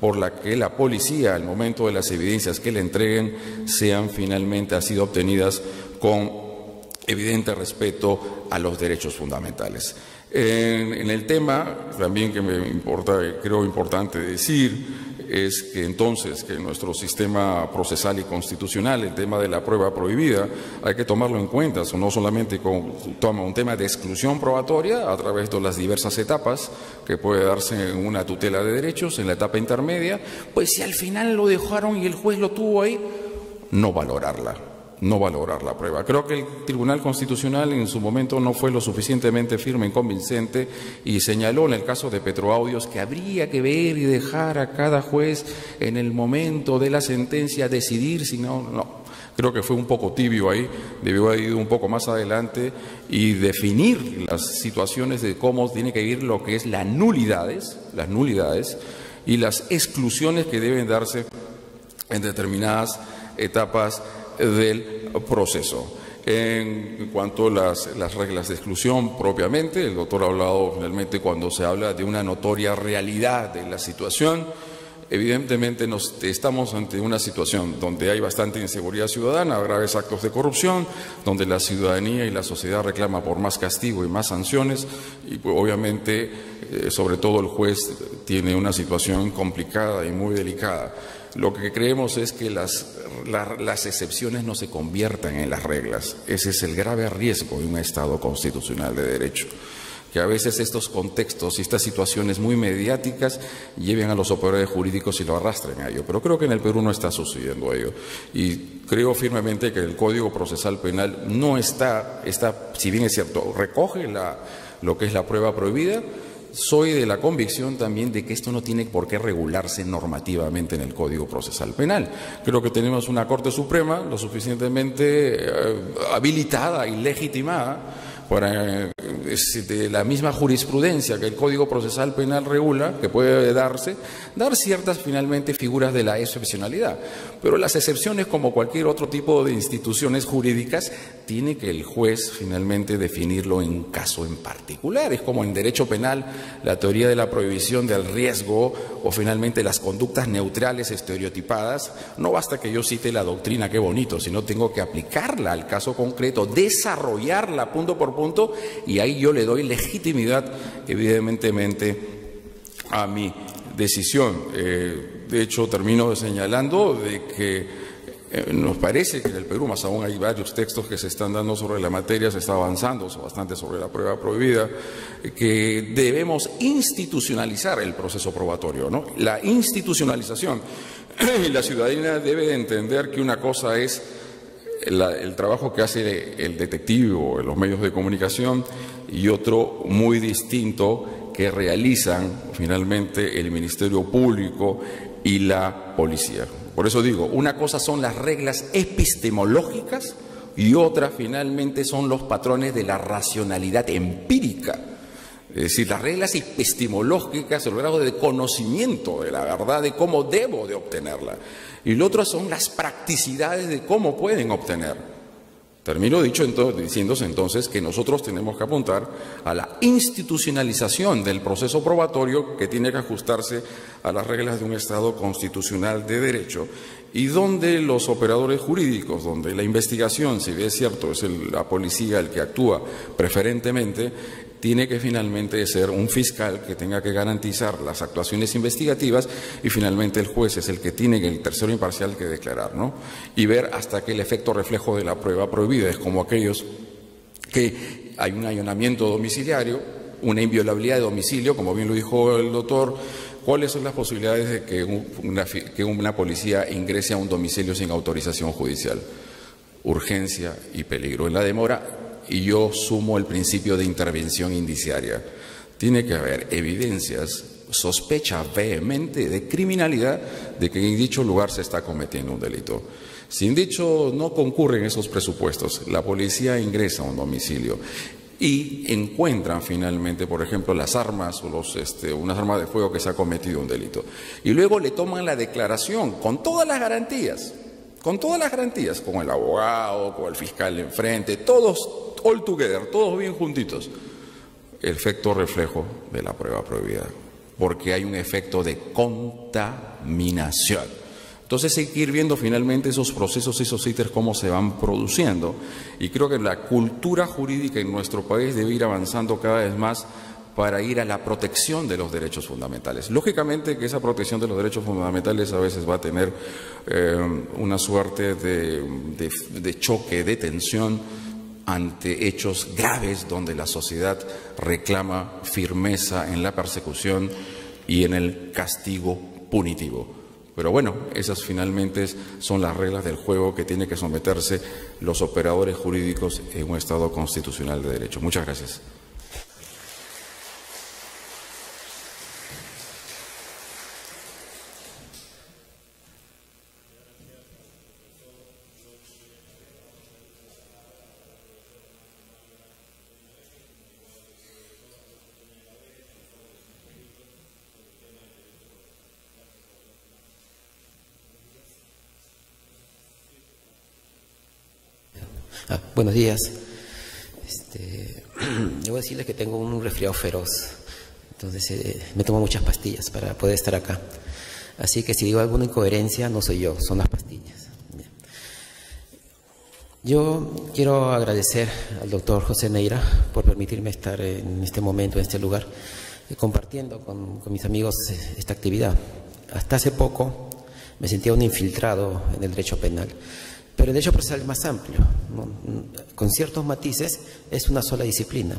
por la que la policía, al momento de las evidencias que le entreguen, sean finalmente así obtenidas con evidente respeto a los derechos fundamentales. En, el tema, también que me importa, creo importante decir, es que entonces que nuestro sistema procesal y constitucional, el tema de la prueba prohibida, hay que tomarlo en cuenta, no solamente con, toma un tema de exclusión probatoria a través de las diversas etapas que puede darse en una tutela de derechos, en la etapa intermedia, pues si al final lo dejaron y el juez lo tuvo ahí, no valorarla no valorar la prueba. Creo que el Tribunal Constitucional en su momento no fue lo suficientemente firme y convincente y señaló en el caso de Petroaudios que habría que ver y dejar a cada juez en el momento de la sentencia decidir si no, no. Creo que fue un poco tibio ahí, debió haber ido un poco más adelante y definir las situaciones de cómo tiene que ir lo que es las nulidades, las nulidades y las exclusiones que deben darse en determinadas etapas del proceso. En cuanto a las, reglas de exclusión propiamente, el doctor ha hablado finalmente cuando se habla de una notoria realidad de la situación, evidentemente nos, estamos ante una situación donde hay bastante inseguridad ciudadana, graves actos de corrupción, donde la ciudadanía y la sociedad reclama por más castigo y más sanciones y pues, obviamente eh, sobre todo el juez tiene una situación complicada y muy delicada. Lo que creemos es que las, las excepciones no se conviertan en las reglas. Ese es el grave riesgo de un Estado constitucional de derecho que a veces estos contextos y estas situaciones muy mediáticas lleven a los operadores jurídicos y lo arrastren a ello. Pero creo que en el Perú no está sucediendo ello. Y creo firmemente que el Código Procesal Penal no está, está si bien es cierto, recoge la, lo que es la prueba prohibida, soy de la convicción también de que esto no tiene por qué regularse normativamente en el Código Procesal Penal. Creo que tenemos una Corte Suprema lo suficientemente eh, habilitada y legitimada para de la misma jurisprudencia que el Código Procesal Penal regula, que puede darse, dar ciertas finalmente figuras de la excepcionalidad. Pero las excepciones, como cualquier otro tipo de instituciones jurídicas, tiene que el juez finalmente definirlo en caso en particular. Es como en derecho penal la teoría de la prohibición del riesgo o finalmente las conductas neutrales estereotipadas. No basta que yo cite la doctrina, qué bonito, sino tengo que aplicarla al caso concreto, desarrollarla punto por punto y ahí yo le doy legitimidad, evidentemente, a mi decisión. Eh, de hecho, termino señalando de que eh, nos parece que en el Perú, más aún hay varios textos que se están dando sobre la materia, se está avanzando bastante sobre la prueba prohibida, que debemos institucionalizar el proceso probatorio. ¿no? La institucionalización, *clears throat* la ciudadanía debe de entender que una cosa es el trabajo que hace el detective o los medios de comunicación y otro muy distinto que realizan finalmente el Ministerio Público y la policía. Por eso digo, una cosa son las reglas epistemológicas y otra finalmente son los patrones de la racionalidad empírica. Es decir, las reglas epistemológicas, el grado de conocimiento de la verdad, de cómo debo de obtenerla. Y lo otro son las practicidades de cómo pueden obtener. Termino dicho diciéndose entonces que nosotros tenemos que apuntar a la institucionalización del proceso probatorio que tiene que ajustarse a las reglas de un Estado constitucional de derecho y donde los operadores jurídicos, donde la investigación, si bien es cierto, es la policía el que actúa preferentemente, tiene que finalmente ser un fiscal que tenga que garantizar las actuaciones investigativas y finalmente el juez es el que tiene que, el tercero imparcial que declarar, ¿no? Y ver hasta que el efecto reflejo de la prueba prohibida es como aquellos que hay un allanamiento domiciliario, una inviolabilidad de domicilio, como bien lo dijo el doctor, ¿cuáles son las posibilidades de que una, que una policía ingrese a un domicilio sin autorización judicial? Urgencia y peligro. En la demora y yo sumo el principio de intervención indiciaria. Tiene que haber evidencias, sospecha vehemente de criminalidad de que en dicho lugar se está cometiendo un delito. Sin dicho no concurren esos presupuestos, la policía ingresa a un domicilio y encuentran finalmente, por ejemplo, las armas o los, este, unas armas de fuego que se ha cometido un delito. Y luego le toman la declaración con todas las garantías, con todas las garantías, con el abogado, con el fiscal enfrente, todos all together, todos bien juntitos, efecto reflejo de la prueba prohibida, porque hay un efecto de contaminación. Entonces hay que ir viendo finalmente esos procesos, esos ítems, cómo se van produciendo. Y creo que la cultura jurídica en nuestro país debe ir avanzando cada vez más para ir a la protección de los derechos fundamentales. Lógicamente que esa protección de los derechos fundamentales a veces va a tener eh, una suerte de choque, de tensión ante hechos graves donde la sociedad reclama firmeza en la persecución y en el castigo punitivo. Pero bueno, esas finalmente son las reglas del juego que tienen que someterse los operadores jurídicos en un Estado constitucional de derecho. Muchas gracias. Ah, buenos días. Este, *clears throat* a decirles que tengo un resfriado feroz, entonces eh, me tomo muchas pastillas para poder estar acá. Así que si digo alguna incoherencia, no soy yo, son las pastillas. Yo quiero agradecer al doctor José Neira por permitirme estar en este momento, en este lugar, eh, compartiendo con, con mis amigos eh, esta actividad. Hasta hace poco me sentía un infiltrado en el derecho penal. Pero el derecho procesal es más amplio, con ciertos matices es una sola disciplina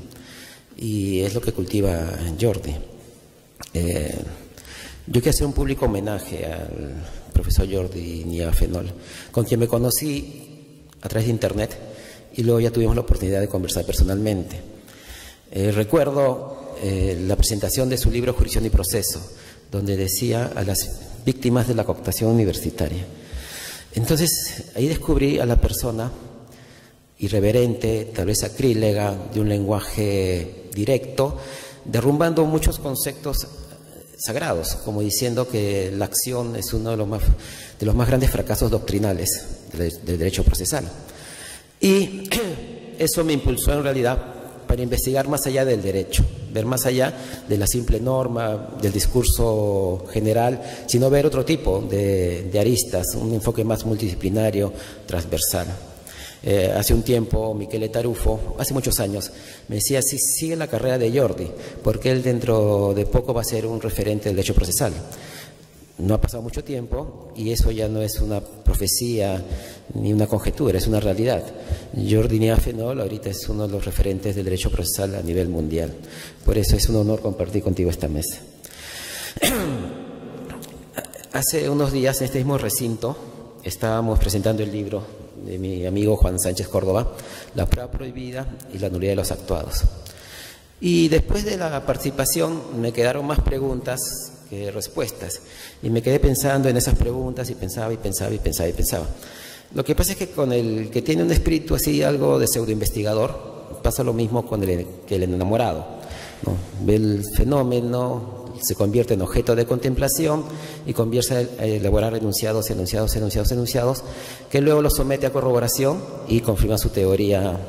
y es lo que cultiva Jordi. Eh, yo quiero hacer un público homenaje al profesor Jordi Nieva Fenol, con quien me conocí a través de internet y luego ya tuvimos la oportunidad de conversar personalmente. Eh, recuerdo eh, la presentación de su libro Jurisdicción y Proceso, donde decía a las víctimas de la cooptación universitaria entonces ahí descubrí a la persona irreverente, tal vez acrílega, de un lenguaje directo, derrumbando muchos conceptos sagrados, como diciendo que la acción es uno de los más, de los más grandes fracasos doctrinales del, del derecho procesal. Y *clears throat* eso me impulsó en realidad para investigar más allá del derecho, ver más allá de la simple norma, del discurso general, sino ver otro tipo de, aristas, un enfoque más multidisciplinario, transversal. Eh, hace un tiempo, Miquel Tarufo, hace muchos años, me decía, si sigue la carrera de Jordi, porque él dentro de poco va a ser un referente del derecho procesal. No ha pasado mucho tiempo y eso ya no es una profecía ni una conjetura, es una realidad. Jordi Niafenol ahorita es uno de los referentes del derecho procesal a nivel mundial. Por eso es un honor compartir contigo esta mesa. *clears throat* Hace unos días en este mismo recinto estábamos presentando el libro de mi amigo Juan Sánchez Córdoba, La prueba prohibida y la nulidad de los actuados. Y después de la participación me quedaron más preguntas respuestas. Y me quedé pensando en esas preguntas y pensaba y pensaba y pensaba y pensaba. Lo que pasa es que con el que tiene un espíritu así, algo de pseudo investigador, pasa lo mismo con el, que el enamorado. Ve el fenómeno, se convierte en objeto de contemplación y comienza a elaborar enunciados, enunciados, enunciados, enunciados, que luego lo somete a corroboración y confirma su teoría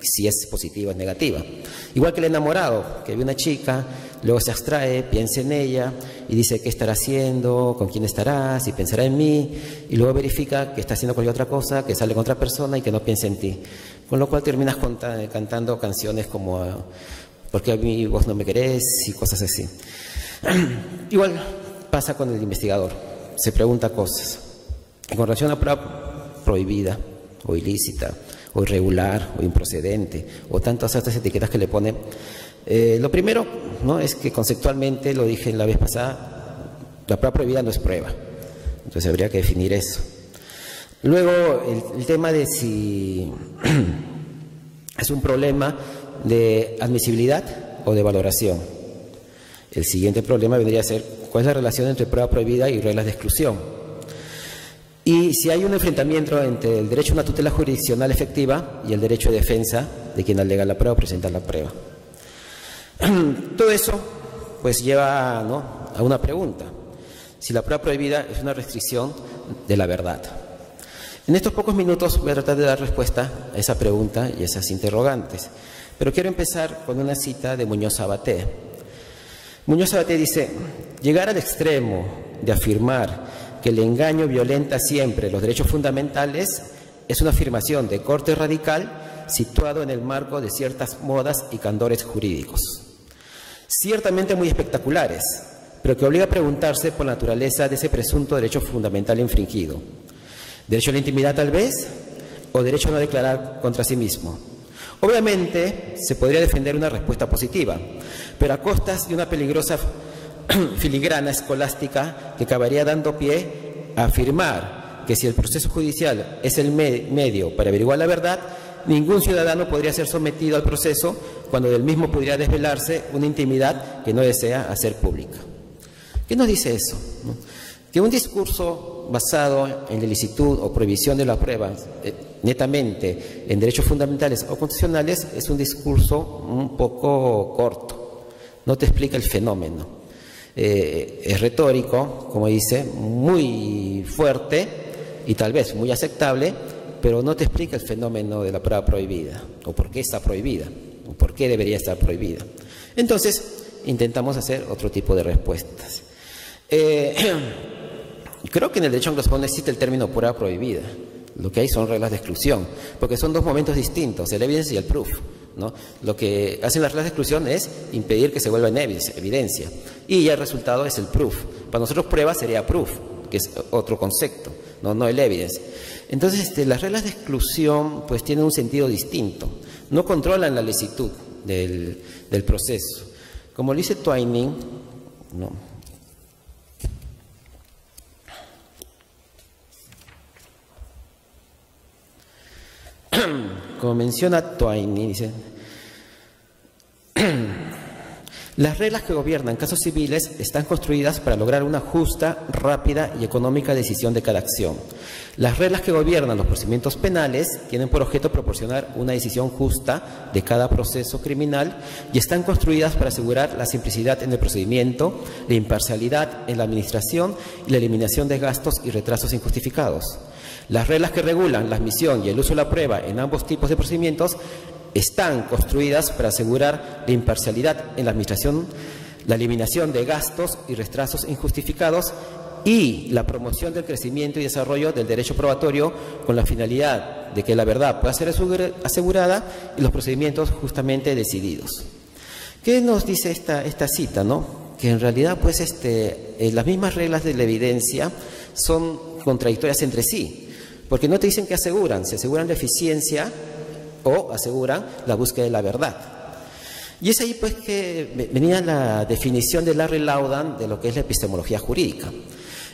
si es positiva o negativa. Igual que el enamorado, que ve una chica, luego se abstrae, piensa en ella y dice qué estará haciendo, con quién estará, si pensará en mí, y luego verifica que está haciendo cualquier otra cosa, que sale con otra persona y que no piensa en ti. Con lo cual terminas cantando canciones como porque a mí vos no me querés y cosas así. *clears throat* Igual pasa con el investigador, se pregunta cosas. con relación a prueba prohibida o ilícita, o irregular, o improcedente, o tantas otras etiquetas que le ponen, eh, lo primero ¿no? es que conceptualmente, lo dije la vez pasada, la prueba prohibida no es prueba. Entonces habría que definir eso. Luego, el, tema de si *clears throat* es un problema de admisibilidad o de valoración. El siguiente problema vendría a ser cuál es la relación entre prueba prohibida y reglas de exclusión. Y si hay un enfrentamiento entre el derecho a una tutela jurisdiccional efectiva y el derecho de defensa de quien alega la prueba o presenta la prueba. *clears throat* Todo eso pues lleva a una pregunta. Si la prueba prohibida es una restricción de la verdad. En estos pocos minutos voy a tratar de dar respuesta a esa pregunta y esas interrogantes. Pero quiero empezar con una cita de Muñoz Abaté. Muñoz Abaté dice, llegar al extremo de afirmar que el engaño violenta siempre los derechos fundamentales es una afirmación de corte radical situado en el marco de ciertas modas y candores jurídicos. Ciertamente muy espectaculares, pero que obliga a preguntarse por la naturaleza de ese presunto derecho fundamental infringido. ¿Derecho a la intimidad tal vez? ¿O derecho a no declarar contra sí mismo? Obviamente se podría defender una respuesta positiva, pero a costas de una peligrosa *clears throat* filigrana escolástica que acabaría dando pie a afirmar que si el proceso judicial es el medio para averiguar la verdad, ningún ciudadano podría ser sometido al proceso cuando del mismo podría desvelarse una intimidad que no desea hacer pública. ¿Qué nos dice eso? Que un discurso basado en la ilicitud o prohibición de la prueba eh, netamente en derechos fundamentales o constitucionales es un discurso un poco corto, no te explica el fenómeno. Eh, es retórico, como dice, muy fuerte y tal vez muy aceptable, pero no te explica el fenómeno de la prueba prohibida, o por qué está prohibida, o por qué debería estar prohibida. Entonces, intentamos hacer otro tipo de respuestas. Eh, *clears throat* creo que en el derecho anglosajón existe el término prueba prohibida. Lo que hay son reglas de exclusión, porque son dos momentos distintos, el evidence y el proof. Lo que hacen las reglas de exclusión es impedir que se vuelva en evidencia. Y ya el resultado es el proof. Para nosotros prueba sería proof, que es otro concepto, no, no el evidence. Entonces, este, las reglas de exclusión pues tienen un sentido distinto. No controlan la licitud del, proceso. Como lo dice Twining, no, *clears throat* como menciona Twain, dice, *clears throat* las reglas que gobiernan casos civiles están construidas para lograr una justa, rápida y económica decisión de cada acción. Las reglas que gobiernan los procedimientos penales tienen por objeto proporcionar una decisión justa de cada proceso criminal y están construidas para asegurar la simplicidad en el procedimiento, la imparcialidad en la administración y la eliminación de gastos y retrasos injustificados. Las reglas que regulan la admisión y el uso de la prueba en ambos tipos de procedimientos están construidas para asegurar la imparcialidad en la administración, la eliminación de gastos y retrasos injustificados y la promoción del crecimiento y desarrollo del derecho probatorio con la finalidad de que la verdad pueda ser asegurada y los procedimientos justamente decididos. ¿Qué nos dice esta, esta cita? No? Que en realidad pues este, eh, las mismas reglas de la evidencia son contradictorias entre sí. Porque no te dicen que aseguran, se aseguran la eficiencia o aseguran la búsqueda de la verdad. Y es ahí pues que venía la definición de Larry Laudan de lo que es la epistemología jurídica.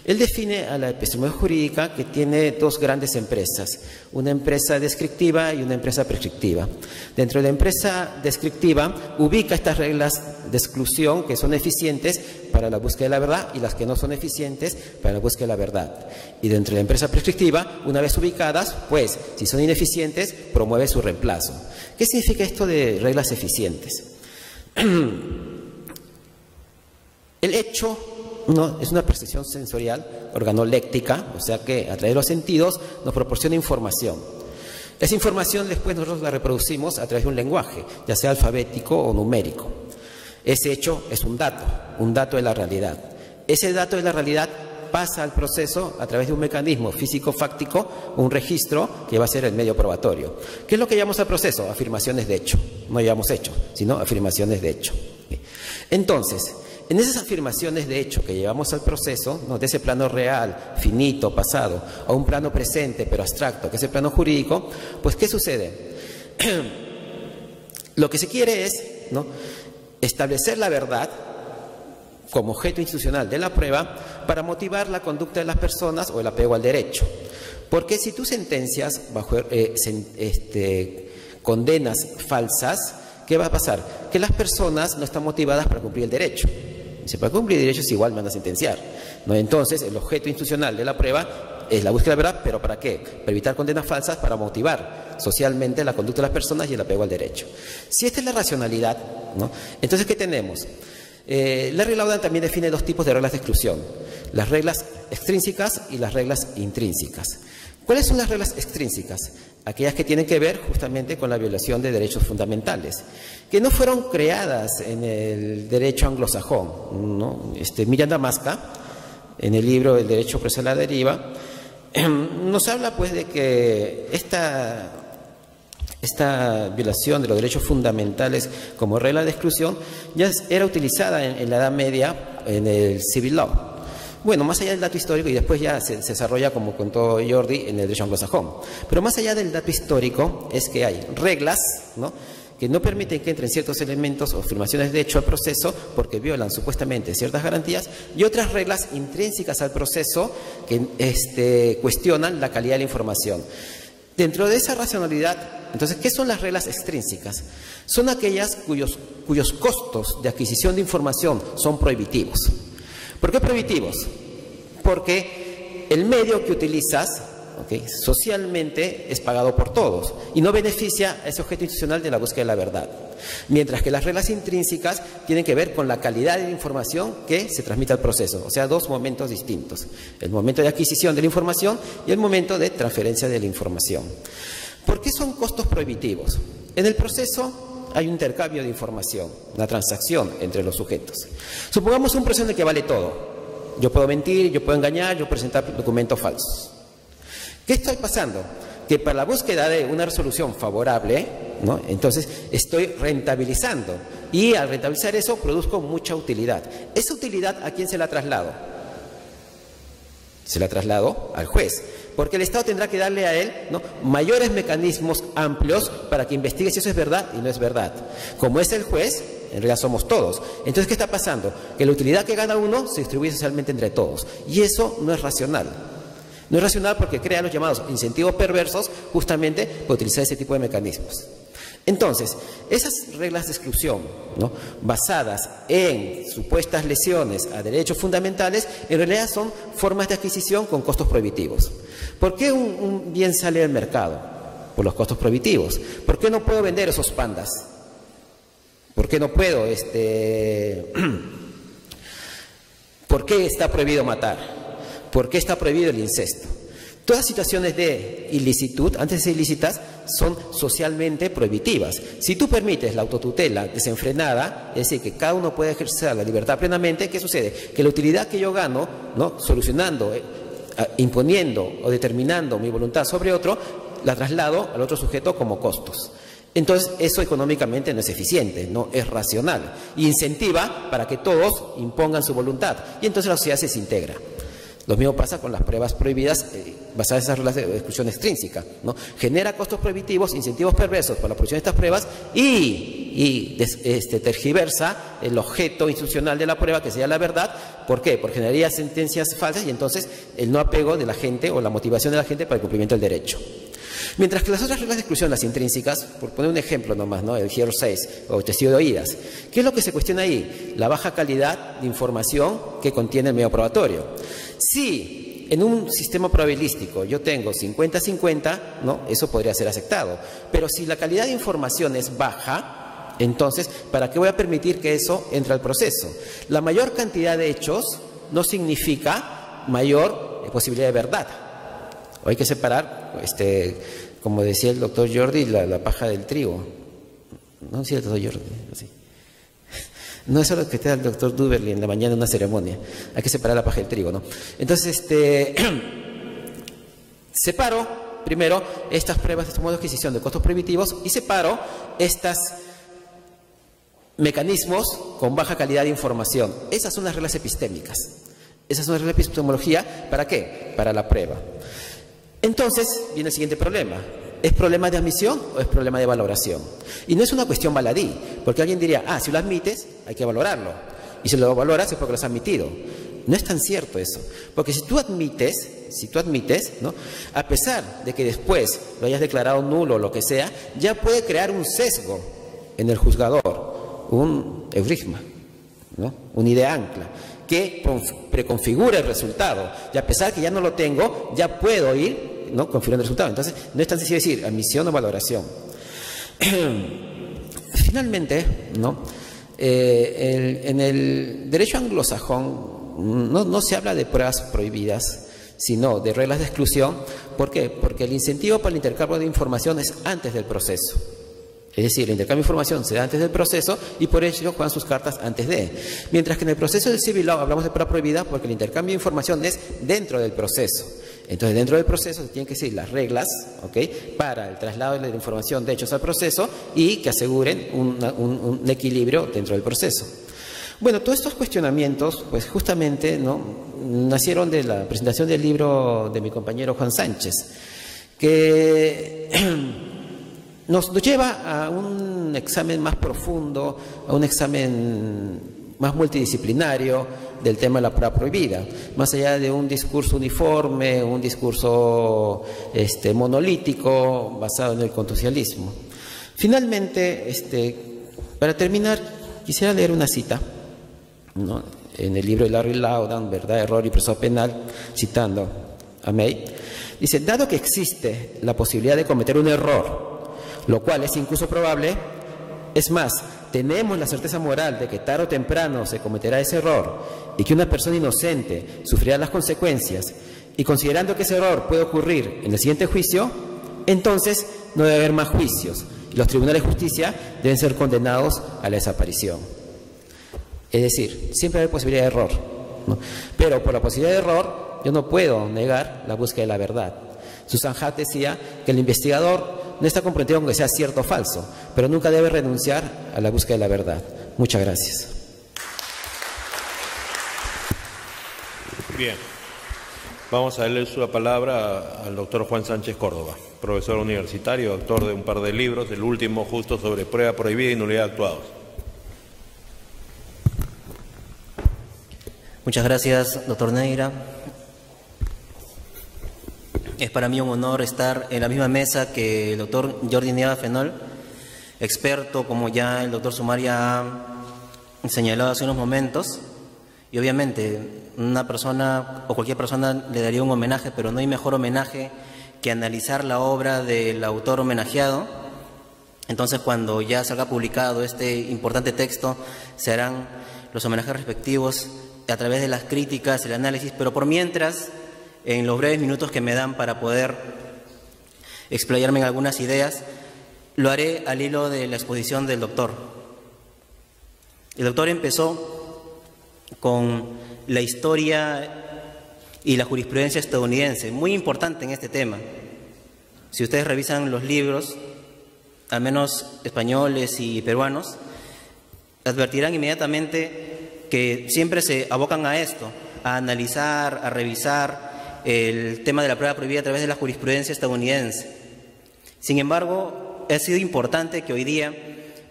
Él define a la epistemología jurídica que tiene dos grandes empresas, una empresa descriptiva y una empresa prescriptiva. Dentro de la empresa descriptiva ubica estas reglas de exclusión que son eficientes para la búsqueda de la verdad y las que no son eficientes para la búsqueda de la verdad. Y dentro de la empresa prescriptiva, una vez ubicadas, pues si son ineficientes, promueve su reemplazo. ¿Qué significa esto de reglas eficientes? *clears throat* El hecho no, es una percepción sensorial organoléctica, o sea que a través de los sentidos nos proporciona información. Esa información después nosotros la reproducimos a través de un lenguaje, ya sea alfabético o numérico. Ese hecho es un dato, un dato de la realidad. Ese dato de la realidad pasa al proceso a través de un mecanismo físico-fáctico, un registro que va a ser el medio probatorio. ¿Qué es lo que llamamos al proceso? Afirmaciones de hecho. No llamamos hecho, sino afirmaciones de hecho. Entonces, en esas afirmaciones de hecho que llevamos al proceso, de ese plano real, finito, pasado, a un plano presente pero abstracto, que es el plano jurídico, pues ¿qué sucede? *clears throat* Lo que se quiere es ¿no? establecer la verdad como objeto institucional de la prueba para motivar la conducta de las personas o el apego al derecho. Porque si tú sentencias bajo eh, este, condenas falsas, ¿qué va a pasar? Que las personas no están motivadas para cumplir el derecho. Si para cumplir derechos igual van a sentenciar. ¿no? Entonces, el objeto institucional de la prueba es la búsqueda de la verdad, pero ¿para qué? Para evitar condenas falsas, para motivar socialmente la conducta de las personas y el apego al derecho. Si esta es la racionalidad, ¿no? entonces, ¿qué tenemos? Eh, la regla también define dos tipos de reglas de exclusión, las reglas extrínsecas y las reglas intrínsecas. ¿Cuáles son las reglas extrínsecas? Aquellas que tienen que ver justamente con la violación de derechos fundamentales, que no fueron creadas en el derecho anglosajón. Este, Miranda Masca, en el libro El derecho preso a la deriva, *clears throat* nos habla pues de que esta, esta violación de los derechos fundamentales como regla de exclusión ya era utilizada en la Edad Media en el civil law. Bueno, más allá del dato histórico, y después ya se, desarrolla, como contó Jordi, en el derecho anglosajón. Pero más allá del dato histórico, es que hay reglas, ¿no? que no permiten que entren ciertos elementos o afirmaciones de hecho al proceso porque violan supuestamente ciertas garantías y otras reglas intrínsecas al proceso que este, cuestionan la calidad de la información. Dentro de esa racionalidad, entonces, ¿qué son las reglas extrínsecas? Son aquellas cuyos, cuyos costos de adquisición de información son prohibitivos. ¿Por qué prohibitivos? Porque el medio que utilizas socialmente es pagado por todos y no beneficia a ese objeto institucional de la búsqueda de la verdad. Mientras que las reglas intrínsecas tienen que ver con la calidad de la información que se transmite al proceso, o sea, dos momentos distintos. El momento de adquisición de la información y el momento de transferencia de la información. ¿Por qué son costos prohibitivos? En el proceso hay un intercambio de información, una transacción entre los sujetos. Supongamos un proceso en el que vale todo. Yo puedo mentir, yo puedo engañar, yo presentar documentos falsos. ¿Qué estoy pasando? Que para la búsqueda de una resolución favorable, entonces estoy rentabilizando. Y al rentabilizar eso produzco mucha utilidad. ¿Esa utilidad a quién se la traslado? Se la traslado al juez porque el Estado tendrá que darle a él mayores mecanismos amplios para que investigue si eso es verdad y no es verdad. Como es el juez, en realidad somos todos. Entonces, ¿qué está pasando? Que la utilidad que gana uno se distribuye socialmente entre todos. Y eso no es racional. No es racional porque crea los llamados incentivos perversos justamente por utilizar ese tipo de mecanismos. Entonces, esas reglas de exclusión, basadas en supuestas lesiones a derechos fundamentales, en realidad son formas de adquisición con costos prohibitivos. ¿Por qué un, bien sale al mercado? Por los costos prohibitivos. ¿Por qué no puedo vender esos pandas? ¿Por qué no puedo? Este... *clears throat* ¿Por qué está prohibido matar? ¿Por qué está prohibido el incesto? Todas situaciones de ilicitud, antes de ser ilícitas, son socialmente prohibitivas. Si tú permites la autotutela desenfrenada, es decir, que cada uno puede ejercer la libertad plenamente, ¿qué sucede? Que la utilidad que yo gano, ¿no? solucionando, eh, imponiendo o determinando mi voluntad sobre otro, la traslado al otro sujeto como costos. Entonces, eso económicamente no es eficiente, no es racional. incentiva para que todos impongan su voluntad. Y entonces la sociedad se desintegra. Lo mismo pasa con las pruebas prohibidas eh, basadas en esas reglas de exclusión extrínseca. ¿no? Genera costos prohibitivos, incentivos perversos para la producción de estas pruebas y, este, tergiversa el objeto institucional de la prueba, que sería la verdad. ¿Por qué? Porque generaría sentencias falsas y entonces el no apego de la gente o la motivación de la gente para el cumplimiento del derecho. Mientras que las otras reglas de exclusión, las intrínsecas, por poner un ejemplo nomás, ¿no? el Giro 6 o testigo de oídas, ¿qué es lo que se cuestiona ahí? La baja calidad de información que contiene el medio probatorio. Si en un sistema probabilístico yo tengo 50-50, ¿no? eso podría ser aceptado. Pero si la calidad de información es baja, entonces, ¿para qué voy a permitir que eso entre al proceso? La mayor cantidad de hechos no significa mayor posibilidad de verdad. hay que separar, este, como decía el doctor Jordi, la, paja del trigo. No, sí, el doctor Jordi, así. No es solo que esté el doctor Duberly en la mañana en una ceremonia. Hay que separar la paja del trigo, ¿no? Entonces, este, *clears throat* separo primero estas pruebas de este modo de adquisición de costos prohibitivos y separo estos mecanismos con baja calidad de información. Esas son las reglas epistémicas. Esas son las reglas de epistemología. ¿Para qué? Para la prueba. Entonces, viene el siguiente problema. ¿Es problema de admisión o es problema de valoración? Y no es una cuestión baladí, porque alguien diría, ah, si lo admites, hay que valorarlo. Y si lo valoras es porque lo has admitido. No es tan cierto eso, porque si tú admites, si tú admites, ¿no? a pesar de que después lo hayas declarado nulo o lo que sea, ya puede crear un sesgo en el juzgador, un eurigma, ¿no? una idea ancla, que preconfigura el resultado. Y a pesar que ya no lo tengo, ya puedo ir ¿no? confirmando el resultado. Entonces, no es tan sencillo decir admisión o valoración. *clears throat* Finalmente, ¿no? Eh, en el derecho anglosajón no, no se habla de pruebas prohibidas, sino de reglas de exclusión. ¿Por qué? Porque el incentivo para el intercambio de información es antes del proceso. Es decir, el intercambio de información se da antes del proceso y por ello juegan sus cartas antes de. Mientras que en el proceso del civil law hablamos de prueba prohibida porque el intercambio de información es dentro del proceso. Entonces, dentro del proceso se tienen que seguir las reglas para el traslado de la información de hechos al proceso y que aseguren un, equilibrio dentro del proceso. Bueno, todos estos cuestionamientos, pues justamente ¿no? nacieron de la presentación del libro de mi compañero Juan Sánchez, que *clears throat* nos lleva a un examen más profundo, a un examen más multidisciplinario, del tema de la prueba prohibida, más allá de un discurso uniforme, un discurso este, monolítico basado en el contusialismo. Finalmente, este, para terminar, quisiera leer una cita en el libro de Larry Laudan, Verdad, Error y Proceso Penal, citando a May. Dice, dado que existe la posibilidad de cometer un error, lo cual es incluso probable, es más, tenemos la certeza moral de que tarde o temprano se cometerá ese error y que una persona inocente sufrirá las consecuencias, y considerando que ese error puede ocurrir en el siguiente juicio, entonces no debe haber más juicios y los tribunales de justicia deben ser condenados a la desaparición. Es decir, siempre hay posibilidad de error, pero por la posibilidad de error yo no puedo negar la búsqueda de la verdad. Susan Hatt decía que el investigador no está comprendido aunque sea cierto o falso, pero nunca debe renunciar a la búsqueda de la verdad. Muchas gracias. Bien. Vamos a darle su palabra al doctor Juan Sánchez Córdoba, profesor universitario, autor de un par de libros, el último justo sobre prueba prohibida y nulidad de actuados. Muchas gracias, doctor Neira. Es para mí un honor estar en la misma mesa que el doctor Jordi Nieva Fenol, experto, como ya el doctor Sumaria ha señalado hace unos momentos. Y obviamente, una persona o cualquier persona le daría un homenaje, pero no hay mejor homenaje que analizar la obra del autor homenajeado. Entonces, cuando ya salga publicado este importante texto, se harán los homenajes respectivos a través de las críticas, el análisis, pero por mientras en los breves minutos que me dan para poder explayarme en algunas ideas, lo haré al hilo de la exposición del doctor. El doctor empezó con la historia y la jurisprudencia estadounidense, muy importante en este tema. Si ustedes revisan los libros, al menos españoles y peruanos, advertirán inmediatamente que siempre se abocan a esto, a analizar, a revisar, el tema de la prueba prohibida a través de la jurisprudencia estadounidense. Sin embargo, ha sido importante que hoy día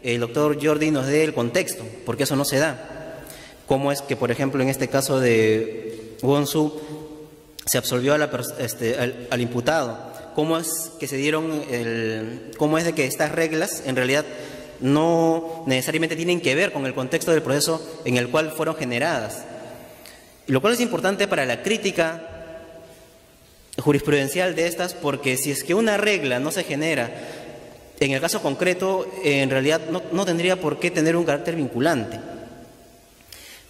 el doctor Jordi nos dé el contexto, porque eso no se da. Cómo es que, por ejemplo, en este caso de Wonsu se absolvió este, al, imputado. Cómo es que se dieron, cómo es de que estas reglas en realidad no necesariamente tienen que ver con el contexto del proceso en el cual fueron generadas. Lo cual es importante para la crítica jurisprudencial de estas porque si es que una regla no se genera, en el caso concreto, en realidad no, tendría por qué tener un carácter vinculante.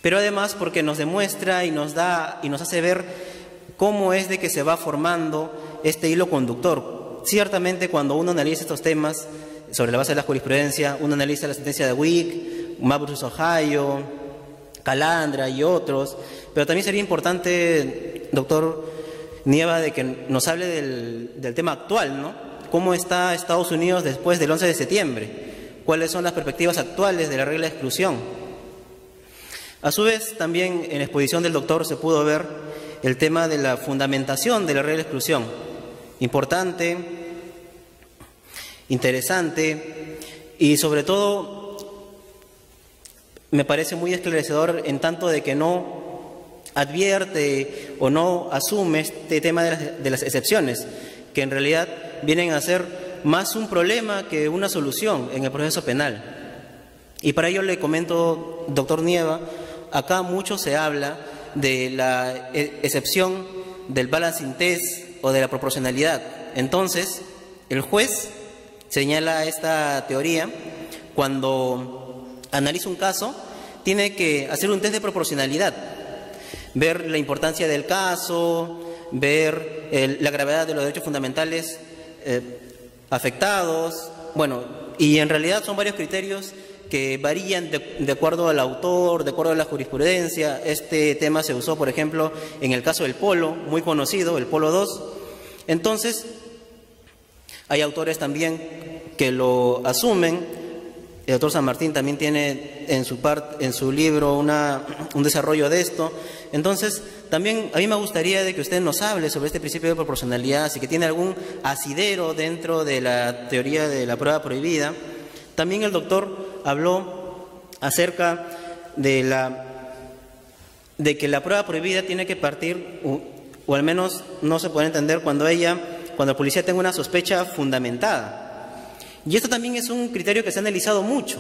Pero además porque nos demuestra y nos da y nos hace ver cómo es de que se va formando este hilo conductor. Ciertamente cuando uno analiza estos temas sobre la base de la jurisprudencia, uno analiza la sentencia de Wick, Mabrus Ohio, Calandra y otros, pero también sería importante, doctor Nieva, de que nos hable del, del tema actual, ¿no? ¿Cómo está Estados Unidos después del 11 de septiembre? ¿Cuáles son las perspectivas actuales de la regla de exclusión? A su vez, también en la exposición del doctor se pudo ver el tema de la fundamentación de la regla de exclusión. Importante, interesante y sobre todo me parece muy esclarecedor en tanto de que no advierte o no asume este tema de las, excepciones, que en realidad vienen a ser más un problema que una solución en el proceso penal. Y para ello le comento, doctor Nieva, acá mucho se habla de la e-, excepción del balancing test o de la proporcionalidad. Entonces, el juez señala esta teoría cuando analiza un caso, tiene que hacer un test de proporcionalidad, ver la importancia del caso, ver la gravedad de los derechos fundamentales eh, afectados, bueno, y en realidad son varios criterios que varían de, acuerdo al autor, de acuerdo a la jurisprudencia. Este tema se usó, por ejemplo, en el caso del Polo, muy conocido, el Polo 2. Entonces, hay autores también que lo asumen. El doctor San Martín también tiene en su, en su libro una, un desarrollo de esto. Entonces, también a mí me gustaría de que usted nos hable sobre este principio de proporcionalidad, si que tiene algún asidero dentro de la teoría de la prueba prohibida. También el doctor habló acerca de, que la prueba prohibida tiene que partir, o, al menos no se puede entender cuando ella, cuando la policía tenga una sospecha fundamentada. Y esto también es un criterio que se ha analizado mucho.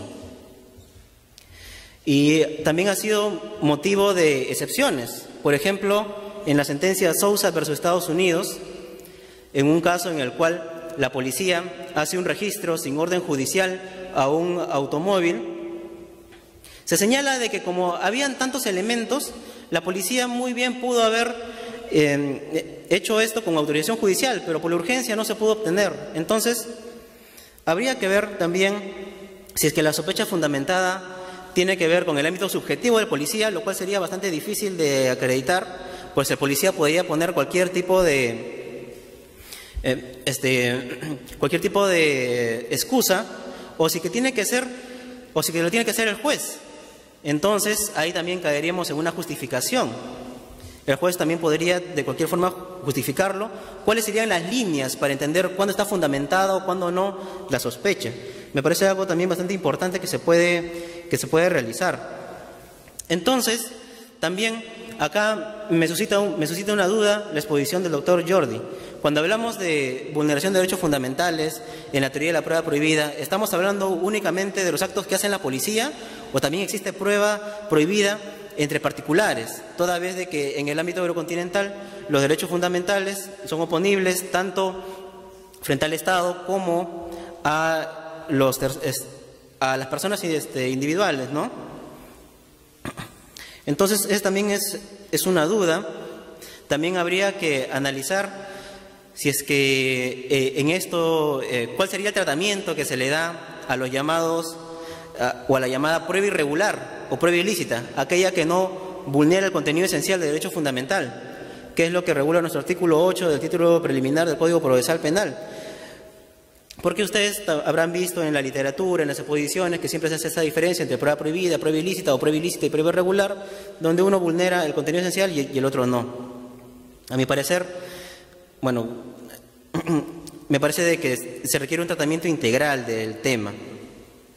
Y también ha sido motivo de excepciones. Por ejemplo, en la sentencia Sousa versus Estados Unidos, en un caso en el cual la policía hace un registro sin orden judicial a un automóvil, se señala de que como habían tantos elementos, la policía muy bien pudo haber eh, hecho esto con autorización judicial, pero por la urgencia no se pudo obtener. Entonces, habría que ver también si es que la sospecha fundamentada tiene que ver con el ámbito subjetivo del policía, lo cual sería bastante difícil de acreditar, pues el policía podría poner cualquier tipo de, eh, este, *clears throat* cualquier tipo de excusa o si que tiene que ser, o si que lo tiene que hacer el juez. Entonces ahí también caeríamos en una justificación. El juez también podría de cualquier forma justificarlo. ¿Cuáles serían las líneas para entender cuándo está fundamentado o cuándo no la sospecha? Me parece algo también bastante importante que se puede, que se puede realizar. Entonces, también acá me suscita, me suscita una duda la exposición del doctor Jordi. Cuando hablamos de vulneración de derechos fundamentales en la teoría de la prueba prohibida, ¿estamos hablando únicamente de los actos que hace la policía o también existe prueba prohibida entre particulares, toda vez de que en el ámbito eurocontinental los derechos fundamentales son oponibles tanto frente al Estado como a, los, a las personas este, individuales, ¿no? Entonces, esa también es, es una duda. También habría que analizar si es que eh, en esto, eh, ¿cuál sería el tratamiento que se le da a los llamados o a la llamada prueba irregular o prueba ilícita, aquella que no vulnera el contenido esencial del derecho fundamental, que es lo que regula nuestro artículo 8 del título preliminar del Código Procesal Penal? Porque ustedes habrán visto en la literatura, en las exposiciones, que siempre se hace esa diferencia entre prueba prohibida, prueba ilícita o prueba ilícita y prueba irregular, donde uno vulnera el contenido esencial y el otro no. A mi parecer, bueno, *clears throat* me parece de que se requiere un tratamiento integral del tema.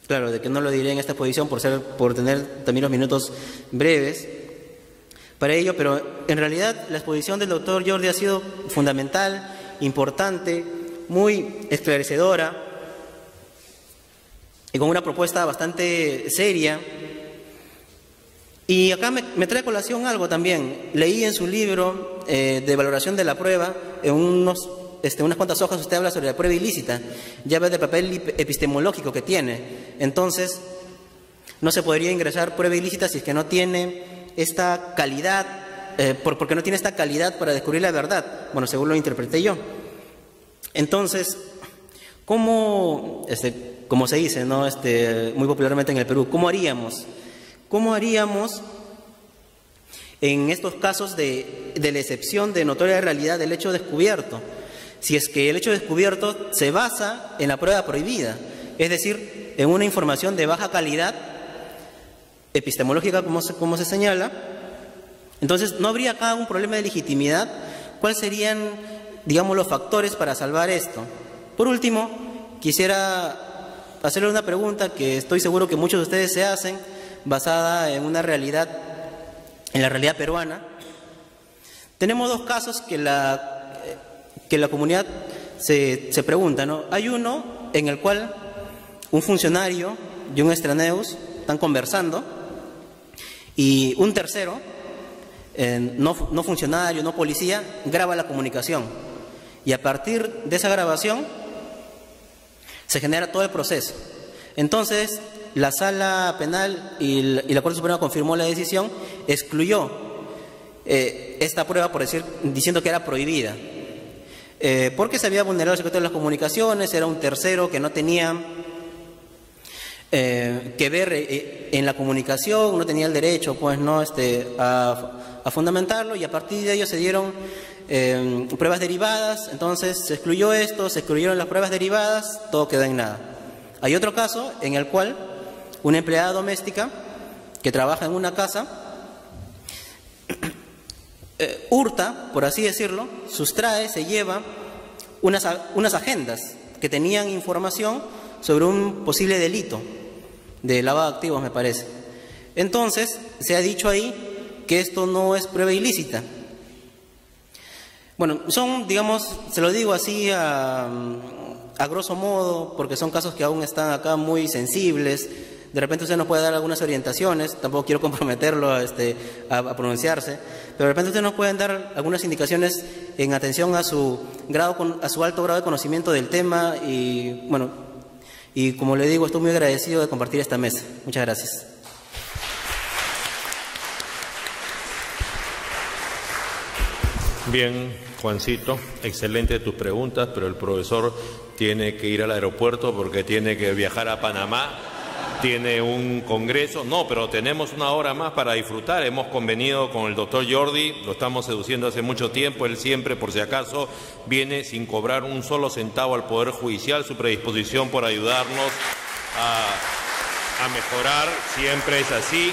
Claro, de que no lo diré en esta exposición por, ser, por tener también los minutos breves para ello, pero en realidad la exposición del doctor Jordi ha sido fundamental, importante, muy esclarecedora y con una propuesta bastante seria. Y acá me, trae a colación algo también. Leí en su libro eh, de valoración de la prueba, en unos este, unas cuantas hojas usted habla sobre la prueba ilícita, ya ve el papel epistemológico que tiene. Entonces, no se podría ingresar prueba ilícita si es que no tiene esta calidad, eh, porque no tiene esta calidad para descubrir la verdad. Bueno, según lo interpreté yo. Entonces, ¿cómo, este, como se dice, ¿no? Este, muy popularmente en el Perú. ¿Cómo haríamos? ¿Cómo haríamos en estos casos de, de la excepción de notoria realidad del hecho descubierto? Si es que el hecho descubierto se basa en la prueba prohibida, es decir, en una información de baja calidad epistemológica, como se, como se señala, entonces no habría acá un problema de legitimidad. ¿Cuáles serían, digamos, los factores para salvar esto? Por último, quisiera hacerle una pregunta que estoy seguro que muchos de ustedes se hacen, basada en una realidad, en la realidad peruana. Tenemos dos casos que la, que la comunidad se, se pregunta, ¿no? Hay uno en el cual un funcionario y un extraneus están conversando y un tercero, no, no funcionario, no policía, graba la comunicación. Y a partir de esa grabación se genera todo el proceso. Entonces, la sala penal y, la Corte Suprema confirmó la decisión, excluyó eh, esta prueba por decir, diciendo que era prohibida. Eh, porque se había vulnerado el secreto de las comunicaciones, era un tercero que no tenía eh, que ver en la comunicación, no tenía el derecho pues no este, a, fundamentarlo y a partir de ello se dieron eh, pruebas derivadas, entonces se excluyó esto, se excluyeron las pruebas derivadas, todo quedó en nada. Hay otro caso en el cual una empleada doméstica que trabaja en una casa *clears throat* hurta, por así decirlo, sustrae, se lleva unas, unas agendas que tenían información sobre un posible delito de lavado de activos, me parece. Entonces, se ha dicho ahí que esto no es prueba ilícita. Bueno, son, digamos, se lo digo así a, a grosso modo, porque son casos que aún están acá muy sensibles. De repente usted nos puede dar algunas orientaciones, tampoco quiero *laughs* comprometerlo a, este, a, pronunciarse, pero de repente usted nos pueden dar algunas indicaciones en atención a su, grado, a su alto grado de conocimiento del tema y, bueno, y como le digo, estoy muy agradecido de compartir esta mesa. Muchas gracias. Bien, Juancito, excelente tus preguntas, pero el profesor tiene que ir al aeropuerto porque tiene que viajar a Panamá tiene un congreso. No, pero tenemos una hora más para disfrutar. Hemos convenido con el doctor Jordi, lo estamos seduciendo hace mucho tiempo. Él siempre, por si acaso, viene sin cobrar un solo centavo al Poder Judicial. Su predisposición por ayudarnos a, a mejorar siempre es así.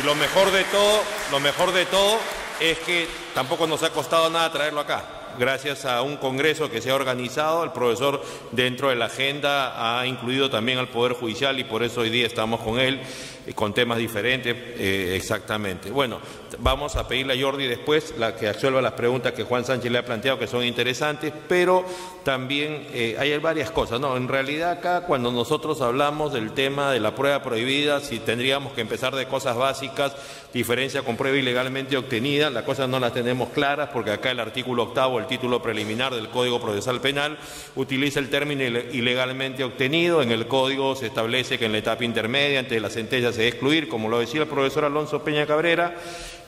Y lo mejor de todo, lo mejor de todo es que tampoco nos ha costado nada traerlo acá gracias a un congreso que se ha organizado, el profesor dentro de la agenda ha incluido también al Poder Judicial y por eso hoy día estamos con él eh, con temas diferentes eh, exactamente. Bueno, vamos a pedirle a Jordi después la que absuelva las preguntas que Juan Sánchez le ha planteado que son interesantes, pero también eh, hay varias cosas. No, en realidad acá cuando nosotros hablamos del tema de la prueba prohibida, si tendríamos que empezar de cosas básicas, diferencia con prueba ilegalmente obtenida, las cosas no las tenemos claras porque acá el artículo octavo, el título preliminar del Código Procesal Penal, utiliza el término ilegalmente obtenido. En el Código se establece que en la etapa intermedia, ante la sentencia se excluir, como lo decía el profesor Alonso Peña Cabrera,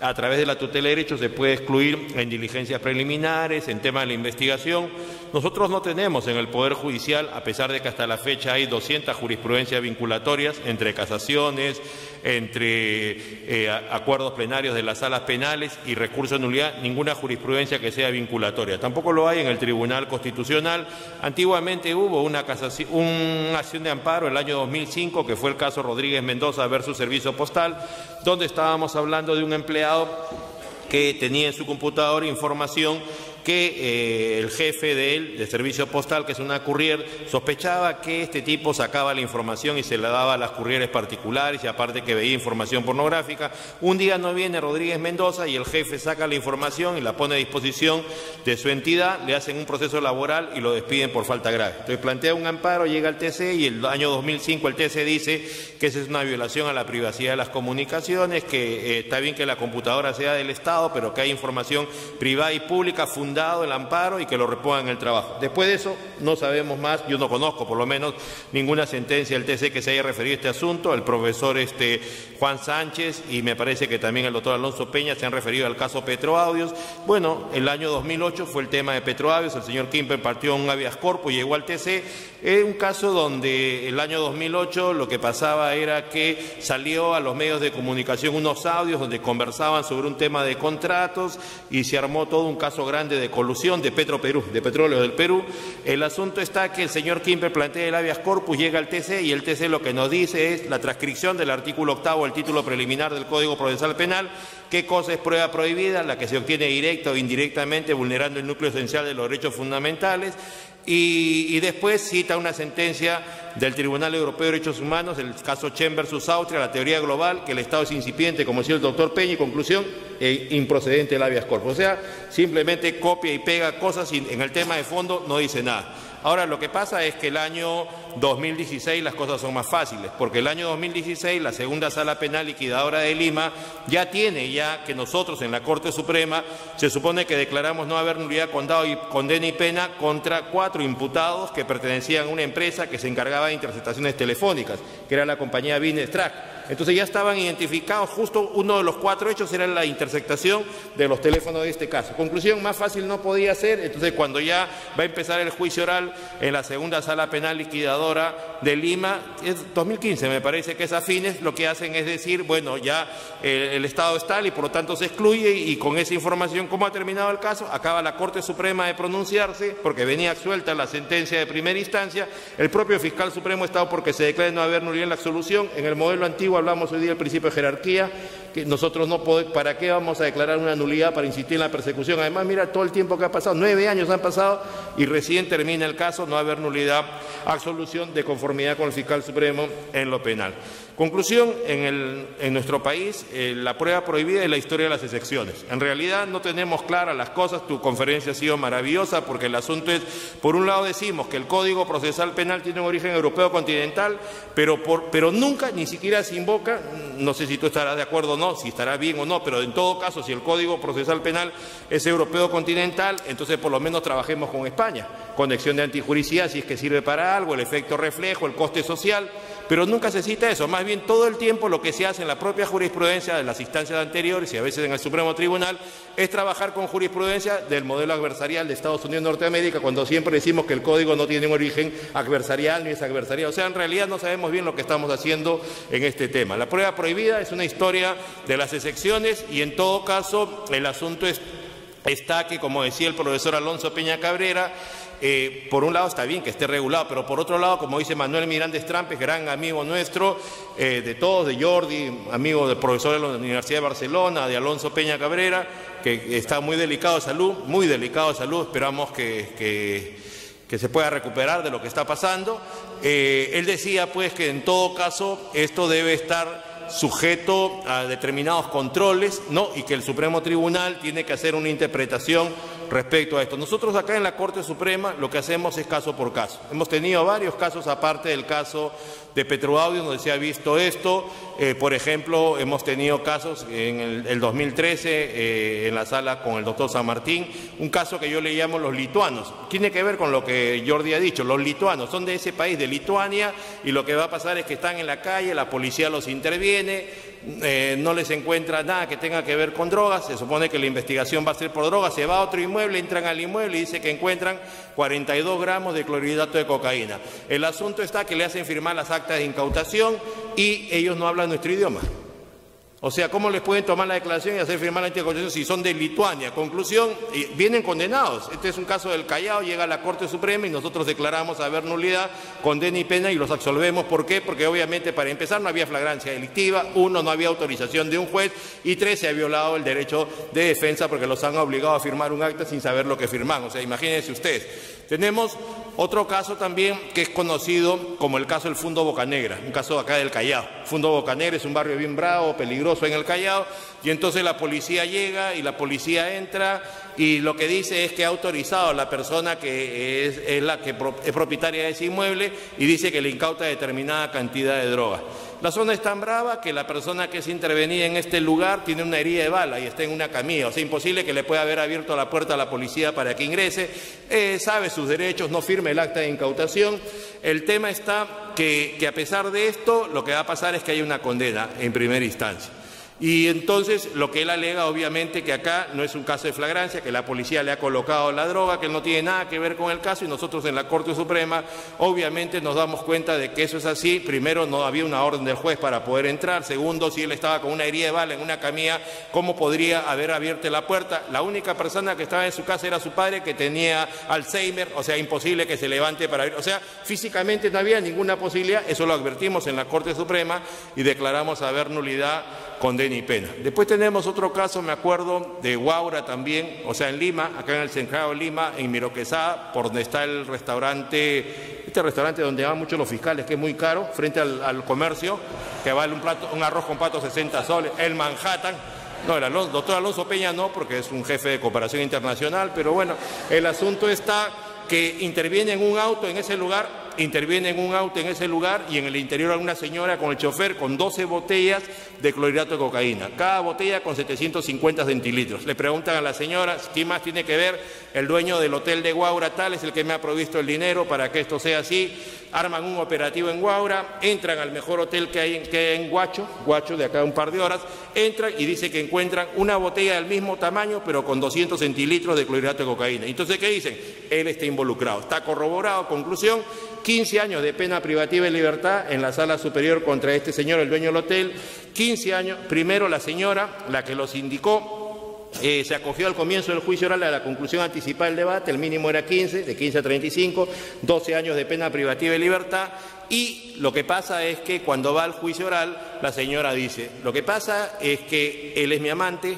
a través de la tutela de derechos se puede excluir en diligencias preliminares, en temas de la investigación. Nosotros no tenemos en el Poder Judicial, a pesar de que hasta la fecha hay 200 jurisprudencias vinculatorias entre casaciones, entre eh, acuerdos plenarios de las salas penales y recursos de nulidad, ninguna jurisprudencia que sea vinculatoria. Tampoco lo hay en el Tribunal Constitucional. Antiguamente hubo una, acción de amparo el año 2005, que fue el caso Rodríguez Mendoza versus Servicio Postal, donde estábamos hablando de un empleado que tenía en su computadora información que eh, el jefe de él, de servicio postal, que es una courier, sospechaba que este tipo sacaba la información y se la daba a las courrieres particulares y aparte que veía información pornográfica. Un día no viene Rodríguez Mendoza y el jefe saca la información y la pone a disposición de su entidad, le hacen un proceso laboral y lo despiden por falta grave. Entonces plantea un amparo, llega al TC y el año 2005 el TC dice que esa es una violación a la privacidad de las comunicaciones, que eh, está bien que la computadora sea del Estado, pero que hay información privada y pública fundamental fundado el amparo y que lo repongan en el trabajo. Después de eso, no sabemos más, yo no conozco por lo menos ninguna sentencia del TC que se haya referido a este asunto. El profesor este, Juan Sánchez y me parece que también el doctor Alonso Peña se han referido al caso Petroaudios. Bueno, el año 2008 fue el tema de Petroaudios, el señor Kimper partió un habeas corpus y llegó al TC. Es un caso donde el año 2008 lo que pasaba era que salió a los medios de comunicación unos audios donde conversaban sobre un tema de contratos y se armó todo un caso grande de colusión de Petro Perú, de Petróleo del Perú. El asunto está que el señor Kimper plantea el habeas corpus, llega al TC y el TC lo que nos dice es la transcripción del artículo octavo, el título preliminar del Código Procesal Penal, qué cosa es prueba prohibida, la que se obtiene directa o indirectamente vulnerando el núcleo esencial de los derechos fundamentales y, después cita una sentencia del Tribunal Europeo de Derechos Humanos, el caso Chen versus Austria, la teoría global, que el Estado es incipiente, como decía el doctor Peña, y conclusión, e improcedente el habeas corpus. O sea, simplemente copia y pega cosas y en el tema de fondo no dice nada. Ahora, lo que pasa es que el año 2016 las cosas son más fáciles, porque el año 2016 la segunda sala penal liquidadora de Lima ya tiene, ya que nosotros en la Corte Suprema se supone que declaramos no haber nulidad, condado y condena y pena contra cuatro imputados que pertenecían a una empresa que se encargaba de interceptaciones telefónicas, que era la compañía Binestrack. Entonces ya estaban identificados, justo uno de los cuatro hechos era la interceptación de los teléfonos de este caso. Conclusión, más fácil no podía ser, entonces cuando ya va a empezar el juicio oral en la segunda sala penal liquidadora de Lima, es 2015 me parece que es afines, lo que hacen es decir, bueno, ya eh, el Estado está y por lo tanto se excluye y, con esa información, ¿cómo ha terminado el caso? Acaba la Corte Suprema de pronunciarse porque venía suelta la sentencia de primera instancia, el propio fiscal supremo ha estado porque se declare no haber nulidad en la absolución, en el modelo antiguo hablamos hoy día del principio de jerarquía, que nosotros no podemos, ¿para qué vamos a declarar una nulidad para insistir en la persecución? Además, mira todo el tiempo que ha pasado, nueve años han pasado y recién termina el caso, no haber nulidad, absolución de conformidad con el fiscal supremo en lo penal. Conclusión, en, nuestro país eh, la prueba prohibida es la historia de las excepciones. En realidad no tenemos claras las cosas, tu conferencia ha sido maravillosa porque el asunto es, por un lado decimos que el Código Procesal Penal tiene un origen europeo continental, pero, pero nunca, ni siquiera se invoca, no sé si tú estarás de acuerdo o no, si estará bien o no, pero en todo caso, si el Código Procesal Penal es europeo continental, entonces por lo menos trabajemos con España. Conexión de antijuricidad, si es que sirve para algo, el efecto reflejo, el coste social, pero nunca se cita eso. Más bien todo el tiempo lo que se hace en la propia jurisprudencia de las instancias anteriores y a veces en el Supremo Tribunal es trabajar con jurisprudencia del modelo adversarial de Estados Unidos Norteamérica, cuando siempre decimos que el código no tiene un origen adversarial ni es adversarial. O sea, en realidad no sabemos bien lo que estamos haciendo en este tema. La prueba prohibida es una historia de las excepciones y en todo caso el asunto está que, como decía el profesor Alonso Peña Cabrera, eh, por un lado está bien que esté regulado, pero por otro lado, como dice Manuel Mirandes Trampes, gran amigo nuestro, eh, de todos, de Jordi, amigo del profesor de la Universidad de Barcelona, de Alonso Peña Cabrera, que está muy delicado de salud, muy delicado de salud, esperamos que, se pueda recuperar de lo que está pasando. Eh, él decía pues que en todo caso esto debe estar sujeto a determinados controles, ¿no? Y que el Supremo Tribunal tiene que hacer una interpretación respecto a esto. Nosotros acá en la Corte Suprema lo que hacemos es caso por caso. Hemos tenido varios casos aparte del caso de Petroaudio donde se ha visto esto. Eh, por ejemplo, hemos tenido casos en el, 2013 eh, en la sala con el doctor San Martín, un caso que yo le llamo los lituanos. Tiene que ver con lo que Jordi ha dicho. Los lituanos son de ese país, de Lituania, y lo que va a pasar es que están en la calle, la policía los interviene, eh, no les encuentra nada que tenga que ver con drogas, se supone que la investigación va a ser por drogas, se va a otro inmueble, entran al inmueble y dice que encuentran 42 gramos de clorhidrato de cocaína. El asunto está que le hacen firmar las actas de incautación y ellos no hablan nuestro idioma. O sea, ¿cómo les pueden tomar la declaración y hacer firmar la anticonstitución si son de Lituania? Conclusión, vienen condenados. Este es un caso del Callao, llega a la Corte Suprema y nosotros declaramos haber nulidad, condena y pena y los absolvemos. ¿Por qué? Porque obviamente para empezar no había flagrancia delictiva, uno, no había autorización de un juez y tres, se ha violado el derecho de defensa porque los han obligado a firmar un acta sin saber lo que firman. O sea, imagínense ustedes. Tenemos otro caso también que es conocido como el caso del Fundo Bocanegra, un caso acá del Callao. Fundo Bocanegra es un barrio bien bravo, peligroso en el Callao. y entonces la policía llega y la policía entra y lo que dice es que ha autorizado a la persona que es, la que es propietaria de ese inmueble y dice que le incauta determinada cantidad de droga. La zona es tan brava que la persona que es intervenida en este lugar tiene una herida de bala y está en una camilla. O sea, imposible que le pueda haber abierto la puerta a la policía para que ingrese. Eh, sabe sus derechos, no firme el acta de incautación. El tema está que, que a pesar de esto, lo que va a pasar es que hay una condena en primera instancia. Y entonces lo que él alega obviamente que acá no es un caso de flagrancia, que la policía le ha colocado la droga, que no tiene nada que ver con el caso y nosotros en la Corte Suprema obviamente nos damos cuenta de que eso es así. Primero no había una orden del juez para poder entrar. Segundo, si él estaba con una herida de bala en una camilla, ¿cómo podría haber abierto la puerta? La única persona que estaba en su casa era su padre que tenía Alzheimer, o sea, imposible que se levante para abrir. O sea, físicamente no había ninguna posibilidad. Eso lo advertimos en la Corte Suprema y declaramos haber nulidad condena y pena. Después tenemos otro caso, me acuerdo, de Guaura también, o sea, en Lima, acá en el centrado de Lima, en Miroquesá, por donde está el restaurante, este restaurante donde van muchos los fiscales, que es muy caro, frente al, comercio, que vale un, plato, un arroz con pato 60 soles, el Manhattan. No, el doctor Alonso Peña no, porque es un jefe de cooperación internacional, pero bueno, el asunto está que interviene en un auto en ese lugar interviene en un auto en ese lugar y en el interior hay una señora con el chofer con 12 botellas de clorhidrato de cocaína, cada botella con 750 centilitros. Le preguntan a la señora, ¿qué más tiene que ver? El dueño del hotel de Guaura tal es el que me ha provisto el dinero para que esto sea así. Arman un operativo en Guaura, entran al mejor hotel que hay en, que en Guacho, Guacho de acá a un par de horas, entran y dice que encuentran una botella del mismo tamaño pero con 200 centilitros de clorhidrato de cocaína. Entonces, ¿qué dicen? Él está involucrado. Está corroborado, conclusión, 15 años de pena privativa de libertad en la sala superior contra este señor, el dueño del hotel, 15 años, primero la señora, la que los indicó, eh, se acogió al comienzo del juicio oral a la conclusión anticipada del debate, el mínimo era 15, de 15 a 35, 12 años de pena privativa de libertad, y lo que pasa es que cuando va al juicio oral, la señora dice, lo que pasa es que él es mi amante,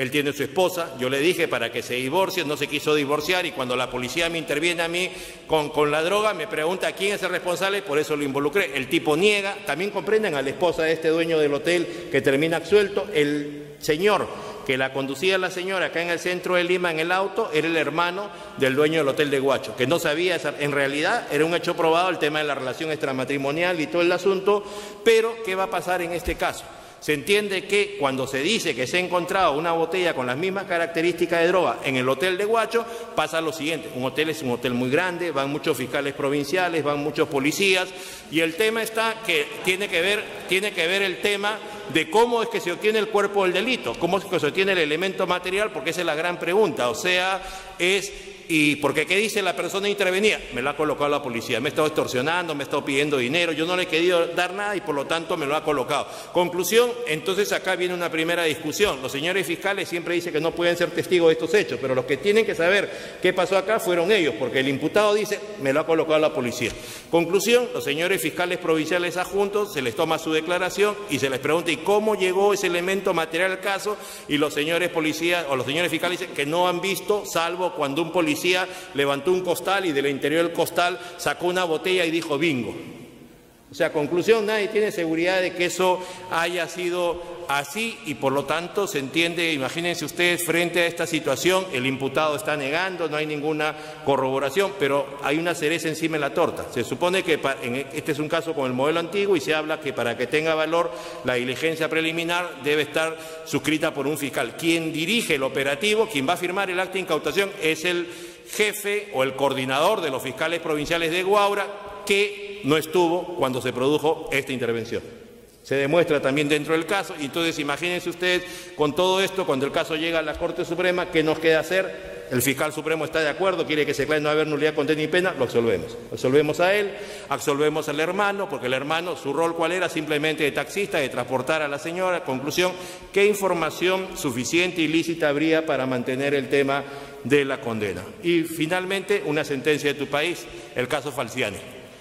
él tiene su esposa, yo le dije para que se divorcie, no se quiso divorciar y cuando la policía me interviene a mí con, la droga, me pregunta quién es el responsable, por eso lo involucré. El tipo niega, también comprenden a la esposa de este dueño del hotel que termina absuelto, el señor que la conducía la señora acá en el centro de Lima en el auto era el hermano del dueño del hotel de Guacho, que no sabía, en realidad era un hecho probado el tema de la relación extramatrimonial y todo el asunto, pero ¿qué va a pasar en este caso? Se entiende que cuando se dice que se ha encontrado una botella con las mismas características de droga en el hotel de Guacho, pasa lo siguiente, un hotel es un hotel muy grande, van muchos fiscales provinciales, van muchos policías, y el tema está que tiene que ver, tiene que ver el tema de cómo es que se obtiene el cuerpo del delito, cómo es que se obtiene el elemento material, porque esa es la gran pregunta, o sea, es y porque ¿qué dice la persona intervenida? Me lo ha colocado la policía, me ha estado extorsionando, me ha estado pidiendo dinero, yo no le he querido dar nada y por lo tanto me lo ha colocado. Conclusión, entonces acá viene una primera discusión. Los señores fiscales siempre dicen que no pueden ser testigos de estos hechos, pero los que tienen que saber qué pasó acá fueron ellos, porque el imputado dice, me lo ha colocado la policía. Conclusión, los señores fiscales provinciales adjuntos se les toma su declaración y se les pregunta, ¿y cómo llegó ese elemento material al caso? Y los señores policías o los señores fiscales dicen que no han visto, salvo cuando un policía levantó un costal y del interior del costal sacó una botella y dijo bingo. O sea, conclusión, nadie tiene seguridad de que eso haya sido así y por lo tanto se entiende, imagínense ustedes, frente a esta situación, el imputado está negando, no hay ninguna corroboración, pero hay una cereza encima de la torta. Se supone que este es un caso con el modelo antiguo y se habla que para que tenga valor la diligencia preliminar debe estar suscrita por un fiscal. Quien dirige el operativo, quien va a firmar el acta de incautación es el jefe o el coordinador de los fiscales provinciales de Guaura, que no estuvo cuando se produjo esta intervención. Se demuestra también dentro del caso, y entonces imagínense ustedes con todo esto, cuando el caso llega a la Corte Suprema, ¿qué nos queda hacer? El fiscal supremo está de acuerdo, quiere que se declare no haber nulidad, condena y pena, lo absolvemos. Absolvemos a él, absolvemos al hermano, porque el hermano, su rol cuál era, simplemente de taxista, de transportar a la señora. Conclusión, ¿qué información suficiente y lícita habría para mantener el tema de la condena? Y finalmente, una sentencia de tu país, el caso Falciani.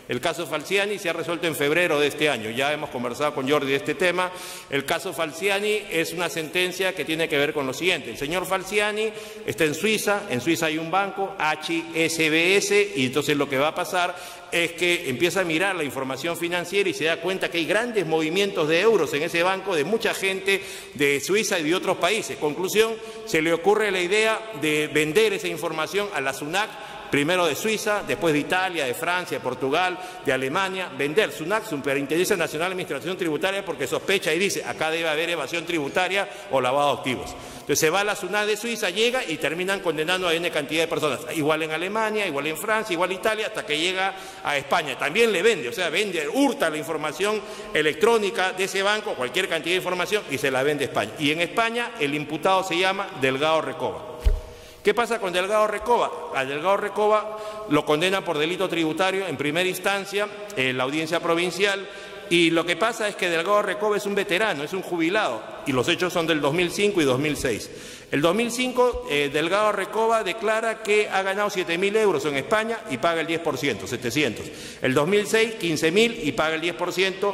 El caso Falciani se ha resuelto en febrero de este año. Ya hemos conversado con Jordi de este tema. El caso Falciani es una sentencia que tiene que ver con lo siguiente. El señor Falciani está en Suiza, en Suiza hay un banco, HSBS, y entonces lo que va a pasar es que empieza a mirar la información financiera y se da cuenta que hay grandes movimientos de euros en ese banco de mucha gente de Suiza y de otros países. Conclusión, se le ocurre la idea de vender esa información a la SUNAC primero de Suiza, después de Italia, de Francia, de Portugal, de Alemania, vender SUNAC, Superintendencia Nacional de Administración Tributaria, porque sospecha y dice, acá debe haber evasión tributaria o lavado de activos. Entonces se va a la SUNAC de Suiza, llega y terminan condenando a N cantidad de personas, igual en Alemania, igual en Francia, igual en Italia, hasta que llega a España. También le vende, o sea, vende, hurta la información electrónica de ese banco, cualquier cantidad de información, y se la vende a España. Y en España el imputado se llama Delgado Recoba. ¿Qué pasa con Delgado Recoba? A Delgado Recoba lo condenan por delito tributario en primera instancia en la audiencia provincial y lo que pasa es que Delgado Recoba es un veterano, es un jubilado y los hechos son del 2005 y 2006. El 2005 eh, Delgado Recoba declara que ha ganado 7.000 euros en España y paga el 10%, 700. El 2006 15.000 y paga el 10%,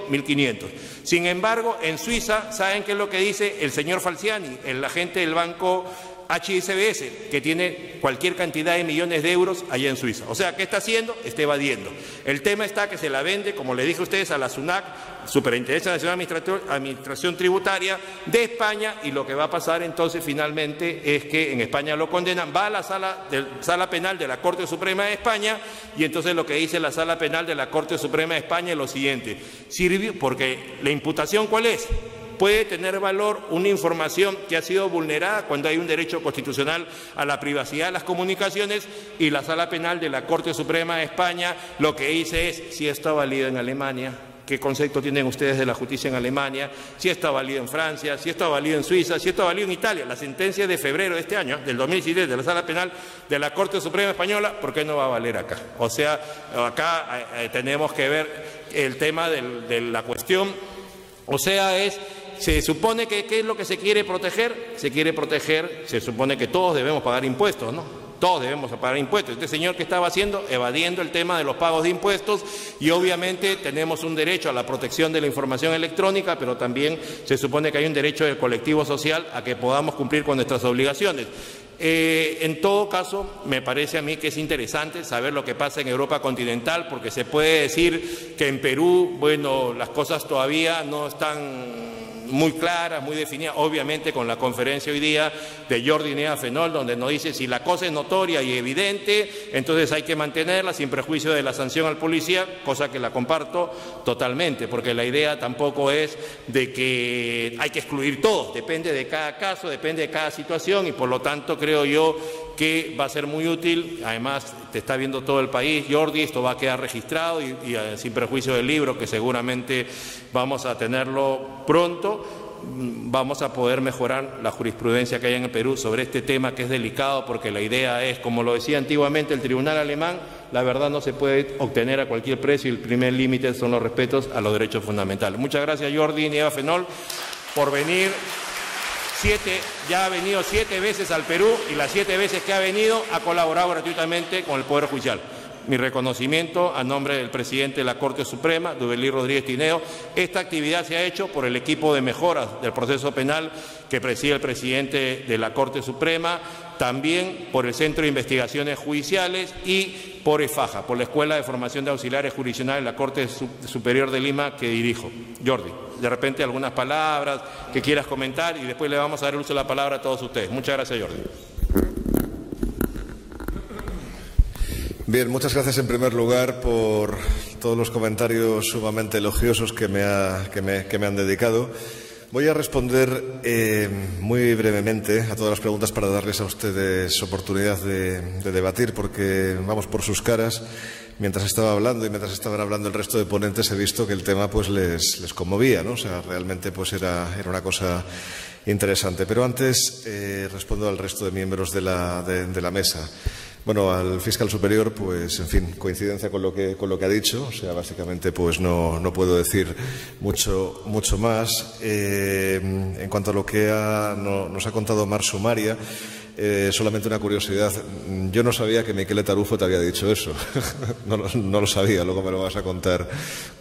1.500. Sin embargo, en Suiza, ¿saben qué es lo que dice el señor Falciani, el agente del Banco HSBS, que tiene cualquier cantidad de millones de euros allá en Suiza. O sea, ¿qué está haciendo? Está evadiendo. El tema está que se la vende, como le dije a ustedes, a la SUNAC, Superintendencia Nacional de Administración Tributaria de España, y lo que va a pasar entonces finalmente es que en España lo condenan, va a la sala, sala penal de la Corte Suprema de España, y entonces lo que dice la sala penal de la Corte Suprema de España es lo siguiente, sirvió, porque la imputación ¿cuál es? Puede tener valor una información que ha sido vulnerada cuando hay un derecho constitucional a la privacidad de las comunicaciones y la sala penal de la Corte Suprema de España lo que dice es si está válido en Alemania, qué concepto tienen ustedes de la justicia en Alemania, si está válido en Francia, si está válido en Suiza, si está válido en Italia. La sentencia de febrero de este año, del 2017, de la Sala Penal de la Corte Suprema Española, ¿por qué no va a valer acá? O sea, acá eh, eh, tenemos que ver el tema de la cuestión, o sea, es se supone que ¿qué es lo que se quiere proteger? Se quiere proteger, se supone que todos debemos pagar impuestos, ¿no? Todos debemos pagar impuestos. Este señor que estaba haciendo, evadiendo el tema de los pagos de impuestos y obviamente tenemos un derecho a la protección de la información electrónica, pero también se supone que hay un derecho del colectivo social a que podamos cumplir con nuestras obligaciones. Eh, en todo caso, me parece a mí que es interesante saber lo que pasa en Europa continental, porque se puede decir que en Perú, bueno, las cosas todavía no están muy clara, muy definida, obviamente con la conferencia hoy día de Jordi Nea Fenol, donde nos dice si la cosa es notoria y evidente, entonces hay que mantenerla sin prejuicio de la sanción al policía, cosa que la comparto totalmente, porque la idea tampoco es de que hay que excluir todo, depende de cada caso, depende de cada situación y por lo tanto creo yo que va a ser muy útil, además te está viendo todo el país, Jordi, esto va a quedar registrado y, eh, sin prejuicio del libro, que seguramente vamos a tenerlo pronto, vamos a poder mejorar la jurisprudencia que hay en el Perú sobre este tema que es delicado, porque la idea es, como lo decía antiguamente el tribunal alemán, la verdad no se puede obtener a cualquier precio y el primer límite son los respetos a los derechos fundamentales. Muchas gracias Jordi y Eva Fenol por venir ya ha venido siete veces al Perú y las siete veces que ha venido ha colaborado gratuitamente con el Poder Judicial. Mi reconocimiento a nombre del presidente de la Corte Suprema, Dubelí Rodríguez Tineo. Esta actividad se ha hecho por el equipo de mejoras del proceso penal que preside el presidente de la Corte Suprema, también por el Centro de Investigaciones Judiciales y por EFAJA, por la Escuela de Formación de Auxiliares Jurisdiccionales de la Corte Superior de Lima que dirijo. Jordi de repente algunas palabras que quieras comentar y después le vamos a dar uso de la palabra a todos ustedes. Muchas gracias, Jordi. Bien, muchas gracias en primer lugar por todos los comentarios sumamente elogiosos que me, me, han dedicado. Voy a responder eh, muy brevemente a todas las preguntas para darles a ustedes oportunidad de, de debatir, porque vamos por sus caras mientras estaba hablando y mientras estaban hablando el resto de ponentes he visto que el tema pues les, les conmovía, ¿no? O sea, realmente pues era, una cosa interesante. Pero antes eh, respondo al resto de miembros de, la mesa. Bueno, al fiscal superior, pues, en fin, coincidencia con lo que, con lo que ha dicho. O sea, básicamente, pues no, no puedo decir mucho, mucho más. Eh, en cuanto a lo que nos ha contado Mar Sumaria, Eh, solamente una curiosidad. Yo no sabía que Miquel Tarufo te había dicho eso. *laughs* no, lo sabía, luego me lo vas a contar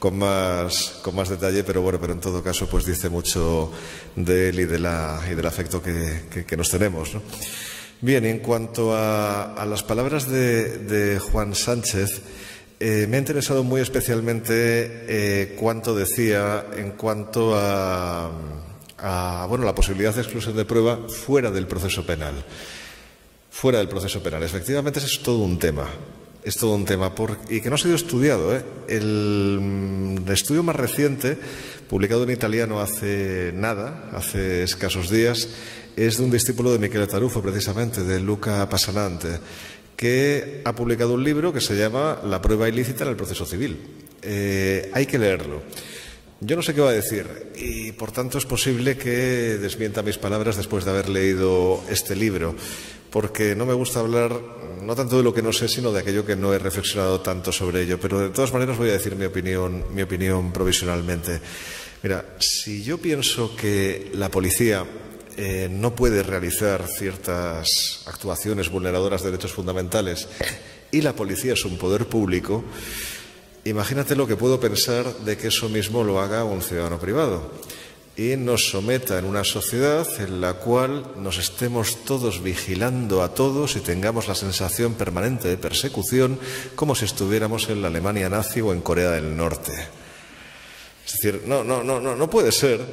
con más, con más detalle, pero bueno, pero en todo caso, pues dice mucho de él y, de la, y del afecto que, que, nos tenemos. Bien, en cuanto a, las palabras de, Juan Sánchez, eh, me ha interesado muy especialmente eh, cuánto decía en cuanto a a bueno, la posibilidad de exclusión de prueba fuera del proceso penal. Fuera del proceso penal. Efectivamente, ese es todo un tema. Es todo un tema y que no ha sido estudiado. ¿eh? El, mm, estudio más reciente, publicado en italiano hace nada, hace escasos días, es de un discípulo de Michele Tarufo, precisamente, de Luca Pasanante, que ha publicado un libro que se llama La prueba ilícita en el proceso civil. Eh, hay que leerlo. Yo no sé qué va a decir y por tanto es posible que desmienta mis palabras después de haber leído este libro, porque no me gusta hablar no tanto de lo que no sé, sino de aquello que no he reflexionado tanto sobre ello. Pero de todas maneras voy a decir mi opinión, mi opinión provisionalmente. Mira, si yo pienso que la policía eh, no puede realizar ciertas actuaciones vulneradoras de derechos fundamentales y la policía es un poder público, Imagínate lo que puedo pensar de que eso mismo lo haga un ciudadano privado y nos someta en una sociedad en la cual nos estemos todos vigilando a todos y tengamos la sensación permanente de persecución como si estuviéramos en la Alemania nazi o en Corea del Norte. Es decir, no, no, no, no, no puede ser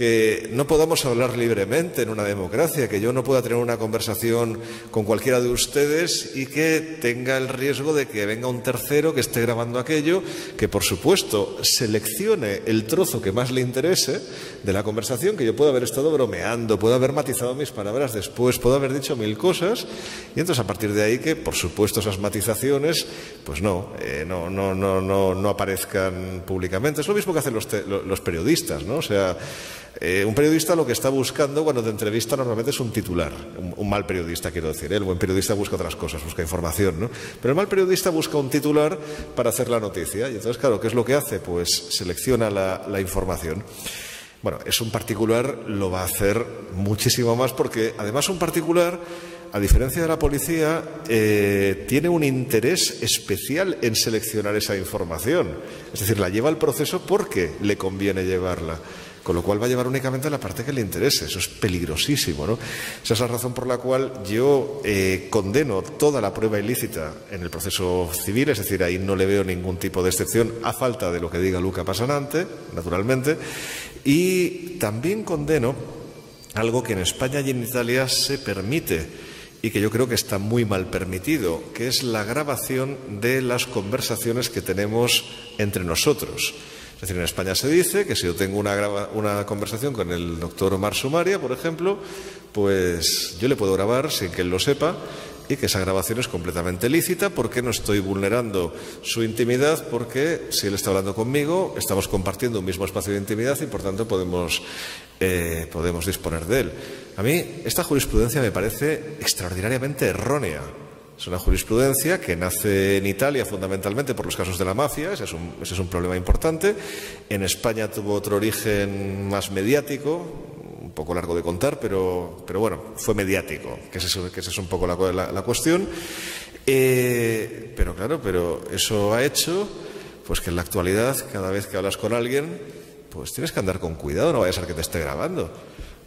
que no podamos hablar libremente en una democracia, que yo no pueda tener una conversación con cualquiera de ustedes y que tenga el riesgo de que venga un tercero que esté grabando aquello, que por supuesto seleccione el trozo que más le interese de la conversación, que yo puedo haber estado bromeando, puedo haber matizado mis palabras después, puedo haber dicho mil cosas, y entonces a partir de ahí que por supuesto esas matizaciones, pues no, eh, no, no, no, no, aparezcan públicamente. Es lo mismo que hacen los, los periodistas, ¿no? O sea, eh, un periodista lo que está buscando cuando te entrevista normalmente es un titular. Un, mal periodista, quiero decir. ¿eh? El buen periodista busca otras cosas, busca información. ¿no? Pero el mal periodista busca un titular para hacer la noticia. Y entonces, claro, ¿qué es lo que hace? Pues selecciona la, información. Bueno, es un particular lo va a hacer muchísimo más porque además un particular, a diferencia de la policía, eh, tiene un interés especial en seleccionar esa información. Es decir, la lleva al proceso porque le conviene llevarla con lo cual va a llevar únicamente la parte que le interese. Eso es peligrosísimo, ¿no? Esa es la razón por la cual yo eh, condeno toda la prueba ilícita en el proceso civil, es decir, ahí no le veo ningún tipo de excepción a falta de lo que diga Luca Pasanante, naturalmente, y también condeno algo que en España y en Italia se permite y que yo creo que está muy mal permitido, que es la grabación de las conversaciones que tenemos entre nosotros. Es decir, en España se dice que si yo tengo una, una conversación con el doctor Omar Sumaria, por ejemplo, pues yo le puedo grabar sin que él lo sepa y que esa grabación es completamente lícita porque no estoy vulnerando su intimidad porque si él está hablando conmigo estamos compartiendo un mismo espacio de intimidad y por tanto podemos, eh, podemos disponer de él. A mí esta jurisprudencia me parece extraordinariamente errónea. Es una jurisprudencia que nace en Italia fundamentalmente por los casos de la mafia, ese es un, es problema importante. En España tuvo otro origen más mediático, un poco largo de contar, pero, bueno, fue mediático, que esa que es un poco la, la, cuestión. Eh, pero claro, pero eso ha hecho pues que en la actualidad, cada vez que hablas con alguien, pues tienes que andar con cuidado, no vaya a ser que te esté grabando.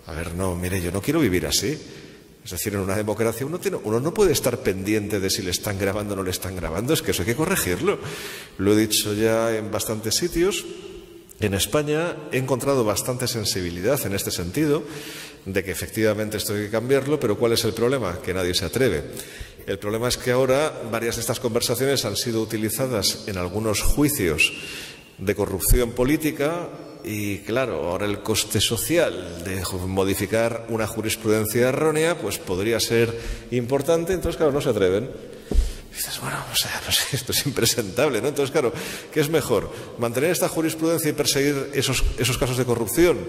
A ver, no, mire, yo no quiero vivir así. Es decir, en una democracia uno, uno no puede estar pendiente de si le están grabando o no le están grabando, es que eso hay que corregirlo. Lo he dicho ya en bastantes sitios. En España he encontrado bastante sensibilidad en este sentido, de que efectivamente esto hay que cambiarlo, pero ¿cuál es el problema? Que nadie se atreve. El problema es que ahora varias de estas conversaciones han sido utilizadas en algunos juicios de corrupción política y claro, ahora el coste social de modificar una jurisprudencia errónea, pues podría ser importante, entonces claro, no se atreven. Y dices, bueno, o sea, no sé, *laughs* esto es impresentable, ¿no? Entonces, claro, ¿qué es mejor? ¿Mantener esta jurisprudencia y perseguir esos, esos casos de corrupción?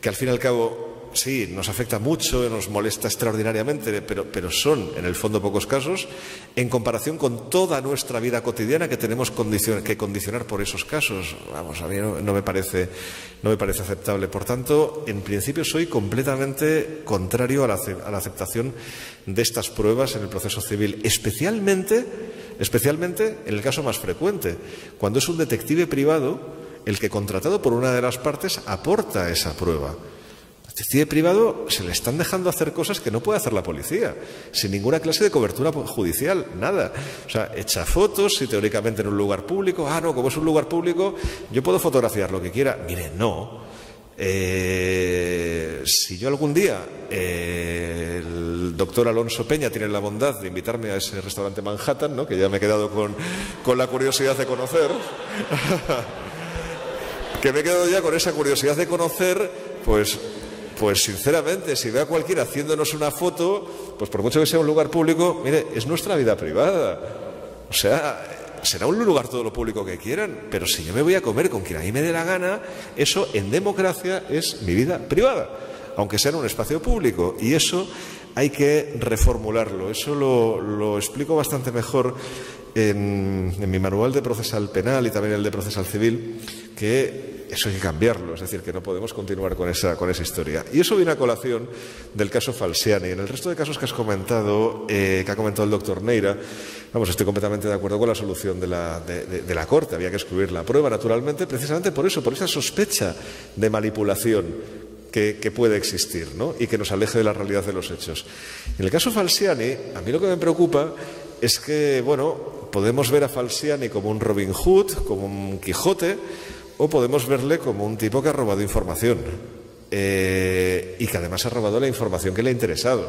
Que al fin y al cabo sí, nos afecta mucho, nos molesta extraordinariamente, pero, pero son en el fondo pocos casos, en comparación con toda nuestra vida cotidiana que tenemos que condicionar por esos casos. Vamos, a mí no, me parece, no me parece aceptable. Por tanto, en principio soy completamente contrario a la, a la aceptación de estas pruebas en el proceso civil, especialmente, especialmente en el caso más frecuente, cuando es un detective privado el que contratado por una de las partes aporta esa prueba detective privado se le están dejando hacer cosas que no puede hacer la policía, sin ninguna clase de cobertura judicial, nada. O sea, echa fotos y teóricamente en un lugar público, ah, no, como es un lugar público, yo puedo fotografiar lo que quiera. Mire, no. Eh, si yo algún día eh, el doctor Alonso Peña tiene la bondad de invitarme a ese restaurante Manhattan, ¿no? que ya me he quedado con, con la curiosidad de conocer, *laughs* que me he quedado ya con esa curiosidad de conocer, pues pues sinceramente, si ve a cualquiera haciéndonos una foto, pues por mucho que sea un lugar público, mire, es nuestra vida privada. O sea, será un lugar todo lo público que quieran, pero si yo me voy a comer con quien a mí me dé la gana, eso en democracia es mi vida privada, aunque sea en un espacio público. Y eso hay que reformularlo. Eso lo, explico bastante mejor en, en mi manual de procesal penal y también el de procesal civil, que eso hay que cambiarlo, es decir, que no podemos continuar con esa, con esa historia. Y eso viene a colación del caso Falciani. En el resto de casos que has comentado, eh, que ha comentado el doctor Neira, vamos, estoy completamente de acuerdo con la solución de la, de, la Corte. Había que excluir la prueba, naturalmente, precisamente por eso, por esa sospecha de manipulación que, que, puede existir ¿no? y que nos aleje de la realidad de los hechos. En el caso Falciani, a mí lo que me preocupa es que, bueno, podemos ver a Falciani como un Robin Hood, como un Quijote, o podemos verle como un tipo que ha robado información eh, y que además ha robado la información que le ha interesado.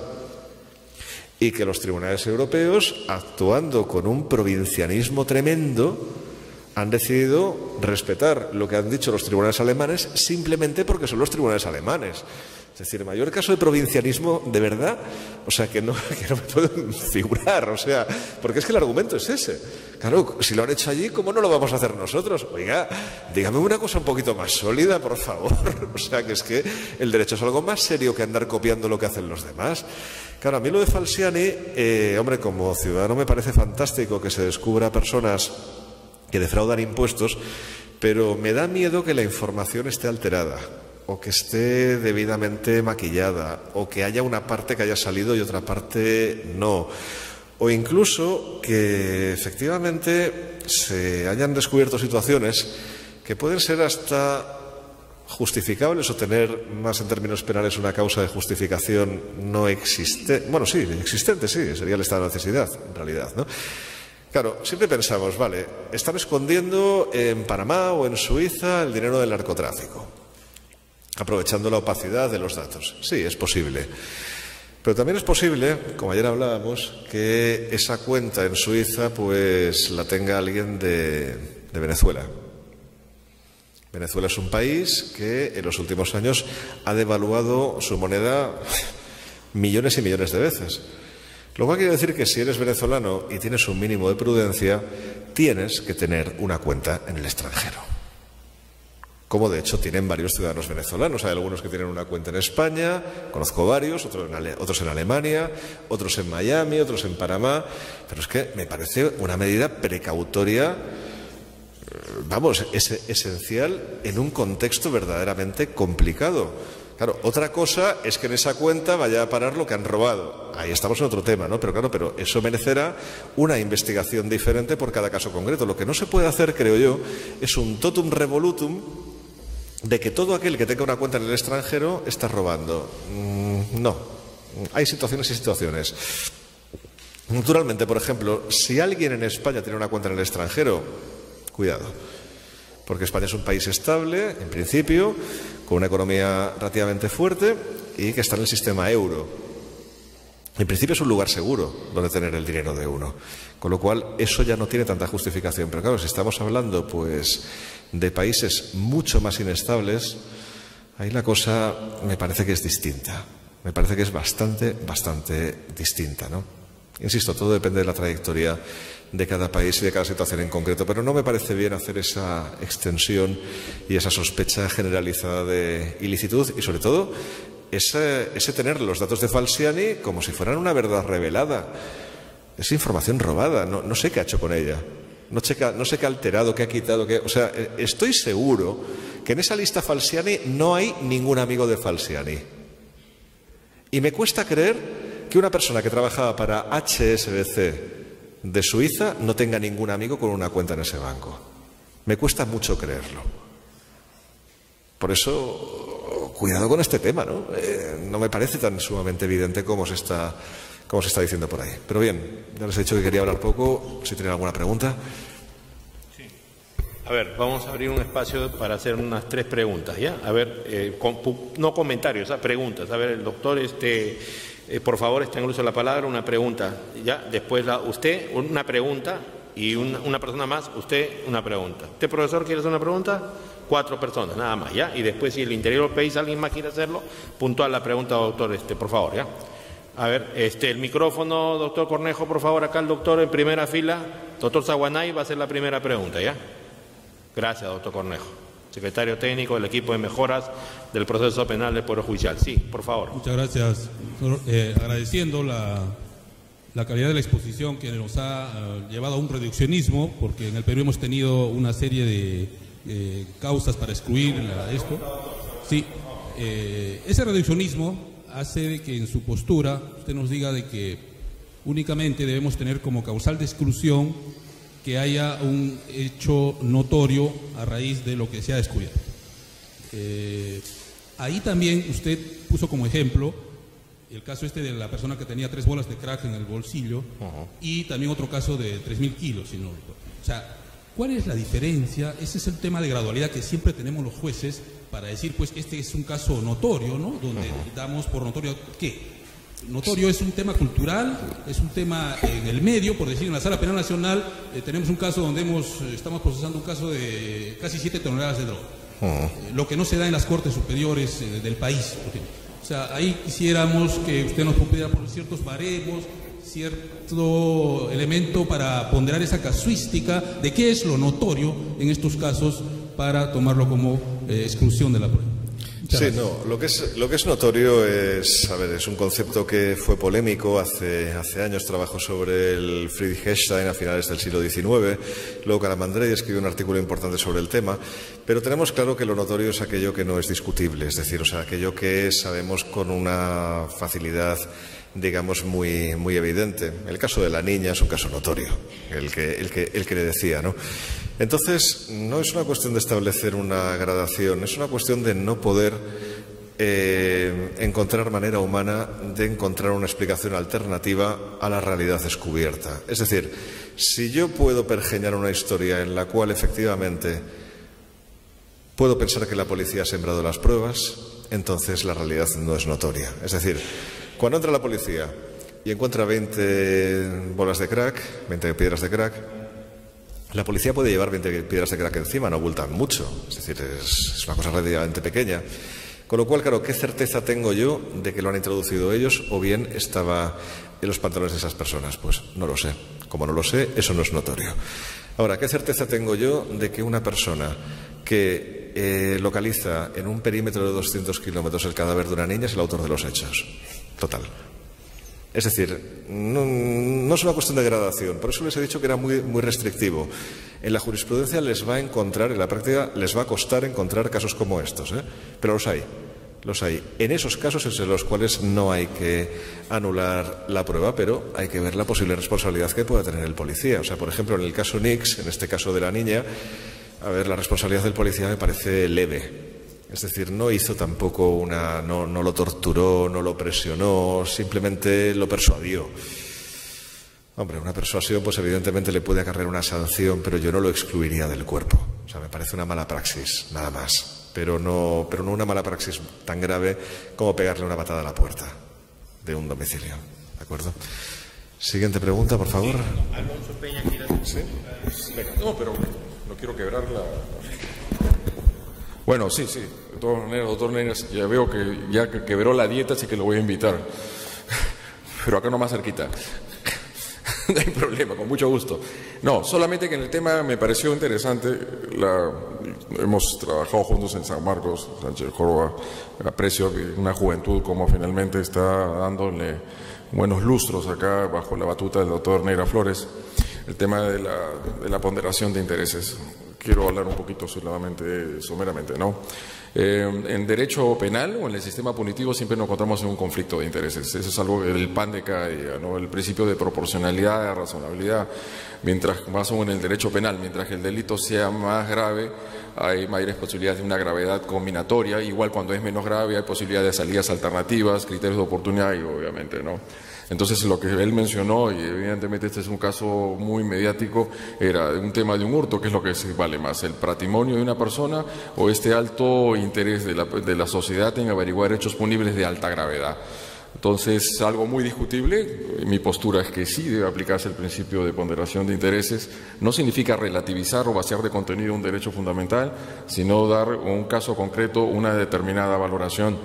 Y que los tribunales europeos, actuando con un provincianismo tremendo, han decidido respetar lo que han dicho los tribunales alemanes simplemente porque son los tribunales alemanes. Es decir, mayor caso de provincianismo de verdad, o sea, que no, *laughs* que no me puedo figurar, o sea, porque es que el argumento es ese. Claro, si lo han hecho allí, ¿cómo no lo vamos a hacer nosotros? Oiga, dígame una cosa un poquito más sólida, por favor. *laughs* O sea, que es que el derecho es algo más serio que andar copiando lo que hacen los demás. Claro, a mí lo de Falciani, eh, hombre, como ciudadano me parece fantástico que se descubra personas que defraudan impuestos, pero me da miedo que la información esté alterada o que esté debidamente maquillada, o que haya una parte que haya salido y otra parte no, o incluso que efectivamente se hayan descubierto situaciones que pueden ser hasta justificables o tener más en términos penales una causa de justificación no existente, bueno, sí, existente, sí, sería el estado de necesidad, en realidad, ¿no? Claro, siempre pensamos, vale, están escondiendo en Panamá o en Suiza el dinero del narcotráfico aprovechando la opacidad de los datos. Sí, es posible. Pero también es posible, como ayer hablábamos, que esa cuenta en Suiza pues la tenga alguien de, de Venezuela. Venezuela es un país que en los últimos años ha devaluado su moneda millones y millones de veces. Lo cual quiere decir que si eres venezolano y tienes un mínimo de prudencia, tienes que tener una cuenta en el extranjero como de hecho tienen varios ciudadanos venezolanos. Hay algunos que tienen una cuenta en España, conozco varios, otros en, Alemania, otros en Miami, otros en Panamá, pero es que me parece una medida precautoria, eh, vamos, es esencial en un contexto verdaderamente complicado. Claro, otra cosa es que en esa cuenta vaya a parar lo que han robado. Ahí estamos en otro tema, ¿no? Pero claro, pero eso merecerá una investigación diferente por cada caso concreto. Lo que no se puede hacer, creo yo, es un totum revolutum de que todo aquel que tenga una cuenta en el extranjero está robando. Mm, no, hay situaciones y situaciones. Naturalmente, por ejemplo, si alguien en España tiene una cuenta en el extranjero, cuidado, porque España es un país estable, en principio, con una economía relativamente fuerte y que está en el sistema euro. En principio es un lugar seguro donde tener el dinero de uno, con lo cual eso ya no tiene tanta justificación. Pero claro, si estamos hablando, pues, de países mucho más inestables, ahí la cosa me parece que es distinta. Me parece que es bastante, bastante distinta, ¿no? Insisto, todo depende de la trayectoria de cada país y de cada situación en concreto, pero no me parece bien hacer esa extensión y esa sospecha generalizada de ilicitud y, sobre todo, ese, ese tener los datos de Falciani como si fueran una verdad revelada. Es información robada, no, no sé qué ha hecho con ella. No sé, qué, no sé qué ha alterado, qué ha quitado, qué... O sea, eh, estoy seguro que en esa lista Falciani no hay ningún amigo de Falciani. Y me cuesta creer que una persona que trabajaba para HSBC de Suiza no tenga ningún amigo con una cuenta en ese banco. Me cuesta mucho creerlo. Por eso, cuidado con este tema, ¿no? Eh, no me parece tan sumamente evidente como se está como se está diciendo por ahí. Pero bien, ya les he dicho que quería hablar poco. Si tienen alguna pregunta. A ver, vamos a abrir un espacio para hacer unas tres preguntas, ¿ya? A ver, eh, no comentarios, preguntas. A ver, el doctor, este, eh, por favor, está en uso de la palabra, una pregunta. Ya, después la, usted, una pregunta y una, persona más, usted, una pregunta. ¿Usted, profesor, quiere hacer una pregunta? Cuatro personas, nada más, ¿ya? Y después, si el interior del país alguien más quiere hacerlo, puntual la pregunta, doctor, este, por favor, ¿ya? A ver, este, el micrófono, doctor Cornejo, por favor, acá el doctor en primera fila. Doctor Zaguanay va a hacer la primera pregunta, ¿ya? Gracias, doctor Cornejo. Secretario técnico del equipo de mejoras del proceso penal del Poder Judicial. Sí, por favor. Muchas gracias. Eh, agradeciendo la, calidad de la exposición que nos ha eh, llevado a un reduccionismo, porque en el Perú hemos tenido una serie de eh, causas para excluir esto. Sí, ese reduccionismo hace que en su postura usted nos diga de que únicamente debemos tener como causal de exclusión que haya un hecho notorio a raíz de lo que se ha descubierto. Eh, ahí también usted puso como ejemplo el caso este de la persona que tenía tres bolas de crack en el bolsillo y también otro caso de 3.000 kilos. Si no, o sea, ¿cuál es la diferencia? Ese es el tema de gradualidad que siempre tenemos los jueces para decir, pues este es un caso notorio, ¿no? Donde damos por notorio, ¿qué? Notorio es un tema cultural, es un tema en el medio, por decir, en la Sala Penal Nacional eh, tenemos un caso donde hemos, eh, estamos procesando un caso de casi 7 toneladas de droga, eh, lo que no se da en las cortes superiores del país. O sea, ahí quisiéramos que usted nos pudiera por ciertos baremos, cierto elemento para ponderar esa casuística de qué es lo notorio en estos casos para tomarlo como exclusión de la prueba. Sí, no, lo que, es, lo que es notorio es, a ver, es un concepto que fue polémico hace, hace años, trabajó sobre el Friedrich Einstein a finales del siglo XIX, luego Calamandrei escribió un artículo importante sobre el tema, pero tenemos claro que lo notorio es aquello que no es discutible, es decir, o sea, aquello que sabemos con una facilidad digamos, muy, muy evidente. El caso de la niña es un caso notorio, el que, el que, el que le decía, ¿no? Entonces, no es una cuestión de establecer una gradación, es una cuestión de no poder eh, encontrar manera humana de encontrar una explicación alternativa a la realidad descubierta. Es decir, si yo puedo pergeñar una historia en la cual efectivamente puedo pensar que la policía ha sembrado las pruebas, entonces la realidad no es notoria. Es decir, cuando entra la policía y encuentra 20 bolas de crack, 20 piedras de crack, la policía puede llevar 20 piedras de crack encima, no ocultan mucho, es decir, es, una cosa relativamente pequeña. Con lo cual, claro, ¿qué certeza tengo yo de que lo han introducido ellos o bien estaba en los pantalones de esas personas? Pues no lo sé. Como no lo sé, eso no es notorio. Ahora, ¿qué certeza tengo yo de que una persona que eh, localiza en un perímetro de 200 kilómetros el cadáver de una niña es el autor de los hechos? Total. Es decir, no, es una cuestión de gradación, por eso les he dicho que era muy, muy restrictivo. En la jurisprudencia les va a encontrar, en la práctica les va a costar encontrar casos como estos, ¿eh? pero los hay, los hay. En esos casos es en los cuales no hay que anular la prueba, pero hay que ver la posible responsabilidad que pueda tener el policía. O sea, por ejemplo, en el caso Nix, en este caso de la niña, a ver, la responsabilidad del policía me parece leve. Es decir, no hizo tampoco una, no, no, lo torturó, no lo presionó, simplemente lo persuadió. Hombre, una persuasión, pues evidentemente le puede acarrear una sanción, pero yo no lo excluiría del cuerpo. O sea, me parece una mala praxis, nada más. Pero no, pero no una mala praxis tan grave como pegarle una patada a la puerta de un domicilio. ¿De acuerdo? Siguiente pregunta, por favor. Alonso Peña, ¿Sí? No, pero no quiero quebrar la. Bueno, sí, sí. Todas maneras, doctor Nenes, ya veo que ya que quebró la dieta, así que lo voy a invitar. *laughs* Pero acá no más cerquita. *laughs* no hay problema, con mucho gusto. No, solamente que en el tema me pareció interesante, la, hemos trabajado juntos en San Marcos, Sánchez Córdoba, aprecio una juventud como finalmente está dándole buenos lustros acá bajo la batuta del doctor Neira Flores, el tema de la, de la ponderación de intereses. Quiero hablar un poquito solamente, someramente, ¿no? Eh, en derecho penal o en el sistema punitivo siempre nos encontramos en un conflicto de intereses. Eso es algo el pan de cada día, ¿no? El principio de proporcionalidad, de razonabilidad, mientras más aún en el derecho penal, mientras que el delito sea más grave, hay mayores posibilidades de una gravedad combinatoria, igual cuando es menos grave hay posibilidades de salidas alternativas, criterios de oportunidad y obviamente, ¿no? Entonces, lo que él mencionó, y evidentemente este es un caso muy mediático, era un tema de un hurto, que es lo que vale más, el patrimonio de una persona o este alto interés de la, de la sociedad en averiguar hechos punibles de alta gravedad. Entonces, algo muy discutible. Mi postura es que sí debe aplicarse el principio de ponderación de intereses. No significa relativizar o vaciar de contenido un derecho fundamental, sino dar un caso concreto una determinada valoración.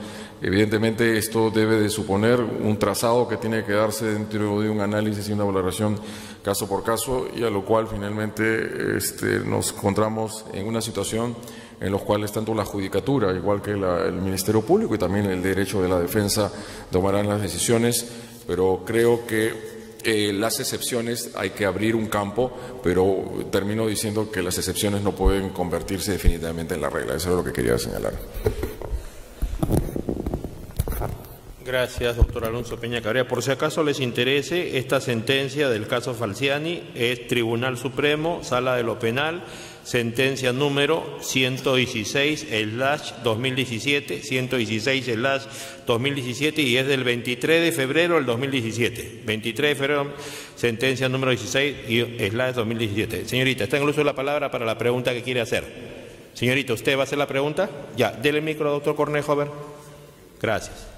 Evidentemente esto debe de suponer un trazado que tiene que darse dentro de un análisis y una valoración caso por caso y a lo cual finalmente este, nos encontramos en una situación en la cual tanto la judicatura, igual que el Ministerio Público y también el derecho de la defensa tomarán las decisiones, pero creo que eh, las excepciones hay que abrir un campo, pero termino diciendo que las excepciones no pueden convertirse definitivamente en la regla. Eso es lo que quería señalar. Gracias, doctor Alonso Peña Cabrera. Por si acaso les interese, esta sentencia del caso Falciani es Tribunal Supremo, Sala de lo Penal, sentencia número 116 2017, 116 2017 y es del 23 de febrero del 2017. 23 de febrero, sentencia número 16 y slash 2017. Señorita, está en el uso de la palabra para la pregunta que quiere hacer. Señorita, ¿usted va a hacer la pregunta? Ya, dele el micro, doctor Cornejo, a ver. Gracias.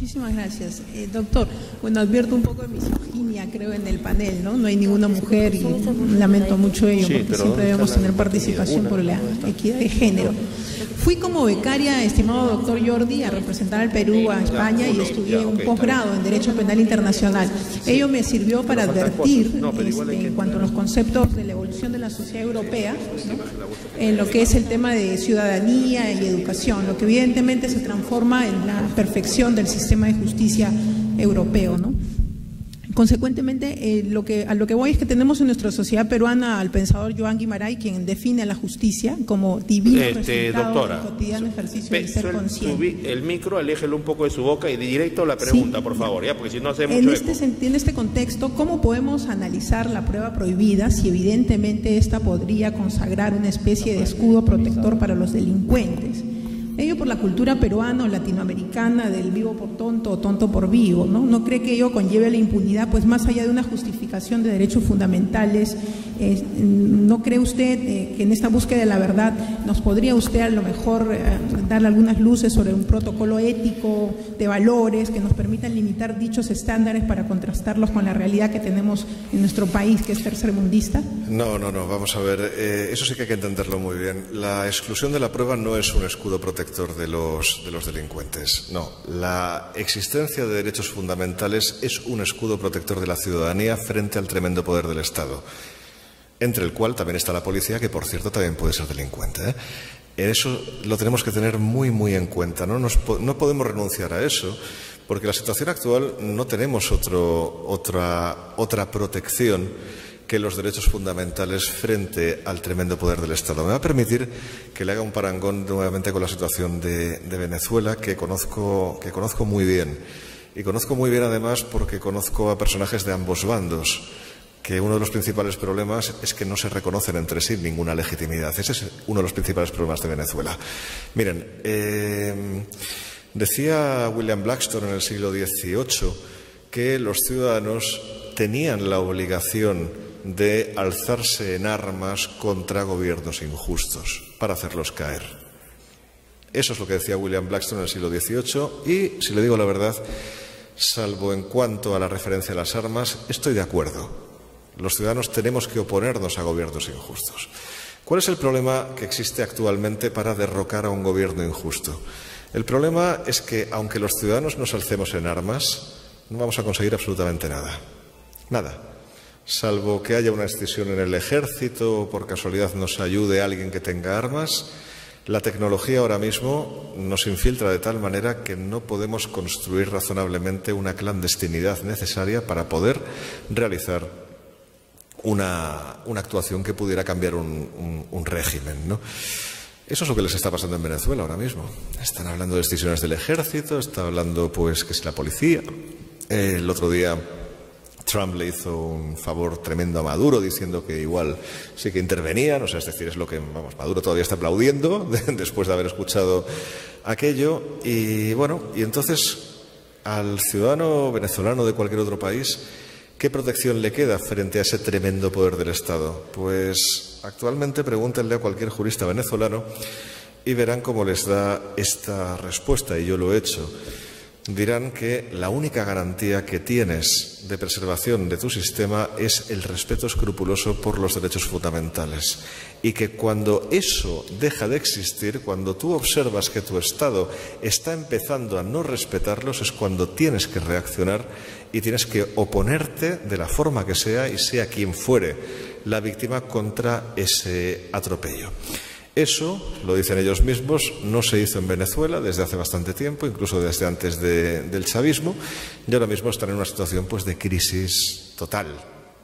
Muchísimas gracias. Eh, doctor, bueno, advierto un poco de misoginia, creo, en el panel, ¿no? No hay ninguna mujer y lamento mucho ello, porque siempre debemos tener participación por la equidad de género. Fui como becaria, estimado doctor Jordi, a representar al Perú, a España y estudié un posgrado en Derecho Penal Internacional. Ello me sirvió para advertir este, en cuanto a los conceptos de la evolución de la sociedad europea, en lo que es el tema de ciudadanía y educación, lo que evidentemente se transforma en la perfección del sistema de justicia europeo. ¿no? Consecuentemente, eh, lo que, a lo que voy es que tenemos en nuestra sociedad peruana al pensador Joan Guimaray, quien define la justicia como divino este, doctora, cotidiano ejercicio de ser consciente. El micro, aléjelo un poco de su boca y directo la pregunta, por favor, ya, porque si no hace mucho en este, en este contexto, ¿cómo podemos analizar la prueba prohibida si evidentemente esta podría consagrar una especie de escudo protector para los delincuentes? Ello por la cultura peruana o latinoamericana del vivo por tonto o tonto por vivo, ¿no? No cree que ello conlleve la impunidad, pues más allá de una justificación de derechos fundamentales, ¿no cree usted eh, que en esta búsqueda de la verdad nos podría usted a lo mejor eh, dar algunas luces sobre un protocolo ético de valores que nos permitan limitar dichos estándares para contrastarlos con la realidad que tenemos en nuestro país, que es tercermundista? No, no, no, vamos a ver, eh, eso sí que hay que entenderlo muy bien. La exclusión de la prueba no es un escudo protector de los, de los delincuentes. No, la existencia de derechos fundamentales es un escudo protector de la ciudadanía frente al tremendo poder del Estado, entre el cual también está la policía, que por cierto también puede ser delincuente. ¿eh? Eso lo tenemos que tener muy, muy en cuenta. ¿no? no podemos renunciar a eso, porque la situación actual no tenemos otro, otra, otra protección que los derechos fundamentales frente al tremendo poder del Estado. Me va a permitir que le haga un parangón nuevamente con la situación de, Venezuela, que conozco, que conozco muy bien. Y conozco muy bien además porque conozco a personajes de ambos bandos que uno de los principales problemas es que no se reconocen entre sí ninguna legitimidad. Ese es uno de los principales problemas de Venezuela. Miren, eh, decía William Blackstone en el siglo XVIII que los ciudadanos tenían la obligación de alzarse en armas contra gobiernos injustos para hacerlos caer. Eso es lo que decía William Blackstone en el siglo XVIII y, si le digo la verdad, salvo en cuanto a la referencia a las armas, estoy de acuerdo. Los ciudadanos tenemos que oponernos a gobiernos injustos. ¿Cuál es el problema que existe actualmente para derrocar a un gobierno injusto? El problema es que, aunque los ciudadanos nos alcemos en armas, no vamos a conseguir absolutamente nada. Nada. salvo que haya una excisión en el ejército o por casualidad nos ayude alguien que tenga armas, la tecnología ahora mismo nos infiltra de tal manera que no podemos construir razonablemente una clandestinidad necesaria para poder realizar una, actuación que pudiera cambiar un, régimen. ¿no? Eso es lo que les está pasando en Venezuela ahora mismo. Están hablando de decisiones del ejército, está hablando pues que es la policía. el otro día Trump le hizo un favor tremendo a Maduro diciendo que igual sí que intervenían, o sea, es decir, es lo que, vamos, Maduro todavía está aplaudiendo *laughs* después de haber escuchado aquello y bueno, y entonces al ciudadano venezolano de cualquier otro país, ¿qué protección le queda frente a ese tremendo poder del Estado? Pues actualmente pregúntenle a cualquier jurista venezolano y verán cómo les da esta respuesta, y yo lo he hecho dirán que la única garantía que tienes de preservación de tu sistema es el respeto escrupuloso por los derechos fundamentales y que cuando eso deja de existir, cuando tú observas que tu Estado está empezando a no respetarlos, es cuando tienes que reaccionar y tienes que oponerte de la forma que sea y sea quien fuere la víctima contra ese atropello. Eso, lo dicen ellos mismos, no se hizo en Venezuela desde hace bastante tiempo, incluso desde antes del chavismo, y ahora mismo están en una situación pues, de crisis total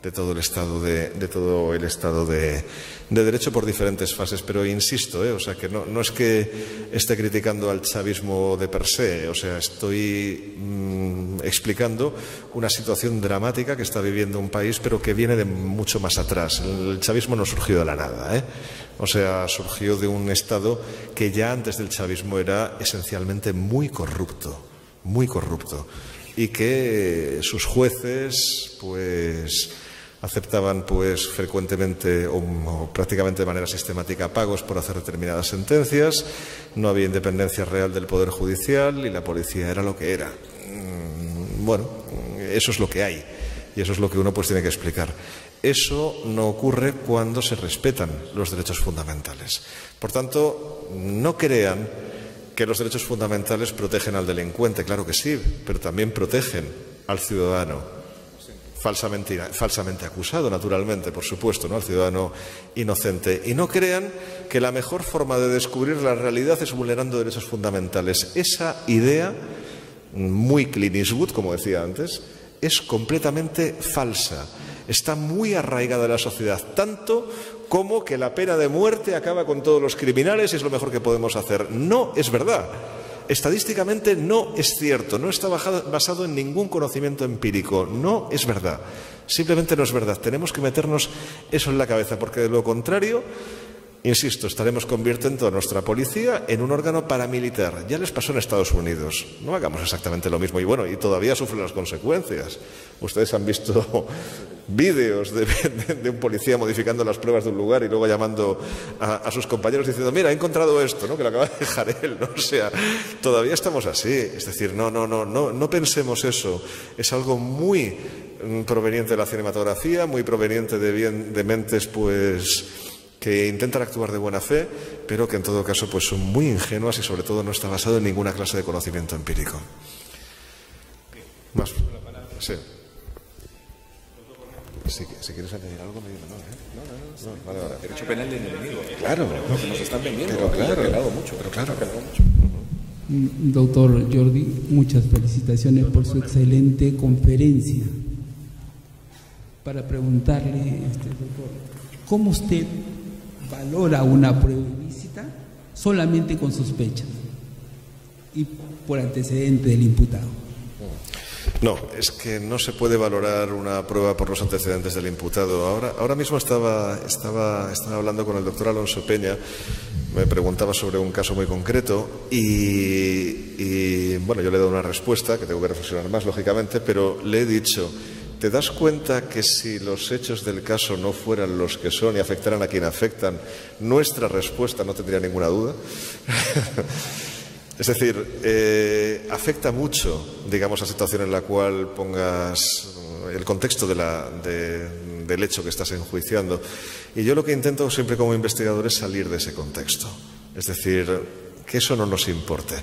de todo el Estado de, todo el Estado de, Derecho por diferentes fases. Pero insisto, ¿eh? o sea, que no, es que esté criticando al chavismo de per se, o sea, estoy mm, explicando una situación dramática que está viviendo un país, pero que viene de mucho más atrás. El chavismo no surgió de la nada, ¿eh? O sea, surgió de un Estado que ya antes del chavismo era esencialmente muy corrupto, muy corrupto, y que sus jueces, pues aceptaban pues frecuentemente o, prácticamente de manera sistemática pagos por hacer determinadas sentencias, no había independencia real del poder judicial y la policía era lo que era. Mm, bueno, eso es lo que hay y eso es lo que uno pues tiene que explicar. Eso no ocurre cuando se respetan los derechos fundamentales. Por tanto, no crean que los derechos fundamentales protegen al delincuente, claro que sí, pero también protegen al ciudadano falsamente, acusado, naturalmente, por supuesto, ¿no? al ciudadano inocente. Y no crean que la mejor forma de descubrir la realidad es vulnerando derechos fundamentales. Esa idea, muy Clint Eastwood, como decía antes, es completamente falsa. Está muy arraigada en la sociedad, tanto como que la pena de muerte acaba con todos los criminales y es lo mejor que podemos hacer. No es verdad estadísticamente no es cierto, no está basado en ningún conocimiento empírico, no es verdad. Simplemente no es verdad. Tenemos que meternos eso en la cabeza, porque de lo contrario, insisto, estaremos convirtiendo a nuestra policía en un órgano paramilitar. Ya les pasó en Estados Unidos. No hagamos exactamente lo mismo. Y bueno, y todavía sufren las consecuencias. Ustedes han visto *laughs* vídeos de, un policía modificando las pruebas de un lugar y luego llamando a, sus compañeros diciendo, mira, he encontrado esto, ¿no? que lo acaba de dejar él. O sea, todavía estamos así. Es decir, no, no, no, no, no pensemos eso. Es algo muy mm, proveniente de la cinematografía, muy proveniente de, bien, de mentes, pues que intentan actuar de buena fe, pero que en todo caso pues son muy ingenuas y sobre todo no está basado en ninguna clase de conocimiento empírico. Más. Sí. Si, quieres añadir algo, me dices, no, ¿eh? No, no, no, vale, vale. Derecho penal del enemigo. Claro. Lo que nos están vendiendo. Pero claro. mucho. Pero claro. mucho. Mm, doctor Jordi, muchas felicitaciones por su excelente conferencia. Para preguntarle, este, doctor, ¿cómo usted valora una prueba ilícita solamente con sospechas y por antecedente del imputado? No, es que no se puede valorar una prueba por los antecedentes del imputado. Ahora, ahora mismo estaba, estaba, estaba hablando con el doctor Alonso Peña, me preguntaba sobre un caso muy concreto y, y, bueno, yo le he dado una respuesta, que tengo que reflexionar más, lógicamente, pero le he dicho, ¿te das cuenta que si los hechos del caso no fueran los que son y afectaran a quien afectan, nuestra respuesta no tendría ninguna duda? *laughs* Es decir, eh, afecta mucho, digamos, la situación en la cual pongas eh, el contexto del hecho que estás enjuiciando. Y yo lo que intento siempre como investigador es salir de ese contexto. Es decir, que eso no nos importe.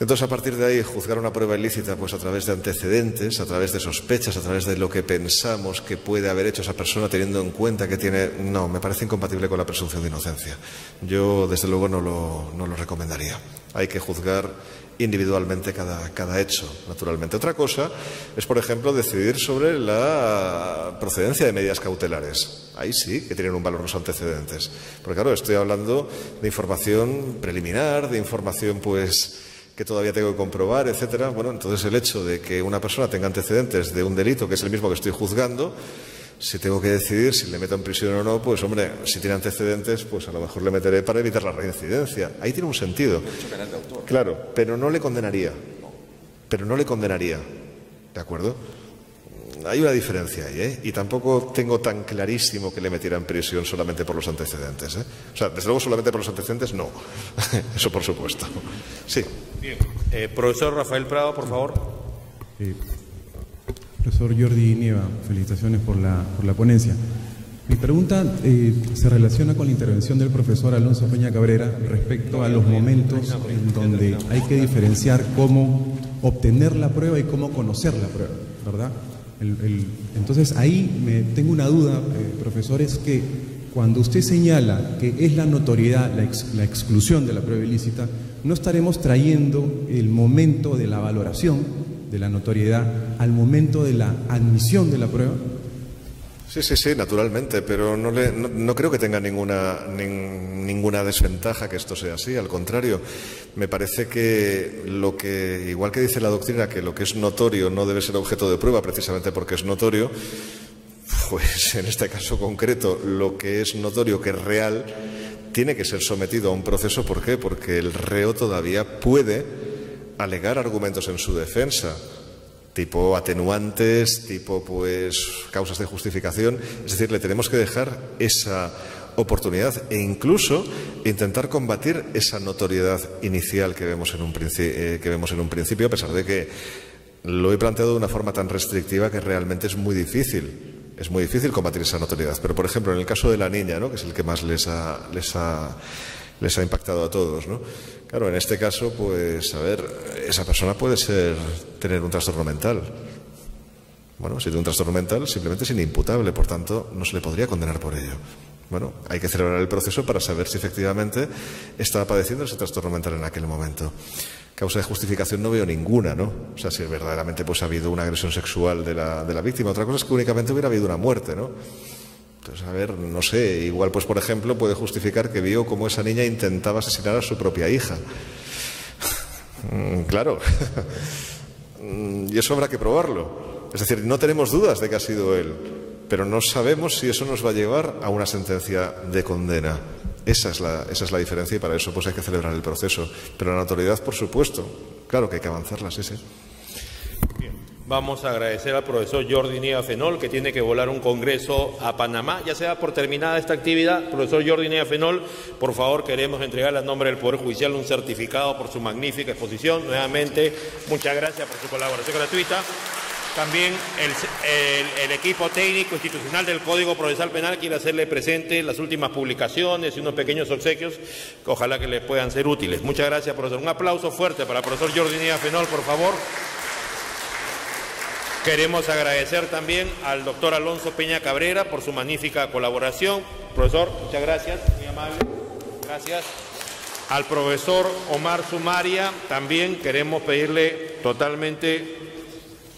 Entonces, a partir de ahí, juzgar una prueba ilícita pues a través de antecedentes, a través de sospechas, a través de lo que pensamos que puede haber hecho esa persona teniendo en cuenta que tiene... No, me parece incompatible con la presunción de inocencia. Yo, desde luego, no lo, recomendaría. Hay que juzgar individualmente cada, cada, hecho, naturalmente. Otra cosa es, por ejemplo, decidir sobre la procedencia de medidas cautelares. Ahí sí que tienen un valor los antecedentes. Porque, claro, estoy hablando de información preliminar, de información, pues que todavía tengo que comprobar, etcétera. Bueno, entonces el hecho de que una persona tenga antecedentes de un delito que es el mismo que estoy juzgando, si tengo que decidir si le meto en prisión o no, pues hombre, si tiene antecedentes, pues a lo mejor le meteré para evitar la reincidencia. Ahí tiene un sentido. Claro, pero no le condenaría. Pero no le condenaría. ¿De acuerdo? Hay una diferencia ahí, ¿eh? Y tampoco tengo tan clarísimo que le metiera en prisión solamente por los antecedentes, ¿eh? O sea, desde luego solamente por los antecedentes, no. *laughs* Eso por supuesto. Sí. Bien. Eh, profesor Rafael Prado, por favor. profesor Jordi Nieva, felicitaciones por la, por la ponencia. Mi pregunta eh, se relaciona con la intervención del profesor Alonso Peña Cabrera respecto a los momentos en donde hay que diferenciar cómo obtener la prueba y cómo conocer la prueba, ¿verdad? Entonces ahí me, tengo una duda, eh, profesor, es que cuando usted señala que es la notoriedad, la, exclusión de la prueba ilícita, no estaremos trayendo el momento de la valoración de la notoriedad al momento de la admisión de la prueba. Sí, sí, sí, naturalmente, pero no, le, no, creo que tenga ninguna, ninguna desventaja que esto sea así. Al contrario, me parece que lo que, igual que dice la doctrina, que lo que es notorio no debe ser objeto de prueba precisamente porque es notorio, pues *laughs* en este caso concreto, lo que es notorio, que es real, tiene que ser sometido a un proceso. ¿Por qué? Porque el reo todavía puede alegar argumentos en su defensa tipo atenuantes, tipo pues causas de justificación, es decir, le tenemos que dejar esa oportunidad e incluso intentar combatir esa notoriedad inicial que vemos en un, eh, que vemos en un principio, a pesar de que lo he planteado de una forma tan restrictiva que realmente es muy difícil. Es muy difícil combatir esa notoriedad. Pero, por ejemplo, en el caso de la niña, ¿no? que es el que más les ha, les ha, les ha impactado a todos, ¿no? Claro, en este caso, pues, a ver, esa persona puede ser, tener un trastorno mental. Bueno, si tiene un trastorno mental, simplemente es inimputable, por tanto, no se le podría condenar por ello. Bueno, hay que celebrar el proceso para saber si efectivamente estaba padeciendo ese trastorno mental en aquel momento. Causa de justificación no veo ninguna, ¿no? O sea, si verdaderamente pues, ha habido una agresión sexual de la, de la víctima. Otra cosa es que únicamente hubiera habido una muerte, ¿no? Entonces, a ver, no sé, igual pues por ejemplo puede justificar que vio cómo esa niña intentaba asesinar a su propia hija. Mm, claro. *laughs* Y eso habrá que probarlo. Es decir, no tenemos dudas de que ha sido él, pero no sabemos si eso nos va a llevar a una sentencia de condena. Esa es la, esa es la diferencia y para eso pues hay que celebrar el proceso. Pero la autoridad, por supuesto, claro que hay que avanzarla, sí, sí. Vamos a agradecer al profesor Jordi Nieva Fenol, que tiene que volar un congreso a Panamá. Ya sea por terminada esta actividad, profesor Jordi Nieva Fenol, por favor, queremos entregarle a nombre del Poder Judicial un certificado por su magnífica exposición. Nuevamente, muchas gracias por su colaboración gratuita. También el, equipo técnico institucional del Código Procesal Penal quiere hacerle presente las últimas publicaciones y unos pequeños obsequios que ojalá que les puedan ser útiles. Muchas gracias, profesor. Un aplauso fuerte para el profesor Jordi Nieva Fenol, por favor. Queremos agradecer también al doctor Alonso Peña Cabrera por su magnífica colaboración. Profesor, muchas gracias, muy amable. Gracias. Al profesor Omar Sumaria también queremos pedirle totalmente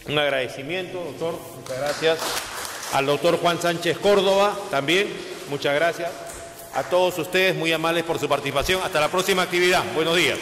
un agradecimiento, doctor. Muchas gracias. Al doctor Juan Sánchez Córdoba también, muchas gracias. A todos ustedes muy amables por su participación. Hasta la próxima actividad. Buenos días.